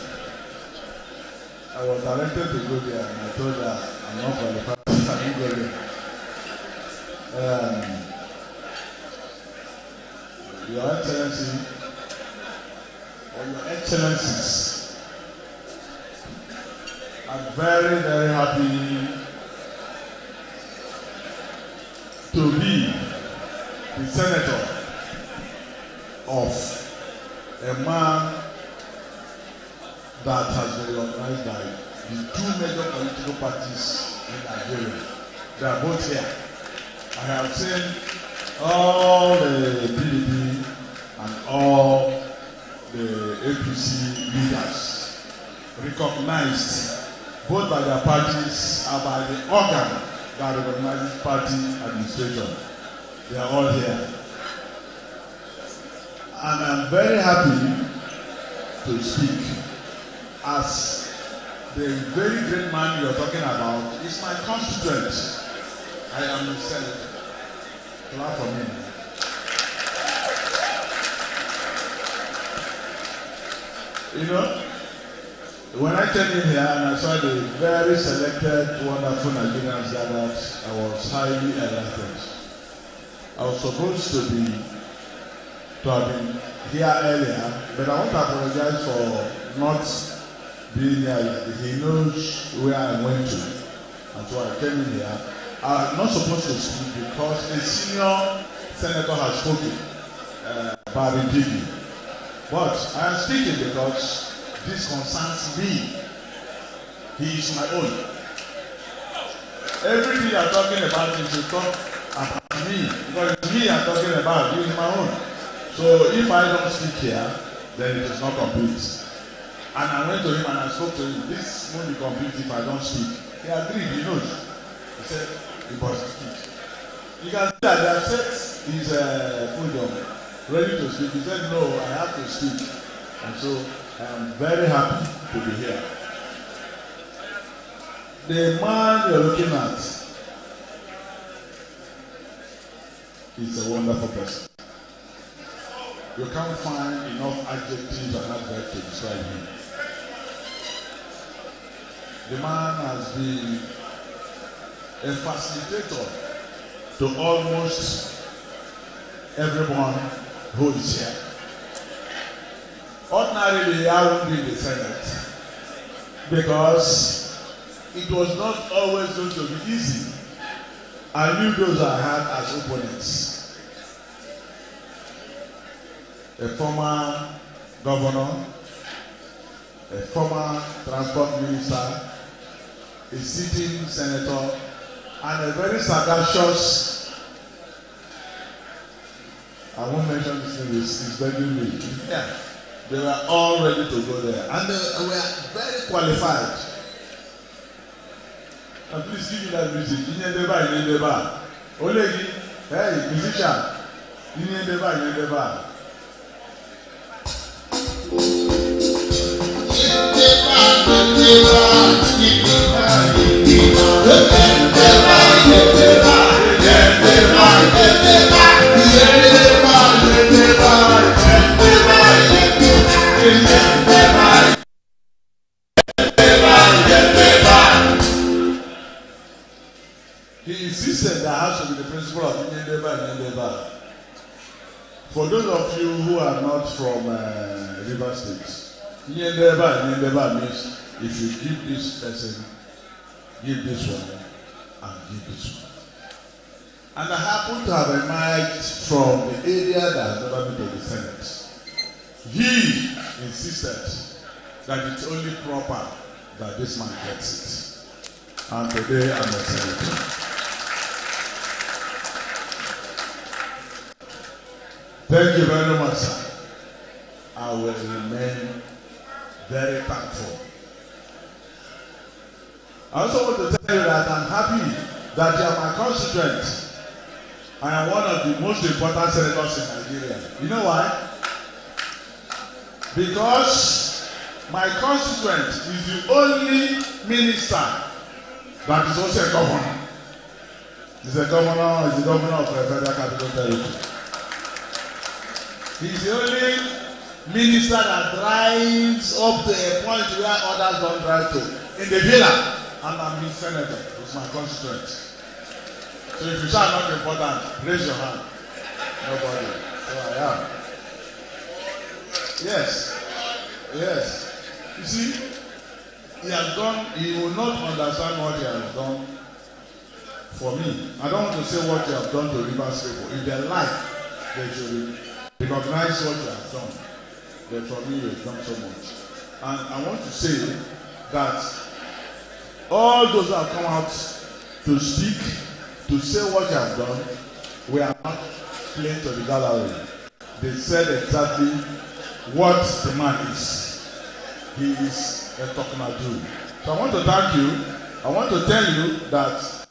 Speaker 28: I was directed to go there and I told her I'm not qualified. I didn't go there. Um, Your Excellency, or Your Excellencies, I'm very, very happy to be senator of a man that has been recognized by the two major political parties in Nigeria. They are both here. I have seen all the PDP and all the APC leaders recognized both by their parties and by the organ that recognizes party administration. They are all here. And I'm very happy to speak as the very great man you're talking about is my constituent. I am a senator. Clap for me. You know, when I came in here and I saw the very selected, wonderful Nigerians gathered, I was highly elated. I was supposed to be to have been here earlier, but I want to apologize for not being here. He knows where I went to, and so I came in here. I'm not supposed to speak because a senior senator has spoken, uh, Barry Mpigi. But I am speaking because this concerns me. He is my own. Everything you are talking about is to talk about me because it's me I'm talking about. He is my own. So if I don't speak here, then it is not complete. And I went to him and I spoke to him. This won't be complete if I don't speak. He agreed. He knows. He said he must speak. You can see that they have set his uh, podium ready to speak. He said, No, I have to speak. And so I am very happy to be here. The man you're looking at is a wonderful person. You can't find enough adjectives and adverbs to describe him. The man has been a facilitator to almost everyone here. Ordinarily, I won't be the Senate because it was not always going to be easy. I knew those I had as opponents. A former governor, a former transport minister, a sitting senator, and a very sagacious I won't mention this name, it's, it's very real. Yeah. They were all ready to go there. And they were very qualified. And please give me that music. Inyendeba, Inyendeba. Olegi, hey, musician. Inyendeba, Inyendeba. He should be the principal of Inyendeba, Inyendeba. For those of you who are not from uh, River State, means if you give this person, give this one, and give this one. And I happen to have emerged from the area that has never been to the Senate. He insisted that it's only proper that this man gets it. And today I'm a senator. Thank you very much, sir. I will remain very thankful. I also want to tell you that I'm happy that you are my constituent. I am one of the most important senators in Nigeria. You know why? Because my constituent is the only minister that is also a governor. He's a governor, he's the governor of the Federal Capital Territory. He's the only minister that drives up to a point where others don't drive to. In the villa, and I'm his senator. He's my constituent. So if you are not important, raise your hand. Nobody. So I am. Yes. Yes. You see, he has done, he will not understand what he has done for me. I don't want to say what you have done to River State. If they like, they should recognize what you have done. But for me, you've done so much. And I want to say that all those have come out to speak, to say what you have done, we are not playing to the gallery. They said exactly what the man is. He is a Tokunadu. So I want to thank you. I want to tell you that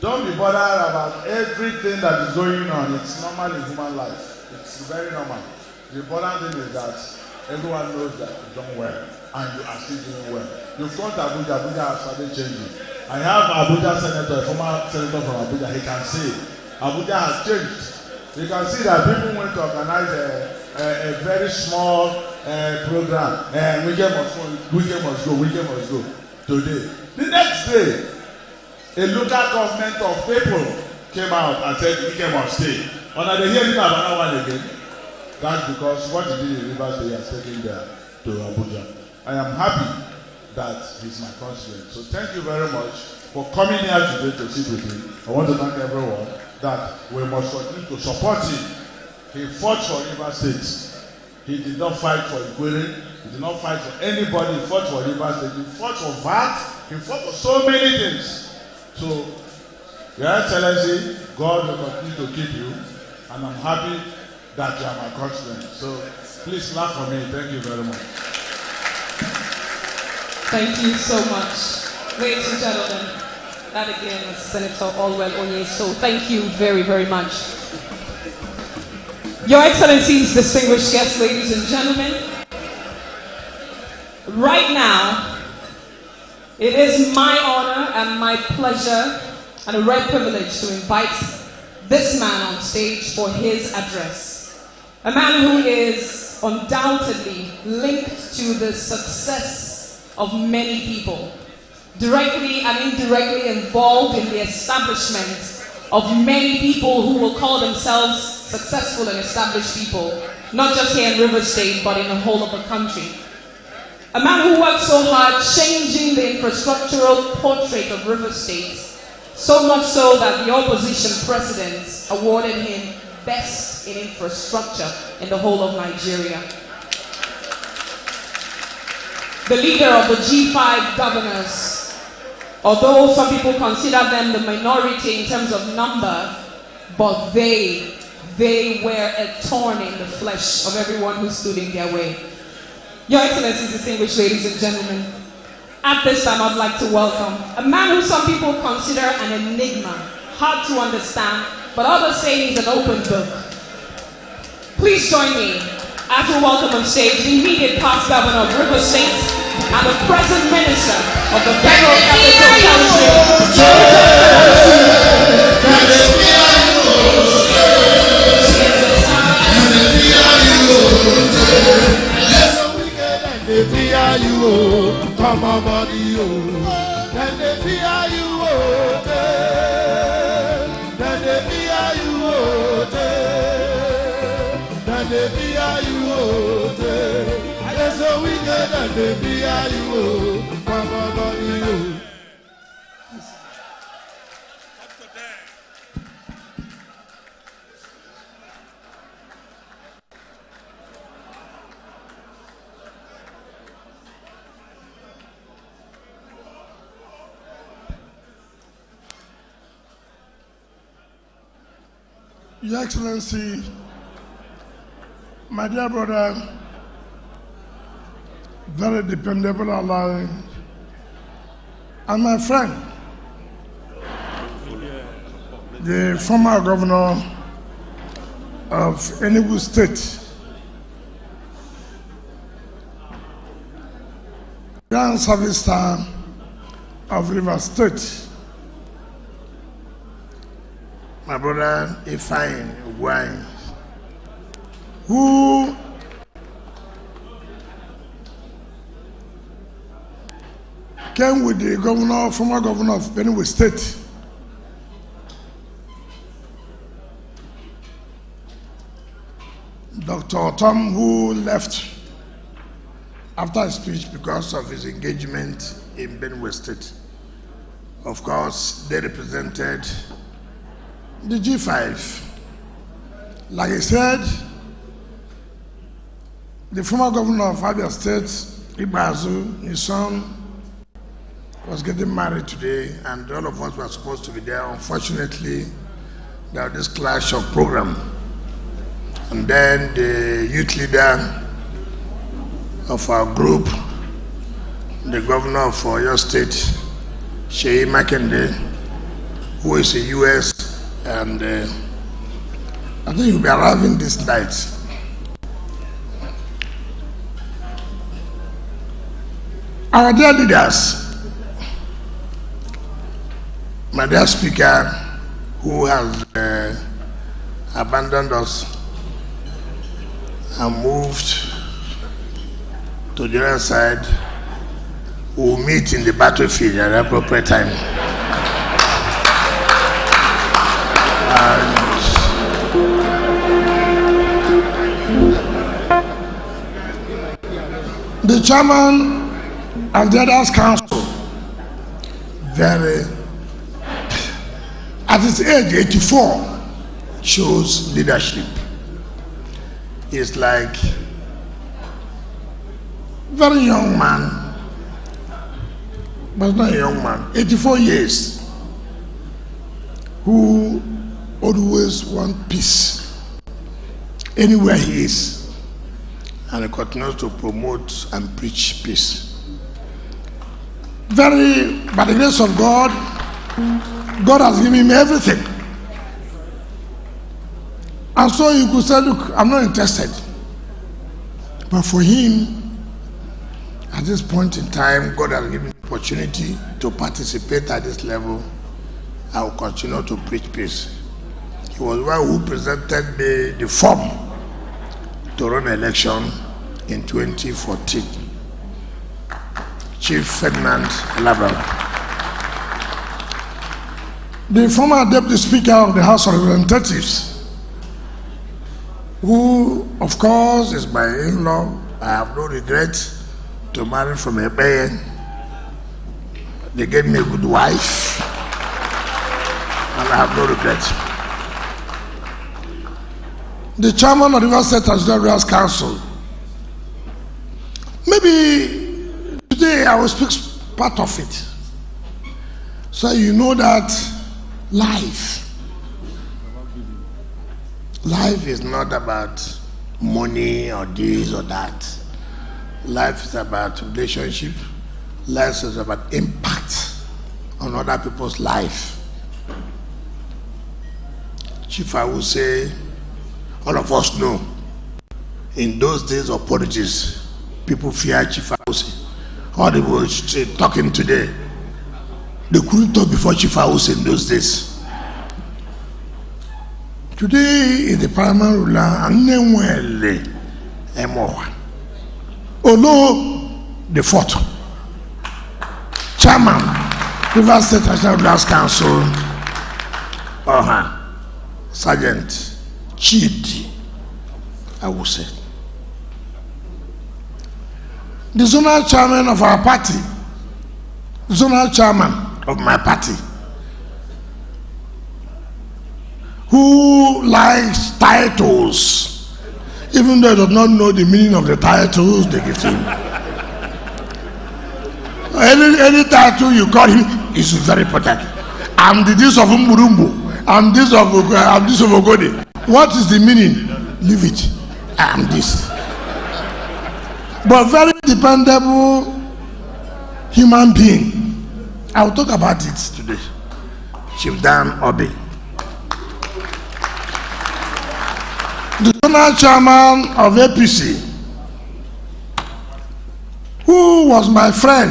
Speaker 28: don't be bothered about everything that is going on. It's normal in human life. It's very normal. The important thing is that everyone knows that you've done well and you are still doing well. You've gone to Abuja, Abuja has started changing. I have Abuja senator, a former senator from Abuja, he can say Abuja has changed. You can see that people went to organize a, a, a very small uh, program. Uh, weekend must go, weekend must go, weekend must go. Today. The next day, a local government of people came out and said weekend must stay. Una dey hear me about that one again? That's because what he did in Rivers State has taken there to Abuja. I am happy that he's my constituent. So thank you very much for coming here today to sit with me. I want to thank everyone that we must continue to support him. He fought for Rivers State. He did not fight for Ikwerre. He did not fight for anybody. He fought for Rivers State. He fought for VAT. He fought for so many things. So, Your Excellency, God will continue to keep you. And I'm happy that you are my constituent. So, please laugh for me. Thank you very much.
Speaker 2: Thank you so much. Ladies and gentlemen, that again was Senator Allwell Onyeso. Oh thank you very, very much. Your Excellencies, distinguished guests, ladies and gentlemen, right now, it is my honor and my pleasure and a rare privilege to invite this man on stage for his address. A man who is undoubtedly linked to the success of many people, directly and indirectly involved in the establishment of many people who will call themselves successful and established people, not just here in River State, but in the whole of the country. A man who worked so hard changing the infrastructural portrait of River State, so much so that the opposition president awarded him best in infrastructure in the whole of Nigeria the leader of the G5 governors, although some people consider them the minority in terms of number, but they, they were a thorn in the flesh of everyone who stood in their way. Your Excellencies, distinguished ladies and gentlemen, at this time I'd like to welcome a man who some people consider an enigma, hard to understand, but others say he's an open book. Please join me as we welcome on stage the immediate past governor of River State, and the present minister of the Federal Capital
Speaker 16: Country. Come on, body, oh. Then they fear you, oh. Then they fear you, oh. Then they fear you, oh. They're so wicked and they fear you, oh.
Speaker 29: Your Excellency, my dear brother, very dependable ally, and my friend, the former governor of Enugu State, Grand Service Star of River State, my brother Ifeanyi Ugwuanyi, who came with the governor, former governor of Benue State. Dr. Ortom, who left after his speech because of his engagement in Benue State. Of course, they represented the G5. Like I said, the former governor of Abia State, Ikpeazu, his son, was getting married today, and all of us were supposed to be there. Unfortunately, there was this clash of program. And then the youth leader of our group, the governor of your state, Sheyi Makinde, who is a US, and uh, I think he'll be arriving this night. Our dear leaders, my dear speaker, who has uh, abandoned us and moved to the other side, will meet in the battlefield at the appropriate time. And the chairman of the others council, very, at his age 84, shows leadership. He's like very young man, but not a young man, 84 years, who always want peace anywhere he is, and he continues to promote and preach peace. Very, by the grace of God, God has given him everything. And so you could say, look, I'm not interested. But for him, at this point in time, God has given me opportunity to participate at this level. I will continue to preach peace. He was one who presented me the form to run election in 2014. Chief Ferdinand Alabraba. The former Deputy Speaker of the House of Representatives, who, of course, is my in law, I have no regret to marry from a bayan. They gave me a good wife, and I have no regret. The chairman of the River State Territorial Council. Maybe today I will speak part of it. So you know that life, life is not about money or this or that. Life is about relationship. Life is about impact on other people's life. Chief, I will say, all of us know, in those days of politics, people fear Chief Awusi. All the words talking today, they couldn't talk before Chief Awusi in those days. Today, in the primary ruler, Anenwele Emowa. Olo the fourth chairman Rivers State National Rulers Council Oha Sergeant Chidi Awuse the zonal chairman of our party zonal chairman of my party who likes titles even though he does not know the meaning of the titles they give him. any any title you call him is very important. I'm the this of Umburumbu. I'm this of I'm this of Ogode. What is the meaning? Leave it. I am this. But very dependable human being. I will talk about it today. Chief Dan Obi. the zonal chairman of APC, who was my friend,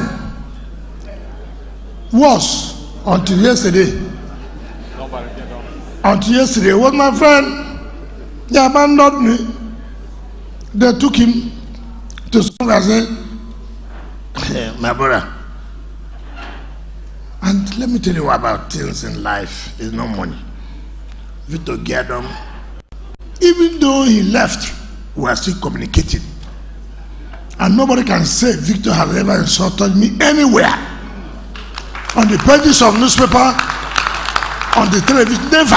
Speaker 29: was until yesterday. Until yesterday, was my friend. They abandoned me. They took him to school and said, eh, My brother. And let me tell you about things in life. There's no money. Victor Giadom even though he left, we are still communicating. And nobody can say Victor has ever insulted me anywhere. On the pages of newspaper, on the television, never.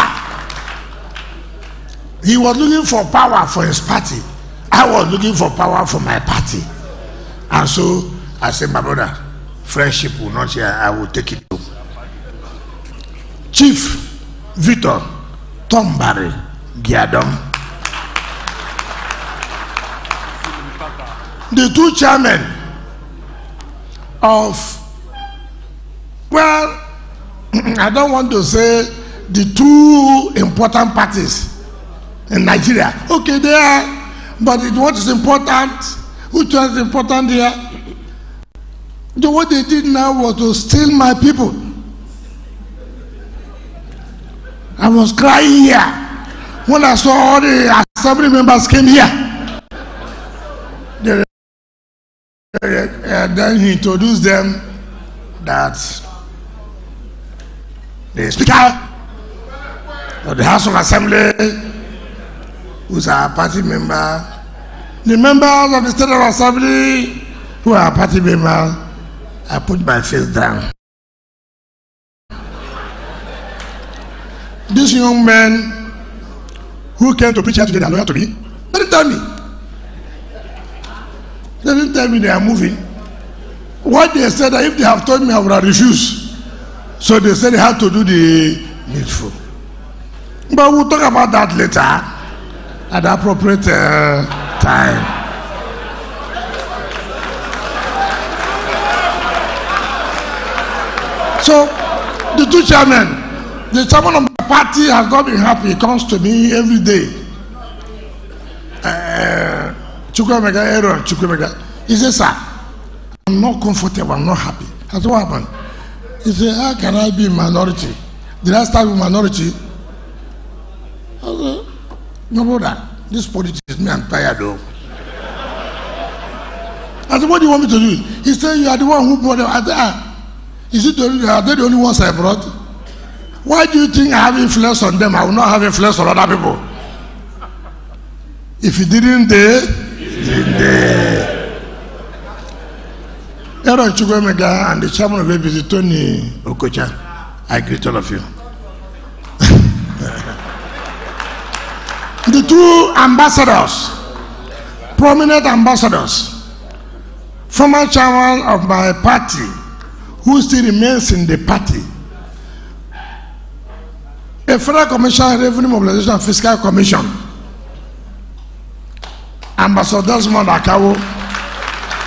Speaker 29: He was looking for power for his party. I was looking for power for my party. And so I said, my brother, friendship will not here. I will take it. Chief Victor Tombari Giadom. The two chairmen of, well, I don't want to say the two important parties in Nigeria. Okay, they are, but it, what is important, which was important here, the, what they did now was to steal my people. I was crying here when I saw all the assembly members came here. They, uh, then he introduced them that the speaker of the House of Assembly, who's our party member, the members of the State of Assembly, who are party members, I put my face down. This young man who came to preach here today, they are loyal to me. They didn't tell me. They didn't tell me they are moving. What they said that if they have told me, I would have refused. So they said they had to do the needful. But we'll talk about that later at the appropriate uh, time. So the two chairmen, the chairman of my party has not been happy. He comes to me every day. Uh, Chukwuemeka. He says, sir, I'm not comfortable, I'm not happy. I said, what happened? He said, how can I be minority? Did I start with minority? I said, no brother, this politics, me, I'm tired though. I said, what do you want me to do? He said, you are the one who brought them. I said, ah, is it the are they the only ones I brought? Why do you think I have influence on them? I will not have influence on other people. If you didn't they, didn't they. Aaron Chukwemega and the chairman of APC, Tony Okocha, I greet all of you. the two ambassadors, prominent ambassadors, former chairman of my party, who still remains in the party, a federal commission, revenue mobilization and fiscal commission, Ambassador Desmond Akawo,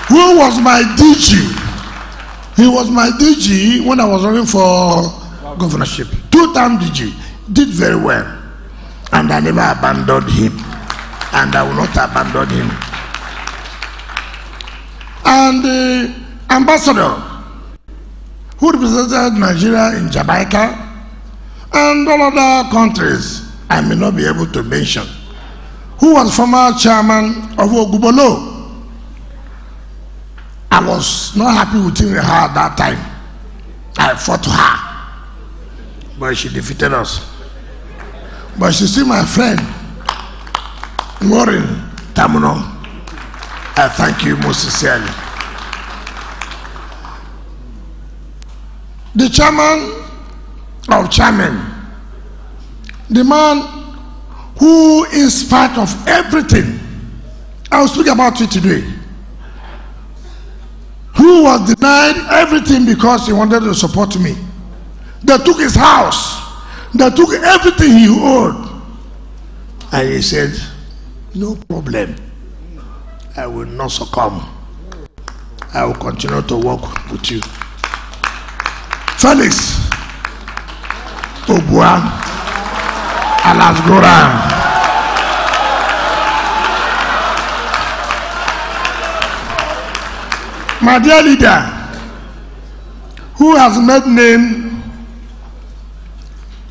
Speaker 29: who was my DG. He was my DG when I was running for governorship. Two-time DG. Did very well. And I never abandoned him. And I will not abandon him. And the ambassador who represented Nigeria in Jamaica and all other countries I may not be able to mention, who was former chairman of Ogubolo. I was not happy with her at that time. I fought her, but she defeated us. But she's still my friend, Maureen Tamuno. I thank you most sincerely. The chairman of chairman, the man who, in spite of everything, I will speak about it today, who was denied everything because he wanted to support me. They took his house, they took everything he owed, and he said, No problem, I will not succumb. I will continue to work with you. Felix Obuah Alasgora. My dear leader, who has made name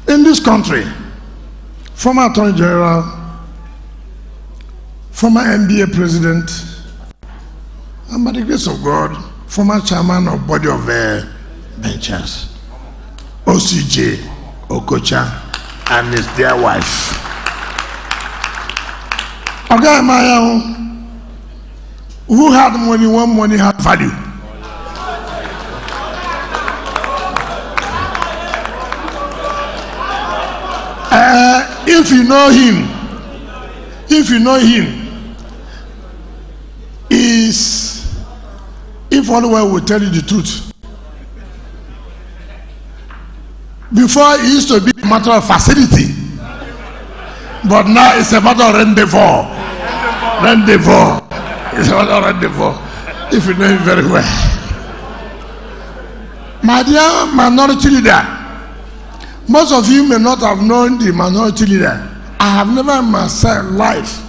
Speaker 29: in this country, former Attorney General, former NBA President, and by the grace of God, former Chairman of Body of uh, Benchers, OCJ Okocha, and his dear wife. Oga Emaya, who had money when money had value. Uh, if you know him, if you know him, is if Holloway will tell you the truth. Before it used to be a matter of facility, but now it's a matter of rendezvous. Rendezvous. It's a matter of rendezvous. If you know him very well. My dear minority leader, most of you may not have known the minority leader. I have never in my life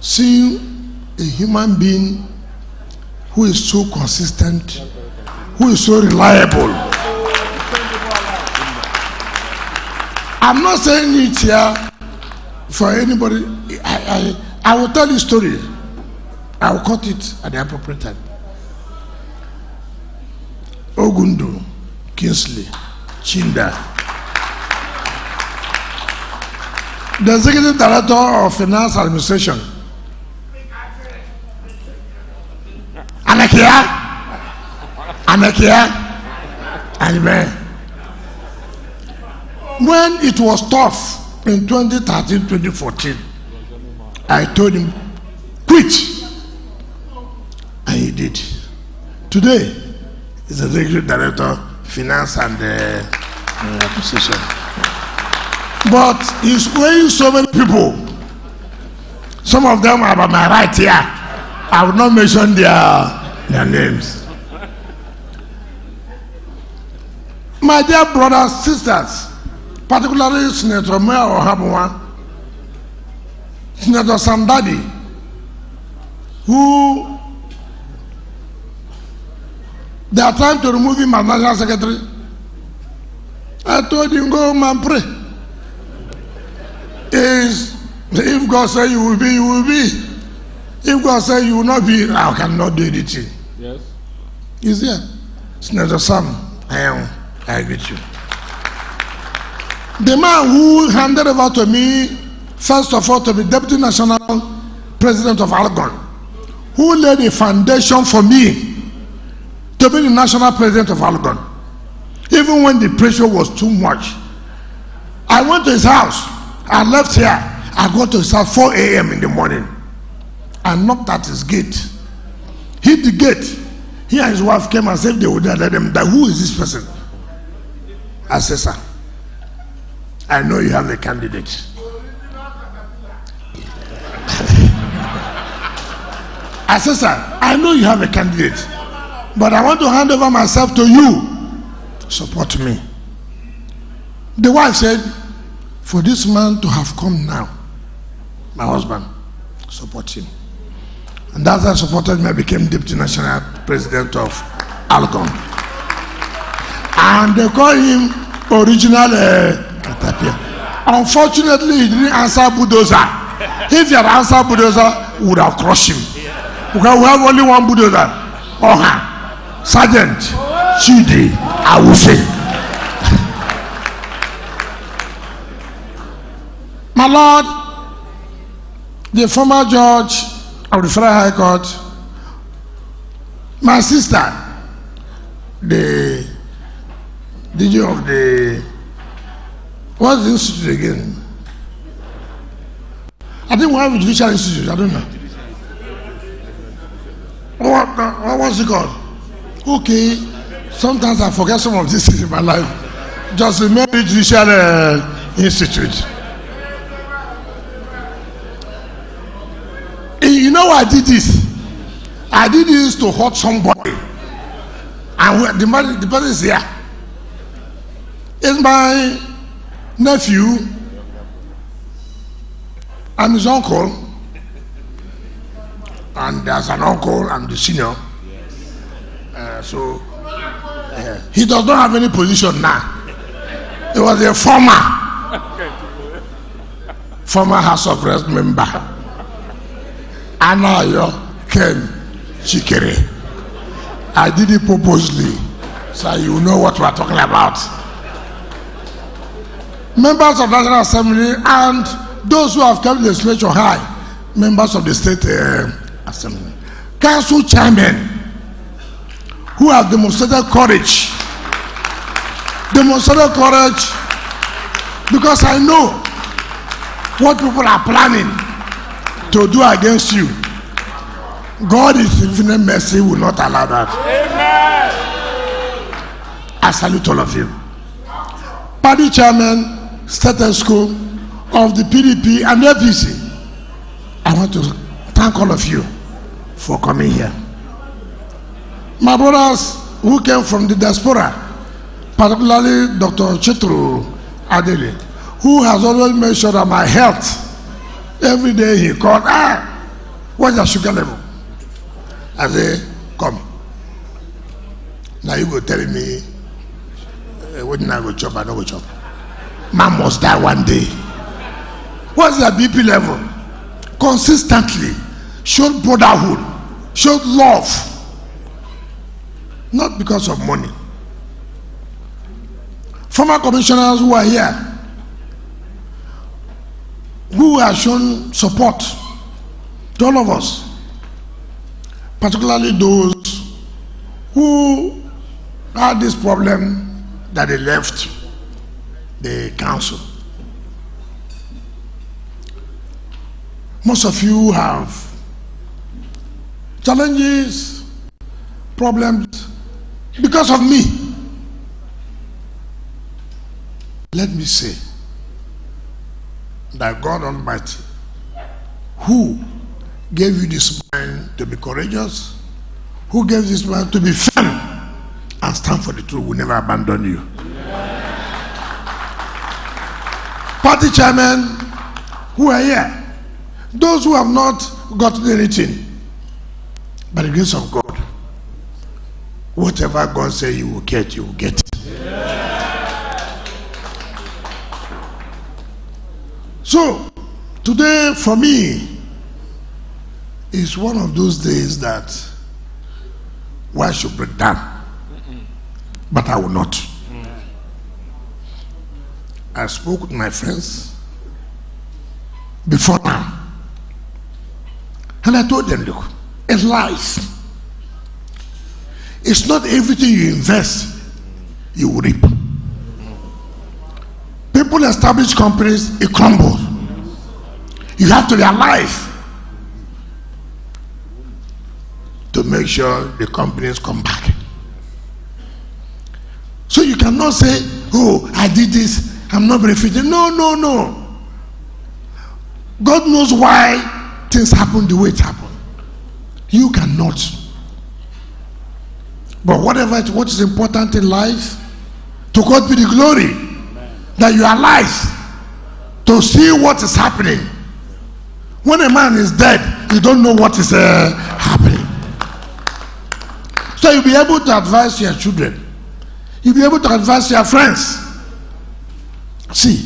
Speaker 29: seen a human being who is so consistent, who is so reliable. I'm not saying it here for anybody. I, I, I will tell you story. I will cut it at the appropriate time. Ogundu, Kingsley, Chinda. The executive director of finance administration. Anakia, Anakia, Amen. When it was tough in 2013, 2014, I told him, quit. And he did. Today, the executive director, finance and uh, acquisition. But he's weighing so many people. Some of them are by my right here. I will not mention their, their names. My dear brothers, sisters, particularly Senator Mayor Ohabunwa, Senator Sandadi, who they are trying to remove him as national secretary. I told him, go home and pray. Is if God say you will be, you will be. If God say you will not be, I cannot do anything.
Speaker 10: Yes.
Speaker 29: Is there? Senator Sam, I am. I agree with you. The man who handed over to me, first of all, to be deputy national president of Algon, who laid a foundation for me to be the national president of ALGON, even when the pressure was too much. I went to his house. I left here. I got to his house 4 a.m. in the morning. I knocked at his gate. Hit the gate. He and his wife came and said they would let them die. Who is this person? I said, sir, I know you have a candidate. I said, sir, I know you have a candidate, but I want to hand over myself to you. Support me. The wife said, for this man to have come now, my husband, support him. And that's how I supported me. I became deputy national president of ALGON. And they call him original uh. Unfortunately, he didn't answer bulldozer. If he had answered bulldozer, would have crushed him. Because we have only one bulldozer. Oha, Sergeant Chidi Awuse. My Lord, the former judge of the Federal High Court, my sister, the DJ of the what's the institute again? I think we have a judicial institute. I don't know. What, what was it called? Okay. Sometimes I forget some of things in my life. Just remember judicial uh, institute. you know I did this? I did this to hurt somebody. And the man, the person is here. It's my nephew and his uncle. And there's an uncle and the senior. Uh, so uh, he does not have any position now. He was a former former House of Reps member. Anayo Ken Chikere. I did it purposely so you know what we're talking about. Members of National Assembly and those who have kept the legislature high, members of the State uh, Assembly, council chairmen who have demonstrated courage, demonstrated courage because I know what people are planning to do against you, God is infinite mercy will not allow that. Amen. I salute all of you. Party chairman, status quo of the PDP and FDC. I want to thank all of you for coming here. My brothers who came from the diaspora, particularly Dr. Chitru Adele, who has always made sure that my health, every day he called, ah, what's your sugar level? I say, come. Now you go tell me, uh, when I go chop, I don't go chop. Man must die one day. What's your BP level? Consistently showed brotherhood, showed love, not because of money. Former commissioners who are here, who have shown support to all of us, particularly those who had this problem that they left the council. Most of you have challenges, problems because of me. Let me say that God Almighty, who gave you this mind to be courageous, who gave this mind to be firm and stand for the truth, will never abandon you. Party chairman who are here, those who have not gotten anything, by the grace of God, whatever God says you will get, you will get it. So, today for me is one of those days that why should break down, but I will not. I spoke with my friends before now, and I told them, look, it's life, it's not everything you invest you will reap. People establish companies, it crumbles. You have to realize to make sure the companies come back. So you cannot say, oh, I did this, I'm not benefiting. No, no, no. God knows why things happen the way it happened. You cannot. But whatever it, what is important in life, to God be the glory that you are alive to see what is happening. When a man is dead, you don't know what is uh, happening. So you'll be able to advise your children. You'll be able to advise your friends. See,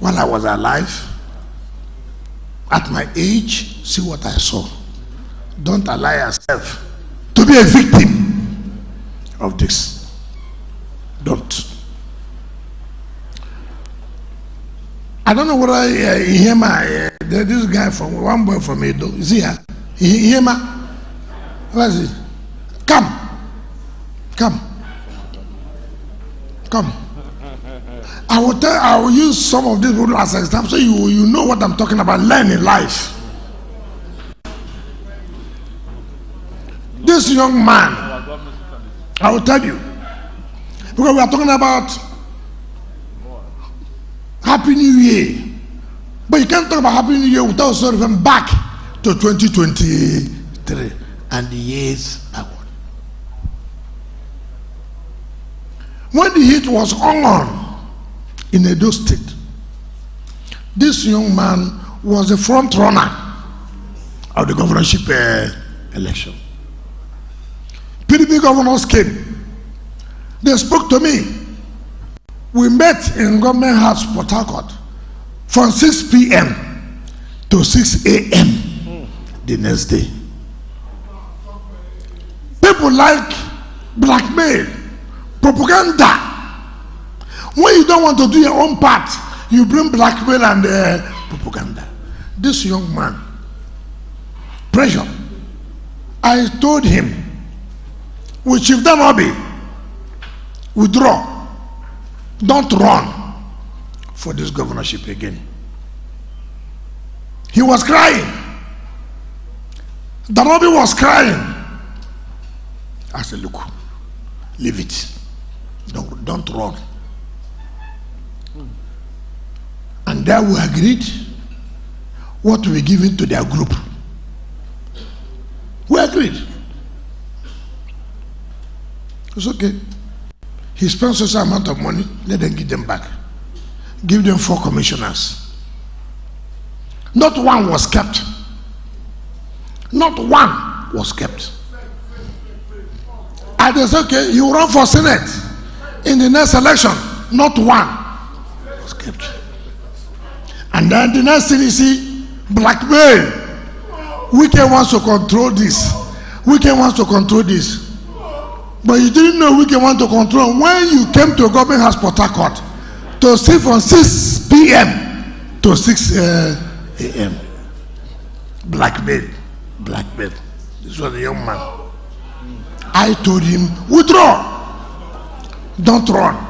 Speaker 29: while I was alive, at my age, see what I saw. Don't allow yourself to be a victim of this. Don't. I don't know whether uh, hear my uh, this guy from one boy from Edo. Is he here? My? Where is he? Come, come, come. I will tell. I will use some of these people as examples so you you know what I'm talking about. Learn in life. This young man, I will tell you, because we are talking about Happy New Year. But you can't talk about Happy New Year without referring back to 2023 and the years backward. When the heat was on in Edo State, this young man was a front runner of the governorship uh, election. PDP governors came. They spoke to me. We met in Government House, Port Harcourt, from 6 p.m. to 6 a.m. the next day. People like blackmail, propaganda. When you don't want to do your own part, you bring blackmail and uh, propaganda. This young man, pressure. I told him, with Chief Dan Orbih, eh? withdraw. Don't run for this governorship again. He was crying. Dan Orbih was crying. I said, Look, leave it. Don't, don't run. And there we agreed what we given to their group. We agreed. It's okay. He spent such amount of money, let them give them back. Give them four commissioners. Not one was kept. Not one was kept. And they said, okay, you run for Senate in the next election. Not one was kept. And then the next thing you see, blackmail. Wike wants to control this. Wike wants to control this. But you didn't know Wicked want to control when you came to government house Port Harcourt to sit from 6 p.m. to 6 uh, a.m. Blackmail. Blackmail. This was a young man. I told him, withdraw. Don't run.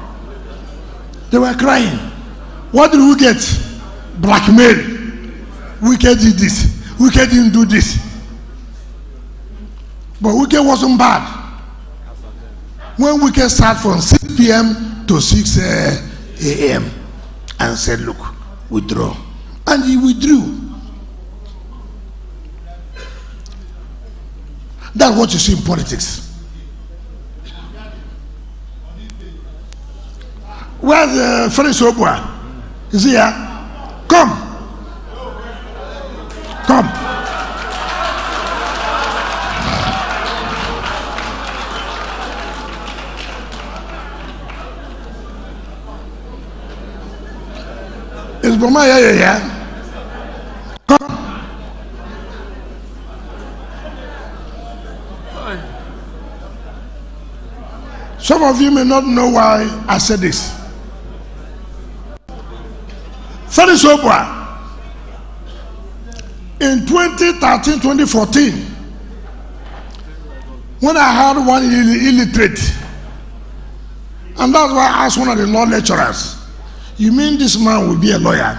Speaker 29: They were crying. What did we get? Blackmail. Wicked did this. Wicked didn't do this. But Wicked wasn't bad. When Wike start from 6 p.m. to 6 uh, a.m. and said, look, withdraw. And he withdrew. That's what you see in politics. Where's uh, Felix Obuah? Is he here? Come. Come. Is Boma here? here? Come. Some of you may not know why I said this. Felix Obua, in 2013 2014, when I had one Ill- illiterate, and that's why I asked one of the law lecturers, You mean this man will be a lawyer?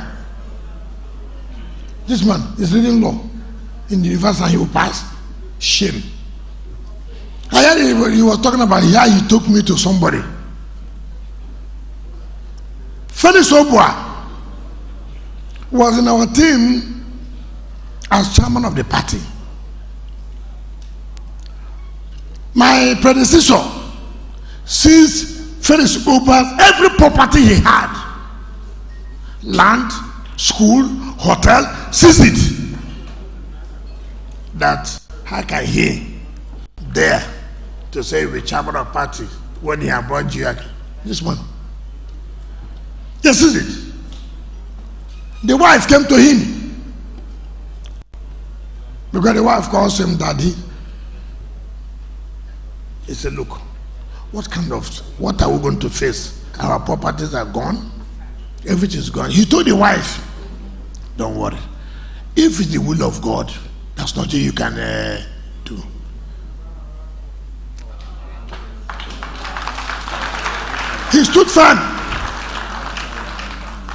Speaker 29: This man is reading law in the university and he will pass? Shame. I heard he, he was talking about here he took me to somebody. Felix Obua was in our team as chairman of the party. My predecessor seized Felix Obua's every property he had land, school, hotel, seized it. That how can he dare to say we chairman of party when he had brought? This one. Yes, seized it. The wife came to him because the wife calls him daddy. He said, Look, what kind of what are we going to face? Our properties are gone, everything's gone. He told the wife, Don't worry. If it's the will of God, that's nothing you can uh, do. He stood firm.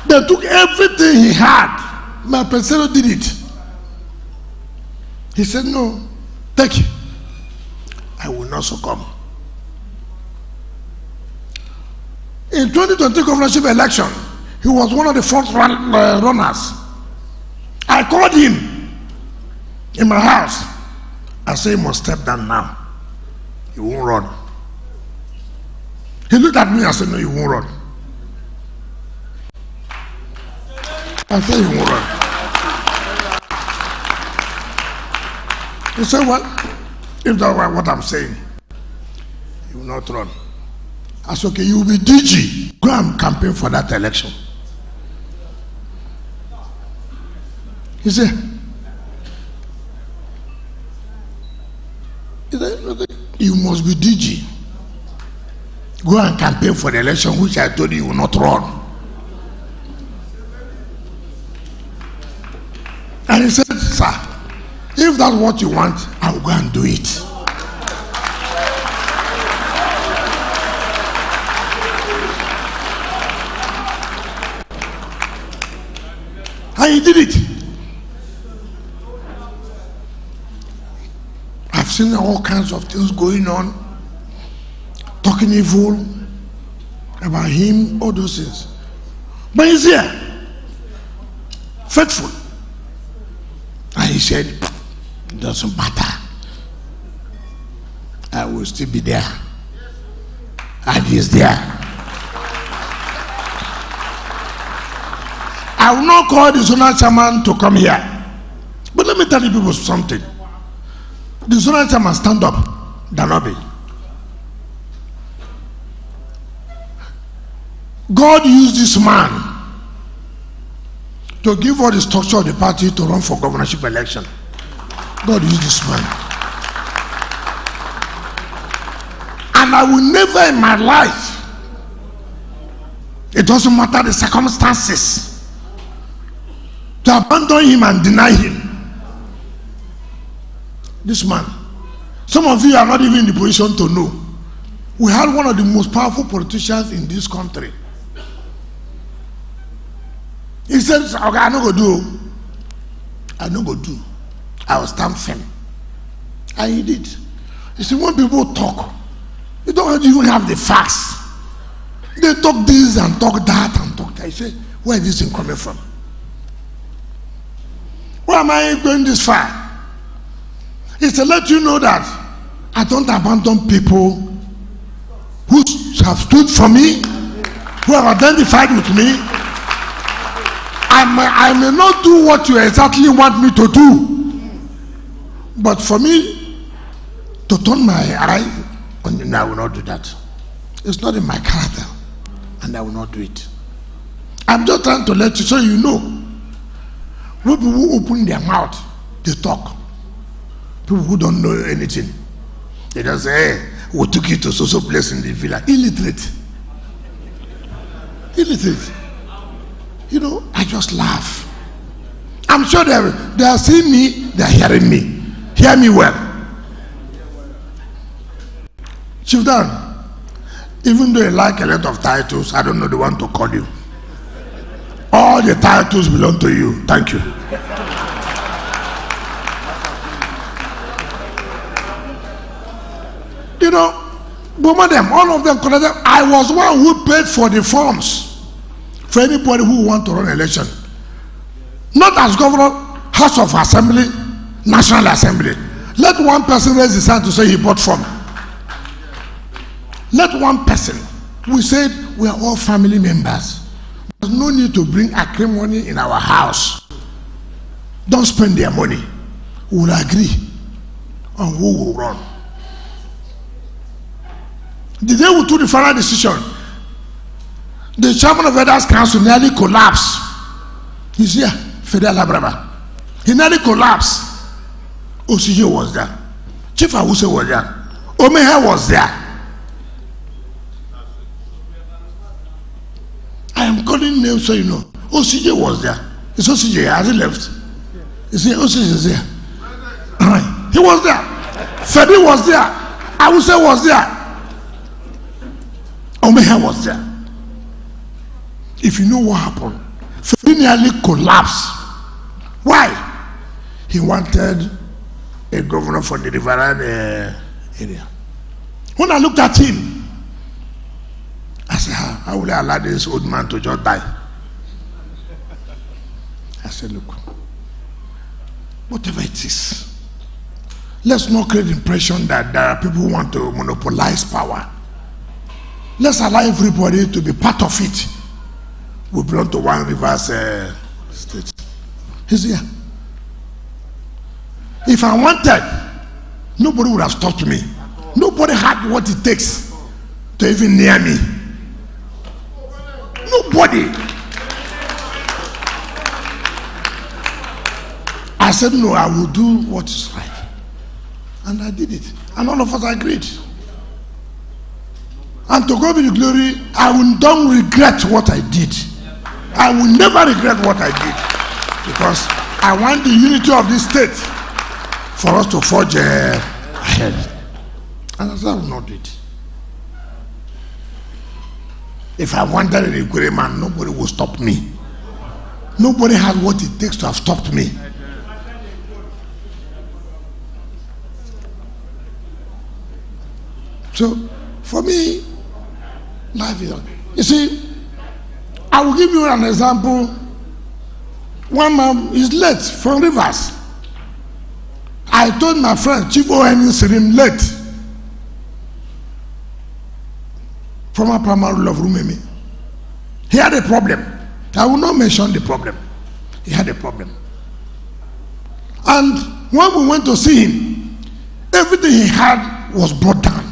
Speaker 29: They took everything he had. My predecessor did it. He said, No, take it. I will not succumb. In 2020 governorship election, he was one of the front run, uh, runners. I called him in my house. I said, He must step down now. He won't run. He looked at me and said, No, you won't run. I said, You won't run. He said, What? If that's what I'm saying, you will not run. I said, Okay, you will be DG. Go and campaign for that election. He said, he said, "Okay, You must be DG. Go and campaign for the election, which I told you you will not run. And he said, Sir, if that's what you want, I will go and do it. And he did it. Seen all kinds of things going on, talking evil about him, all those things. But he's here, faithful. And he said, It doesn't matter. I will still be there. And he's there. I will not call the zonal chairman to come here. But let me tell you people something. The zonal chairman stand up, Danobi. God used this man to give all the structure of the party to run for governorship election. God used this man. And I will never in my life, it doesn't matter the circumstances, to abandon him and deny him. This man, some of you are not even in the position to know. We had one of the most powerful politicians in this country. He said, okay, I no go do. I no go do. I will stand firm. And he did. You see, when people talk, you don't even have the facts. They talk this and talk that and talk that. You say, where is this thing coming from? Why am I going this far? It's to let you know that I don't abandon people who have stood for me, who have identified with me. I may, I may not do what you exactly want me to do, but for me to turn my eye you, I will not do that. It's not in my character, and I will not do it. I'm just trying to let you so you know. People open their mouth, they talk. People who don't know anything, they just say, hey, we took you to social place in the villa. Illiterate. Illiterate. You know, I just laugh. I'm sure they are, they are seeing me, they are hearing me. Hear me well. Chief Dan, even though you like a lot of titles, I don't know the one to call you. All the titles belong to you. Thank you. You know, both of them, all of them connected. I was one who paid for the forms for anybody who want to run election. Not as governor, House of Assembly, National Assembly. Let one person raise his hand to say he bought form. Let one person. We said we are all family members. There's no need to bring acrimony in our house. Don't spend their money. We'll agree on who will run. The day we took the final decision, the chairman of Elders Council nearly collapsed. He's here, Fidel Alabraba. He nearly collapsed. Osije was there. Chief Awuse was there. Omehe was there. I am calling names so you know. Osije was there. Is Osije has he left? Is he Osije is there? He was there. Fedi was there. Awuse was there. Omeha was there. If you know what happened, Fedi nearly collapsed. Why? He wanted a governor for the Riverine uh, area. When I looked at him, I said, how, how will I allow this old man to just die? I said, look, whatever it is, let's not create the impression that there are people who want to monopolize power. Let's allow everybody to be part of it. We belong to one reverse uh, state. He's here. If I wanted, nobody would have stopped me. Nobody had what it takes to even near me. Nobody. I said, No, I will do what is right. And I did it. And all of us agreed. And to God be the glory, I will don't regret what I did. I will never regret what I did. Because I want the unity of this state for us to forge uh, ahead. And I will not do it. If I wanted a great man, nobody will stop me. Nobody has what it takes to have stopped me. So, for me, life is. You see, I will give you an example. One man is late from Rivers. I told my friend, Chief O.N. Sirim, late. Former primary of Rumemi. He had a problem. I will not mention the problem. He had a problem. And when we went to see him, everything he had was brought down.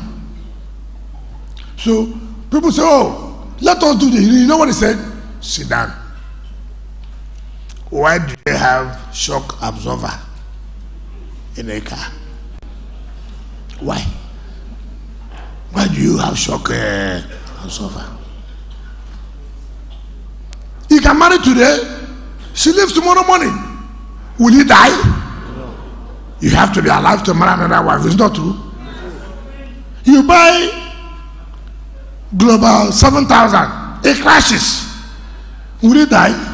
Speaker 29: So people say, Oh, let us do this. You know what he said? Sit down. Why do they have shock absorber in a car? Why? Why do you have shock uh, absorber? He can marry today, she leaves tomorrow morning. Will he die? No. You have to be alive to marry another wife. It's not true. You buy global 7,000, it crashes. Will you die?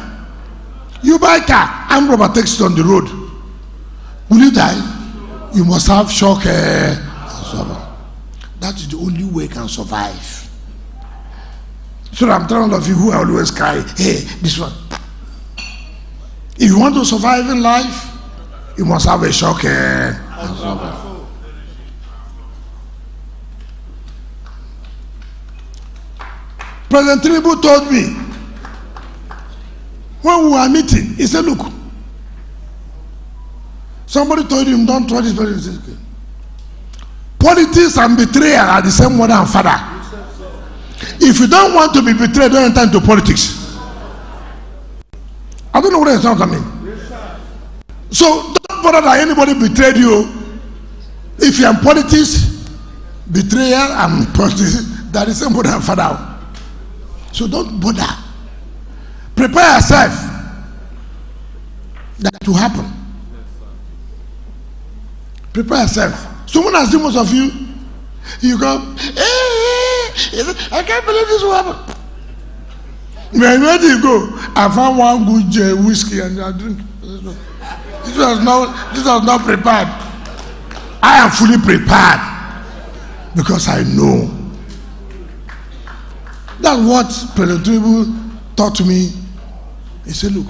Speaker 29: You buy car, armed robber takes on the road. Will you die? You must have shock absorber. That is the only way you can survive. So I'm telling of you who always cry, hey, this one. If you want to survive in life, you must have a shock uh, President Tinubu told me when we were meeting, he said, Look, somebody told him, Don't try this president. Politics and betrayal are the same mother and father. If you don't want to be betrayed, don't enter into politics. I don't know what it sounds mean. So don't bother that anybody betrayed you. If you're in politics, betrayal and politics, that is the same mother and father. So don't bother. Prepare yourself that to happen. Prepare yourself. Someone has seen most of you. You go, hey, hey, I can't believe this will happen. When where do you go? I found one good uh, whiskey and I drink. This was not. This was not prepared. I am fully prepared because I know that's what President Tinubu taught me. He said, look,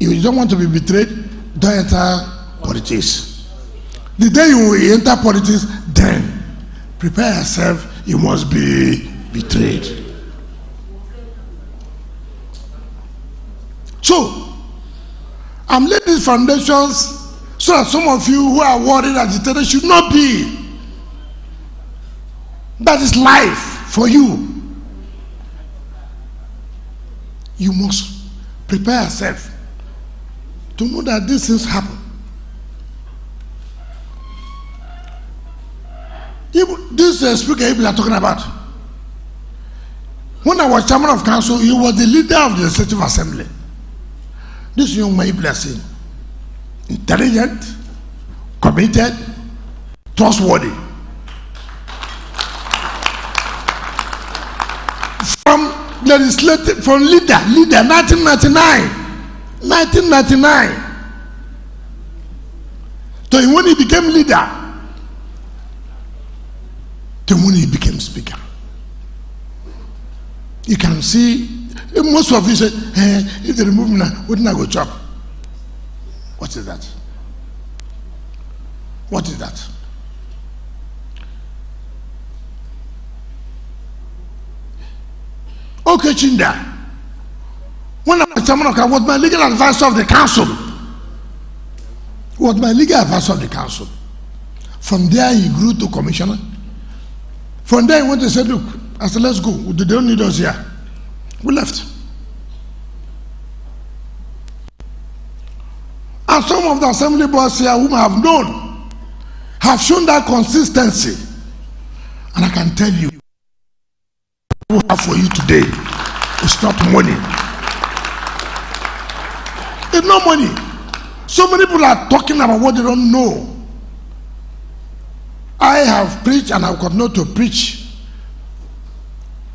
Speaker 29: if you don't want to be betrayed, don't enter politics. The day you enter politics, then prepare yourself, you must be betrayed. So, I'm laying these foundations so that some of you who are worried agitated should not be. That is life for you. You must prepare yourself to know that these things happen. This speaker people are talking about. When I was chairman of council, he was the leader of the legislative assembly. This young man are intelligent, committed, trustworthy. Legislative, from leader, leader, 1999. 1999. So when he became leader, then when he became speaker. You can see most of you say, eh, if they remove me now, wouldn't I go chop? What is that? What is that? Okay, Chinda. When I was council, was my legal advisor of the council. Was my legal advisor of the council. From there, he grew to commissioner. From there, he went and said, Look, I said, Let's go. They don't need us here. We left. And some of the assembly boys here whom I have known have shown that consistency. And I can tell you, we have for you today it's not money. It's not money. So many people are talking about what they don't know. I have preached and I will continue to preach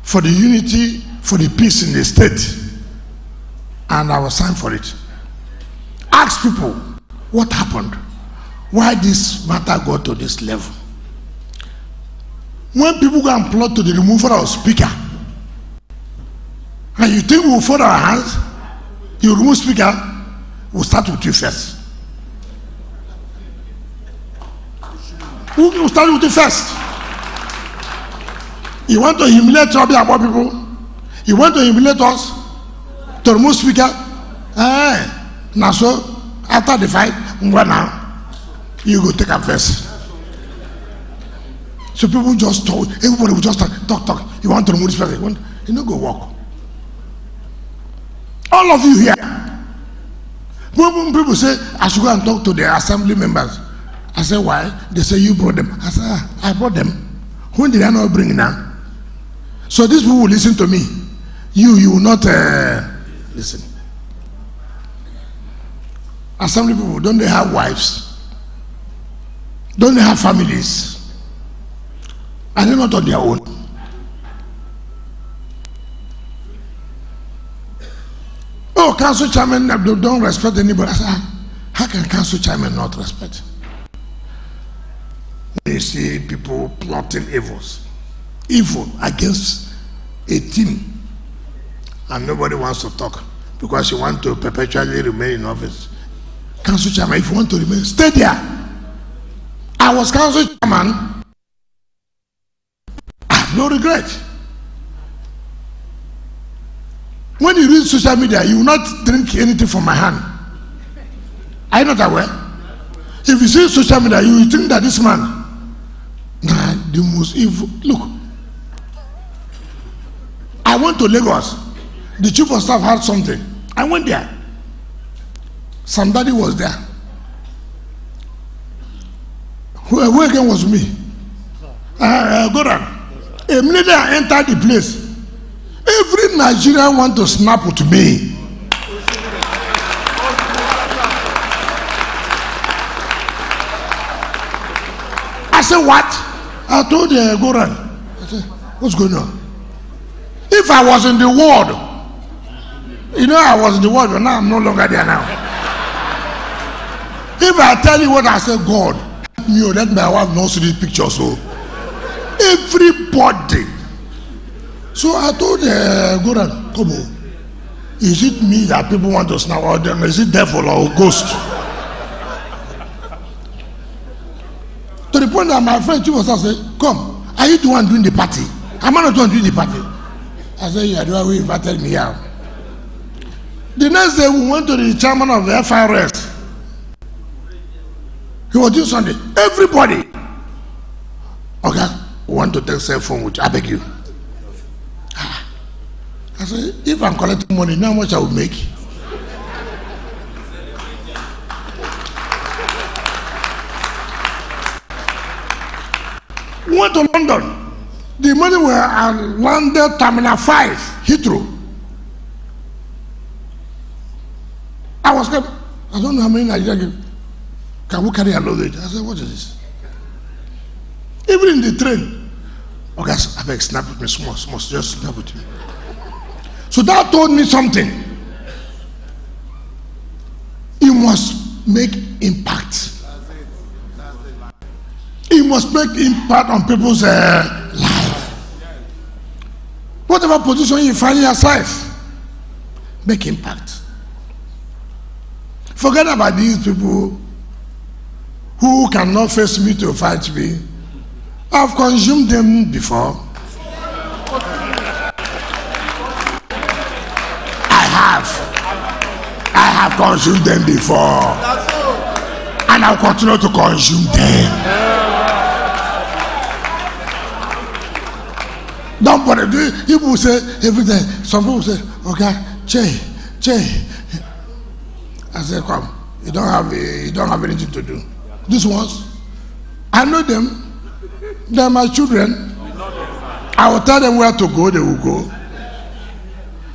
Speaker 29: for the unity, for the peace in the state. And I was signed for it. Ask people what happened, why this matter got to this level. When people go and plot to the removal of speaker, and you think we'll fold our hands, you remove speaker, we'll start with you first. We'll start with you first. You want to humiliate Obi Agbo people? You want to humiliate us? To remove speaker? Eh, now so, after the fight, ngwa you go take am first. So people just talk, everybody will just talk, talk, talk. You want to remove this person, you, want, you no go walk. All of you here. People say, I should go and talk to the assembly members. I say, why? They say, you brought them. I say, ah, I brought them. When did I not bring now? So these people will listen to me. You, you will not uh, listen. Assembly people, don't they have wives? Don't they have families? Are they not on their own? Oh, council chairman don't respect anybody. I ah, how can council chairman not respect? They see people plotting evils, evil against a team, and nobody wants to talk because you want to perpetually remain in office. Council chairman, if you want to remain, stay there. I was council chairman. No regret. When you read social media, you will not drink anything from my hand. Are you not aware? If you see social media, you will think that this man, nah, the most evil. Look, I went to Lagos. The chief of staff had something. I went there. Somebody was there. Who, who again was me? Uh, uh, Goran. A I entered the place. Every Nigerian want to snap with me. I said, what? I told the Goran. I said, what's going on? If I was in the world, you know I was in the world, but now I'm no longer there now. If I tell you what I said, God, you let my wife not see this picture, so everybody. So I told uh, Goran, come on. Is it me that people want to snap out them? Is it devil or ghost? to the point that my friend Chief Osa said, Come, are you the one doing the party? Am I not the one doing the party? I said, are the one who invited me out. The next day, we went to the chairman of the FRS. He was doing something. Everybody. Okay, want to take cell phone with you. I beg you. Ah. I said, if I'm collecting money, you know how much I will make? We went to London. The money were at London Terminal 5, Heathrow. I was kept, I don't know how many Nigerians can we carry a luggage. I said, what is this? Even in the train, okay, I beg, snap with me, small, small, just snap with me. So that told me something. You must make impact. You must make impact on people's uh, life. Whatever position you find yourself, make impact. Forget about these people who cannot face me to fight me. I've consumed them before. I have. I have consumed them before. And I'll continue to consume them. Don't bother. People say everything. Some people say, okay, Che, Che. I said, come. You don't have a, you don't have anything to do. These ones, I know them. They're my children. I will tell them where to go, they will go.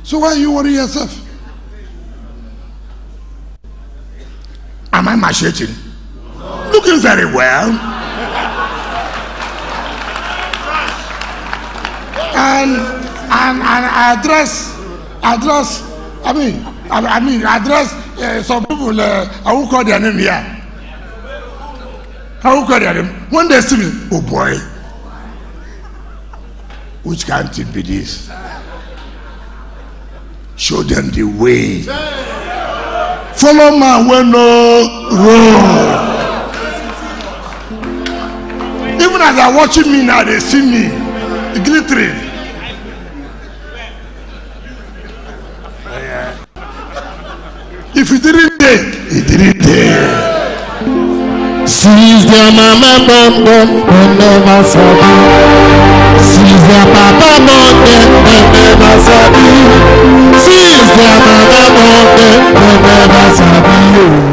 Speaker 29: So why you worry yourself? Am I macheting? Looking very well. And and and address address I mean I, I mean address uh, some people uh, I won't call their name here. I won't call their name. When they see me, oh boy. which can't it be this? Show them the way. Follow man where no road. Even as they're watching me now, they see me glittering. If you didn't there, he didn't there.
Speaker 22: Since their mama born them, they never sabi. Since their papa born them, they never sabi. Since their mama born them, never sabi. Oh,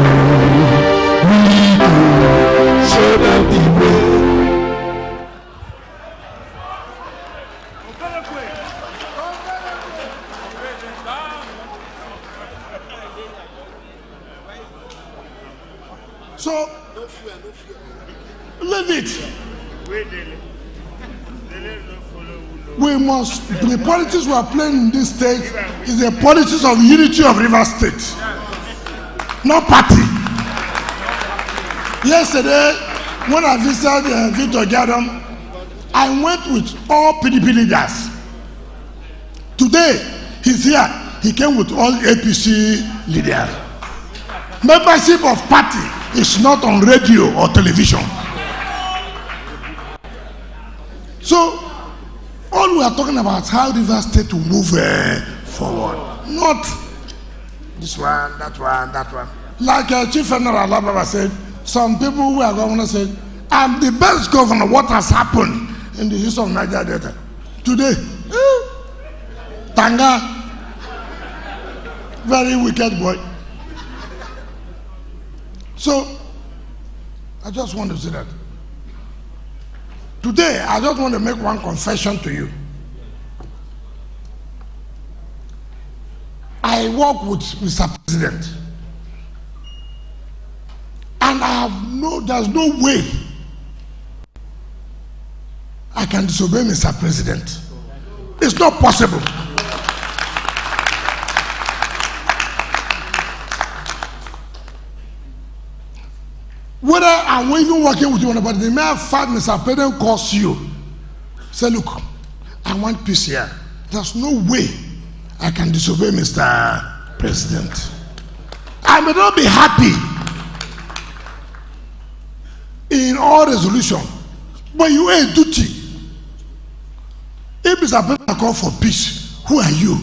Speaker 22: we
Speaker 29: are playing in this state is the politics of unity of River State, not party. Yesterday, when I visited uh, Victor Gadam, I went with all PDP leaders. Today, he's here. He came with all APC leaders. Membership of party is not on radio or television. So, all we are talking about is how River State will move uh, forward, not this one, that one, that one. Like uh, Chief General Alababa said, some people who are governors said, I'm the best governor. What has happened in the history of Niger Delta? Today, eh, Tanga, very wicked boy. So, I just want to say that. Today, I just want to make one confession to you. I work with Mr. President. And I have no, there's no way I can disobey Mr. President. It's not possible. Whether I'm even working with you, but the mere fact Mr. President calls you, say, look, I want peace here. There's no way I can disobey Mr. President. I may not be happy in all resolution, but you owe a duty. If Mr. President call for peace, who are you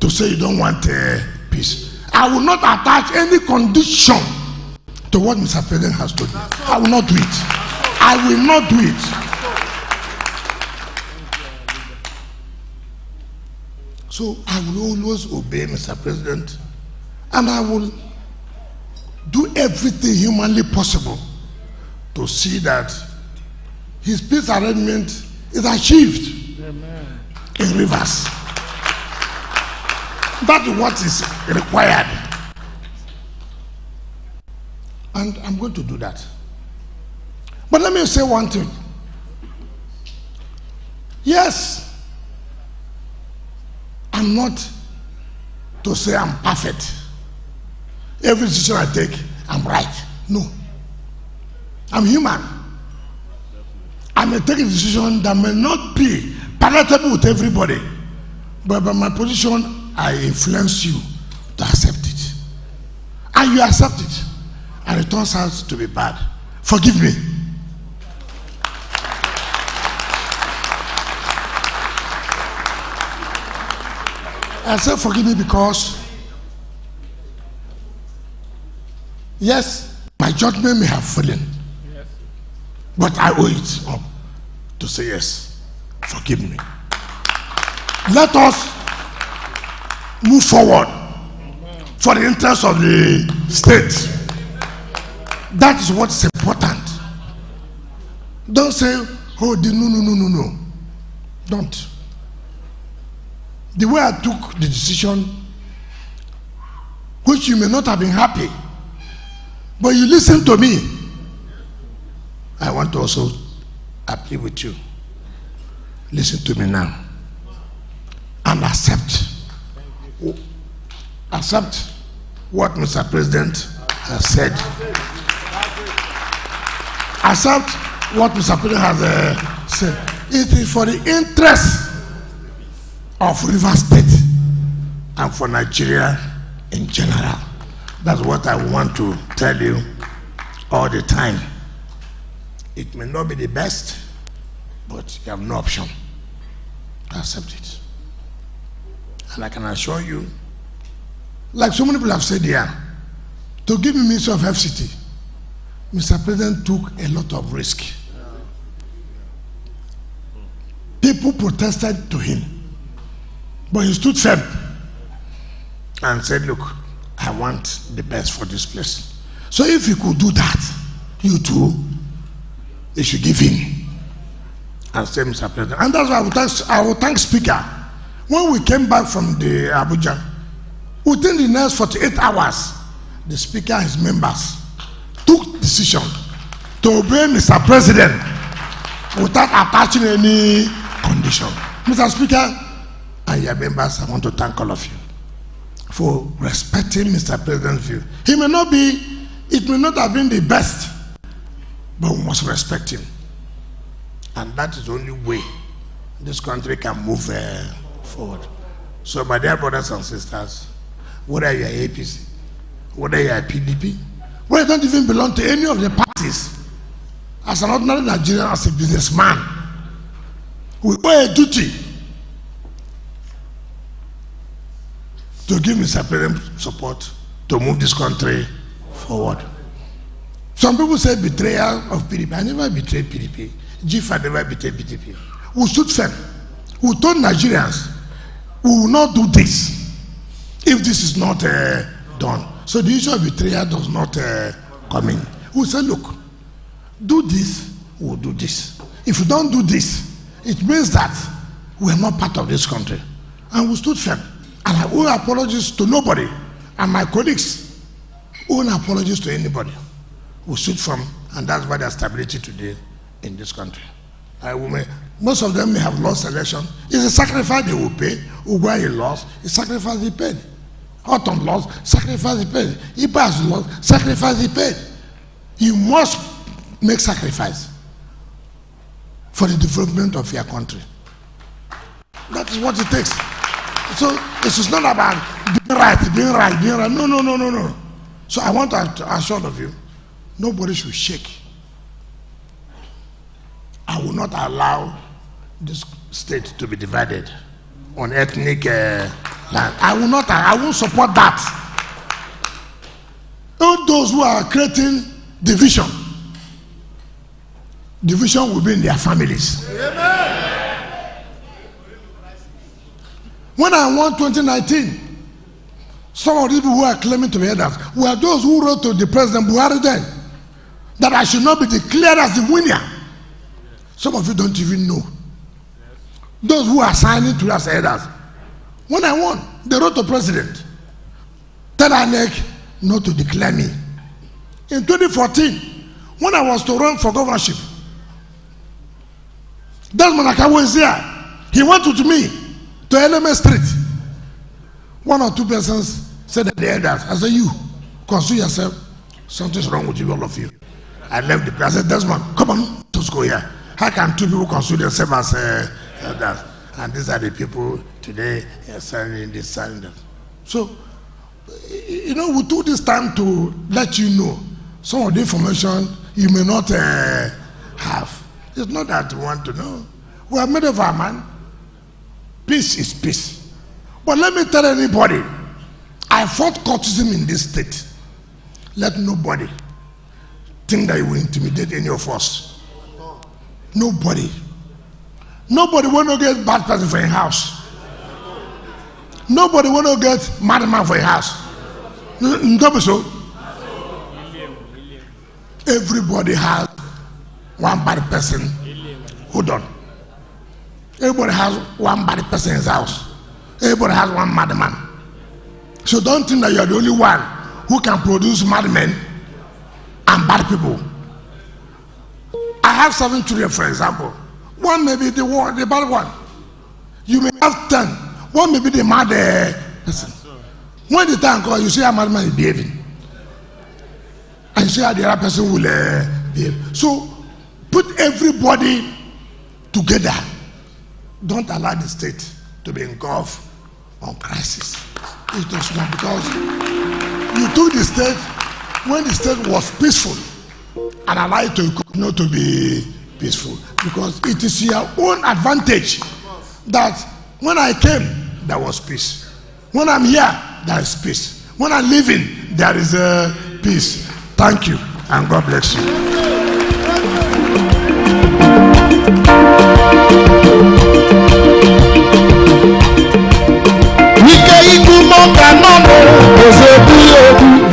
Speaker 29: to say you don't want uh, peace? I will not attach any condition to what Mr. President has told me. I will not do it. I will not do it. So I will always obey Mr. President and I will do everything humanly possible to see that his peace arrangement is achieved in rivers. That is what is required. And I'm going to do that. But let me say one thing. Yes, I'm not to say I'm perfect. Every decision I take, I'm right. No. I'm human. I may take a decision that may not be palatable with everybody, but by my position, I influence you to accept it. And you accept it, and it turns out to be bad. Forgive me. I say forgive me because, yes, my judgment may have fallen, but I owe it up to say yes, forgive me. Let us move forward for the interest of the state. That is what is important. Don't say, oh, the, no, no, no, no, no. Don't. The way I took the decision, which you may not have been happy, but you listen to me, I want to also appeal with you. Listen to me now and accept. Accept what Mr. President has said. Accept what Mr. President has uh, said. It is for the interest of River State and for Nigeria in general. That's what I want to tell you all the time. It may not be the best, but you have no option to accept it. And I can assure you, like so many people have said here, to give me Minister of FCT, Mr. President took a lot of risk. People protested to him, but he stood firm and said, Look, I want the best for this place. So if you could do that, you too, they should give in and say, Mr. President. And that's why I will thank, I will thank Speaker. When we came back from the Abuja, within the next 48 hours, the Speaker and his members took decision to obey Mr. President without attaching any condition. Mr. Speaker and your members, I want to thank all of you for respecting Mr. President's view. He may not be, it may not have been the best, but we must respect him. And that is the only way this country can move uh, forward. So, my dear brothers and sisters, whether you are APC, whether you are PDP, whether you don't even belong to any of the parties, as an ordinary Nigerian, as a businessman, we owe a duty to give Mr. President support to move this country forward. Some people say betrayal of PDP. I never betrayed PDP. GFA never betrayed PDP. We stood firm. We told Nigerians, we will not do this if this is not uh, done. So the issue of betrayal does not uh, come in. We say, look, do this, we'll do this. If you don't do this, it means that we are not part of this country. And we stood firm. And I owe apologies to nobody. And my colleagues owe apologies to anybody. We stood firm, and that's why there's stability today in this country. I will most of them may have lost election. It's a sacrifice they will pay. Ugwuanyi lost, It's a sacrifice they paid. Ortom sacrifice he paid. Ibas lost, sacrifice he paid. You must make sacrifice for the development of your country. That is what it takes. So this is not about being right, being right, being right. No, no, no, no, no. So I want to assure of you, nobody should shake. I will not allow this state to be divided on ethnic uh, I will not. I won't support that. All those who are creating division, division will be in their families. Amen. When I won 2019, some of these people who are claiming to be elders were those who wrote to the president Buhari then that I should not be declared as the winner. Some of you don't even know. Those who are signing to us elders. When I won, they wrote to president, tell INEC not to declare me. In 2014, when I was to run for governorship, Desmond Akawor was there. He went with me to LMS Street. One or two persons said that the elders. I said, You, console yourself. Something's wrong with you, all of you. I left the place. I said, Desmond, come on, let's go here. How can two people console themselves as uh, elders? And these are the people today uh, signing this, signing. So, you know, we took this time to let you know some of the information you may not uh, have. It's not that we want to know. We are made of our man. Peace is peace. But let me tell anybody, I fought cultism in this state. Let nobody think that you will intimidate any of us. Nobody. Nobody will not get bad person for a house. Nobody will not get madman for a house. Nobody so. Everybody has one bad person. Hold on. Everybody has one bad person in his house. Everybody has one madman. So don't think that you are the only one who can produce madmen and bad people. I have seven children, for example. One may be the one, the bad one. You may have ten. One may be the mad uh, person. When the time comes, you see how madman is behaving. And you see how the other person will uh, behave. So put everybody together. Don't allow the state to be engulfed on crisis. It does not because you took the state when the state was peaceful and allow it to continue to be peaceful because it is your own advantage that when I came there was peace. When I'm here there is peace. When I'm leaving there is a peace. Thank you and God bless you.
Speaker 22: Ike ikú mọ́ta náà ló pèsè bí ewu.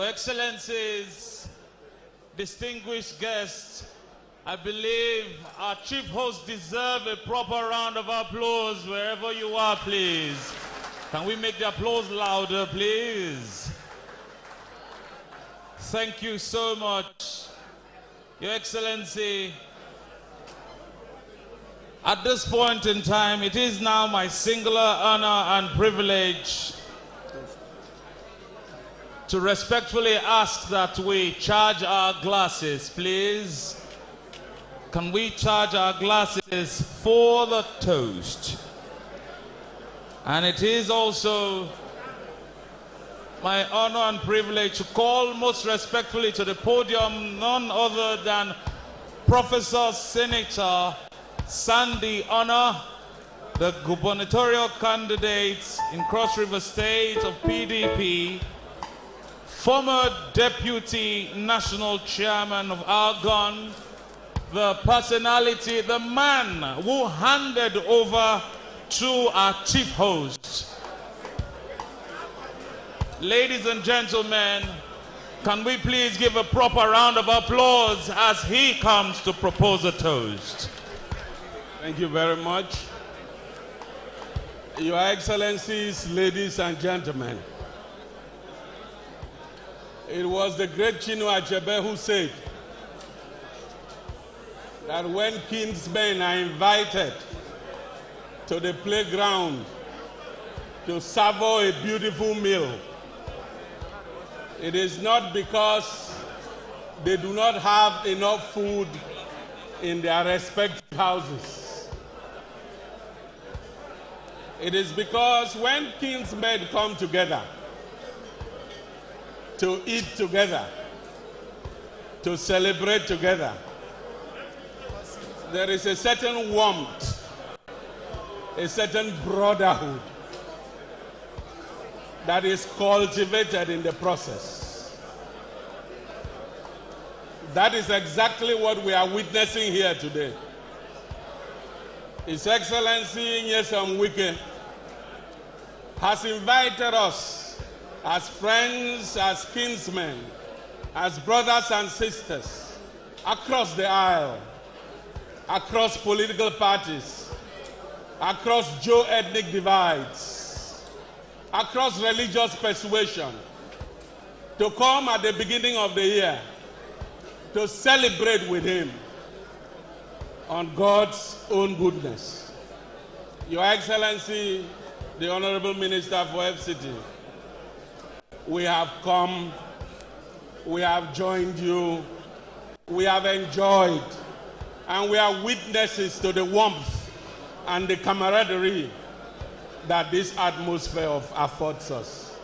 Speaker 1: Your Excellencies, distinguished guests, I believe our chief hosts deserve a proper round of applause wherever you are, please. Can we make the applause louder, please? Thank you so much. Your Excellency, at this point in time, it is now my singular honor and privilege to respectfully ask that we charge our glasses, please. Can we charge our glasses for the toast? And it is also my honor and privilege to call most respectfully to the podium none other than Professor Senator Sandy Onor, the gubernatorial candidate in Cross River State of PDP, former deputy national chairman of ALGON, the personality, the man who handed over to our chief host. Ladies and gentlemen, can we please give a proper round of applause as he comes to propose a toast?
Speaker 10: Thank you very much. Your Excellencies, ladies and gentlemen, it was the great Chinua Achebe who said that when kinsmen are invited to the playground to savour a beautiful meal, it is not because they do not have enough food in their respective houses. It is because when kinsmen come together to eat together, to celebrate together, there is a certain warmth, a certain brotherhood that is cultivated in the process. That is exactly what we are witnessing here today. His Excellency Nyesom Wike has invited us as friends, as kinsmen, as brothers and sisters across the aisle, across political parties, across geo-ethnic divides, across religious persuasion, to come at the beginning of the year to celebrate with him on God's own goodness. Your Excellency, the Honorable Minister for FCT, we have come, we have joined you, we have enjoyed, and we are witnesses to the warmth and the camaraderie that this atmosphere of affords us.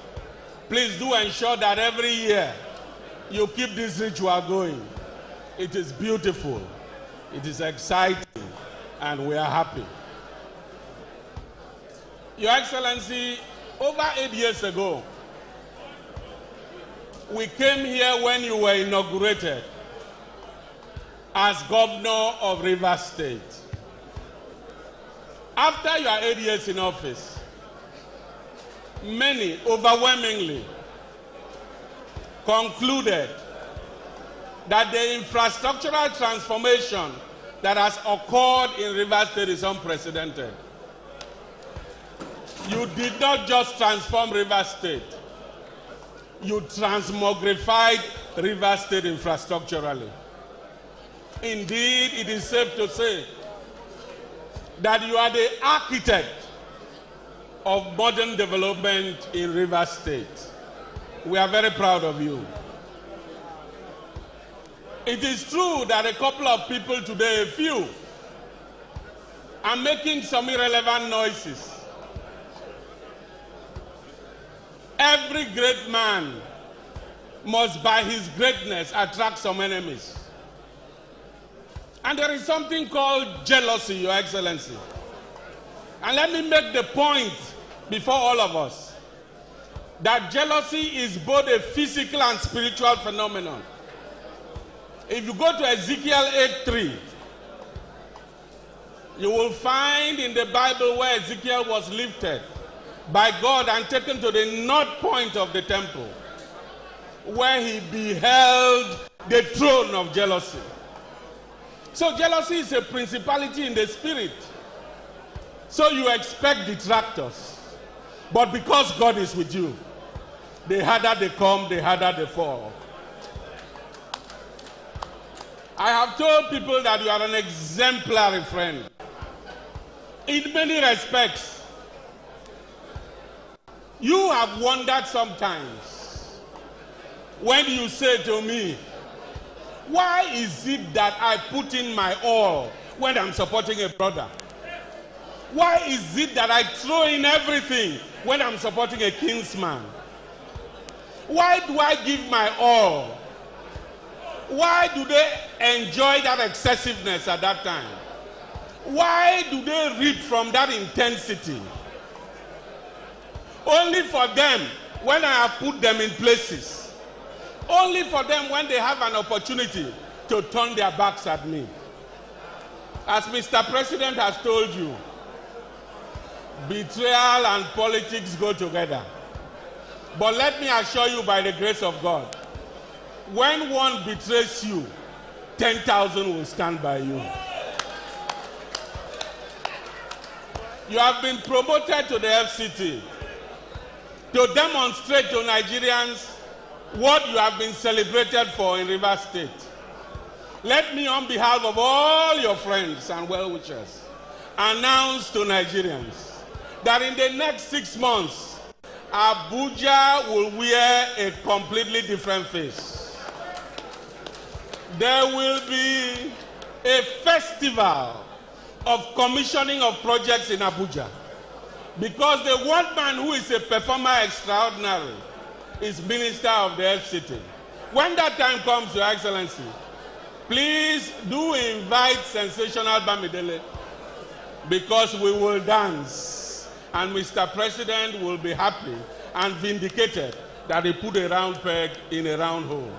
Speaker 10: Please do ensure that every year you keep this ritual going. It is beautiful, it is exciting, and we are happy. Your Excellency, over eight years ago, we came here when you were inaugurated as governor of Rivers State. After your eight years in office, many overwhelmingly concluded that the infrastructural transformation that has occurred in Rivers State is unprecedented. You did not just transform Rivers State, you transmogrified Rivers State infrastructurally. Indeed, it is safe to say that you are the architect of modern development in Rivers State. We are very proud of you. It is true that a couple of people today, a few, are making some irrelevant noises. Every great man must, by his greatness, attract some enemies. And there is something called jealousy, Your Excellency. And let me make the point before all of us that jealousy is both a physical and spiritual phenomenon. If you go to Ezekiel 8 3, you will find in the Bible where Ezekiel was lifted by God and taken to the north point of the temple, where he beheld the throne of jealousy. So, jealousy is a principality in the spirit. So, you expect detractors. But because God is with you, the harder they come, the harder they fall. I have told people that you are an exemplary friend. In many respects, you have wondered sometimes when you say to me, Why is it that I put in my all when I'm supporting a brother? Why is it that I throw in everything when I'm supporting a kinsman? Why do I give my all? Why do they enjoy that excessiveness at that time? Why do they reap from that intensity? Only for them when I have put them in places. Only for them when they have an opportunity to turn their backs at me. As Mr. President has told you, betrayal and politics go together. But let me assure you, by the grace of God, when one betrays you, 10,000 will stand by you. You have been promoted to the FCT to demonstrate to Nigerians what you have been celebrated for in River State. Let me, on behalf of all your friends and well wishers, announce to Nigerians that in the next six months, Abuja will wear a completely different face. There will be a festival of commissioning of projects in Abuja. Because the one man who is a performer extraordinary is Minister of the FCT. When that time comes, Your Excellency, please do invite sensational Bamidele because we will dance and Mr. President will be happy and vindicated that he put a round peg in a round hole.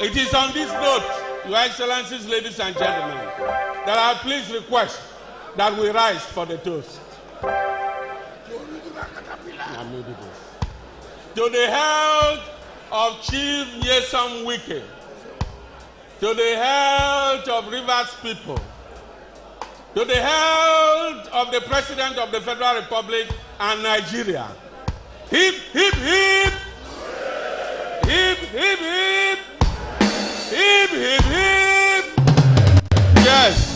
Speaker 10: It is on this note, Your Excellencies, ladies and gentlemen, that I please request that we rise for the toast. To the health of Chief Nyesom Wike, to the health of Rivers people, to the health of the President of the Federal Republic and Nigeria. Hip, hip, hip! Hip, hip, hip! Hip, hip, hip! Yes.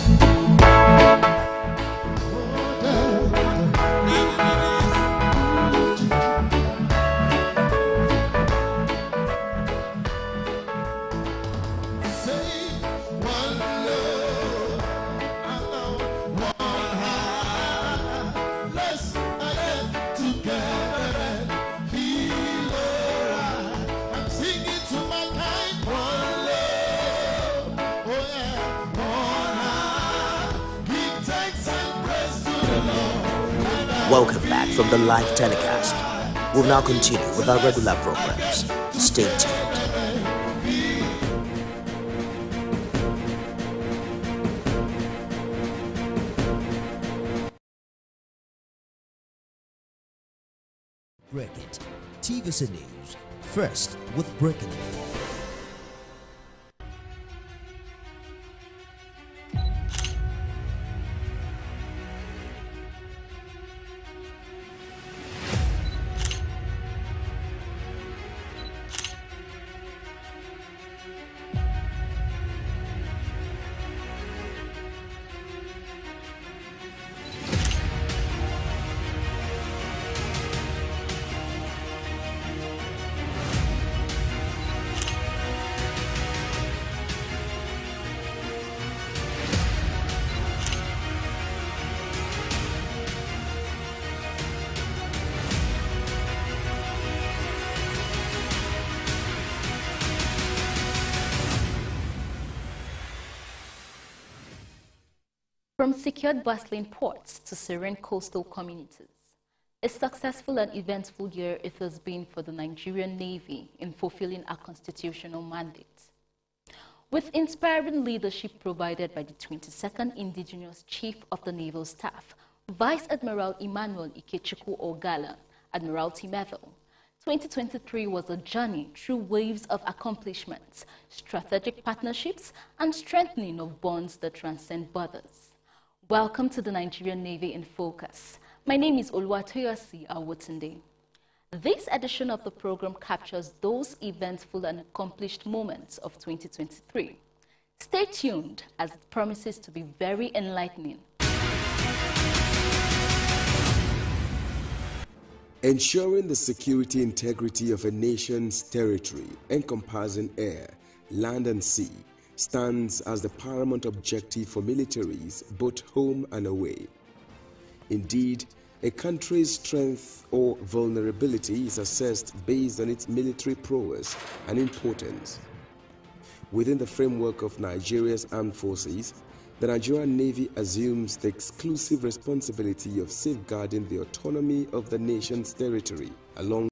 Speaker 30: Welcome back from the live telecast. We'll now continue with our regular programs. Stay tuned. Break it. TVC News. First with breaking news.
Speaker 31: Secured bustling ports to serene coastal communities, a successful and eventful year it has been for the Nigerian Navy in fulfilling our constitutional mandate. With inspiring leadership provided by the 22nd Indigenous Chief of the Naval Staff, Vice Admiral Emmanuel Ikechukwu Ogalla, Admiralty Medal, 2023 was a journey through waves of accomplishments, strategic partnerships, and strengthening of bonds that transcend borders. Welcome to the Nigerian Navy in Focus. My name is Oluwatoyosi Awotunde. This edition of the program captures those eventful and accomplished moments of 2023. Stay tuned as it promises to be very enlightening.
Speaker 32: Ensuring the security integrity of a nation's territory encompassing air, land and sea stands as the paramount objective for militaries both home and away. Indeed, a country's strength or vulnerability is assessed based on its military prowess and importance. Within the framework of Nigeria's armed forces, the Nigerian Navy assumes the exclusive responsibility of safeguarding the autonomy of the nation's territory along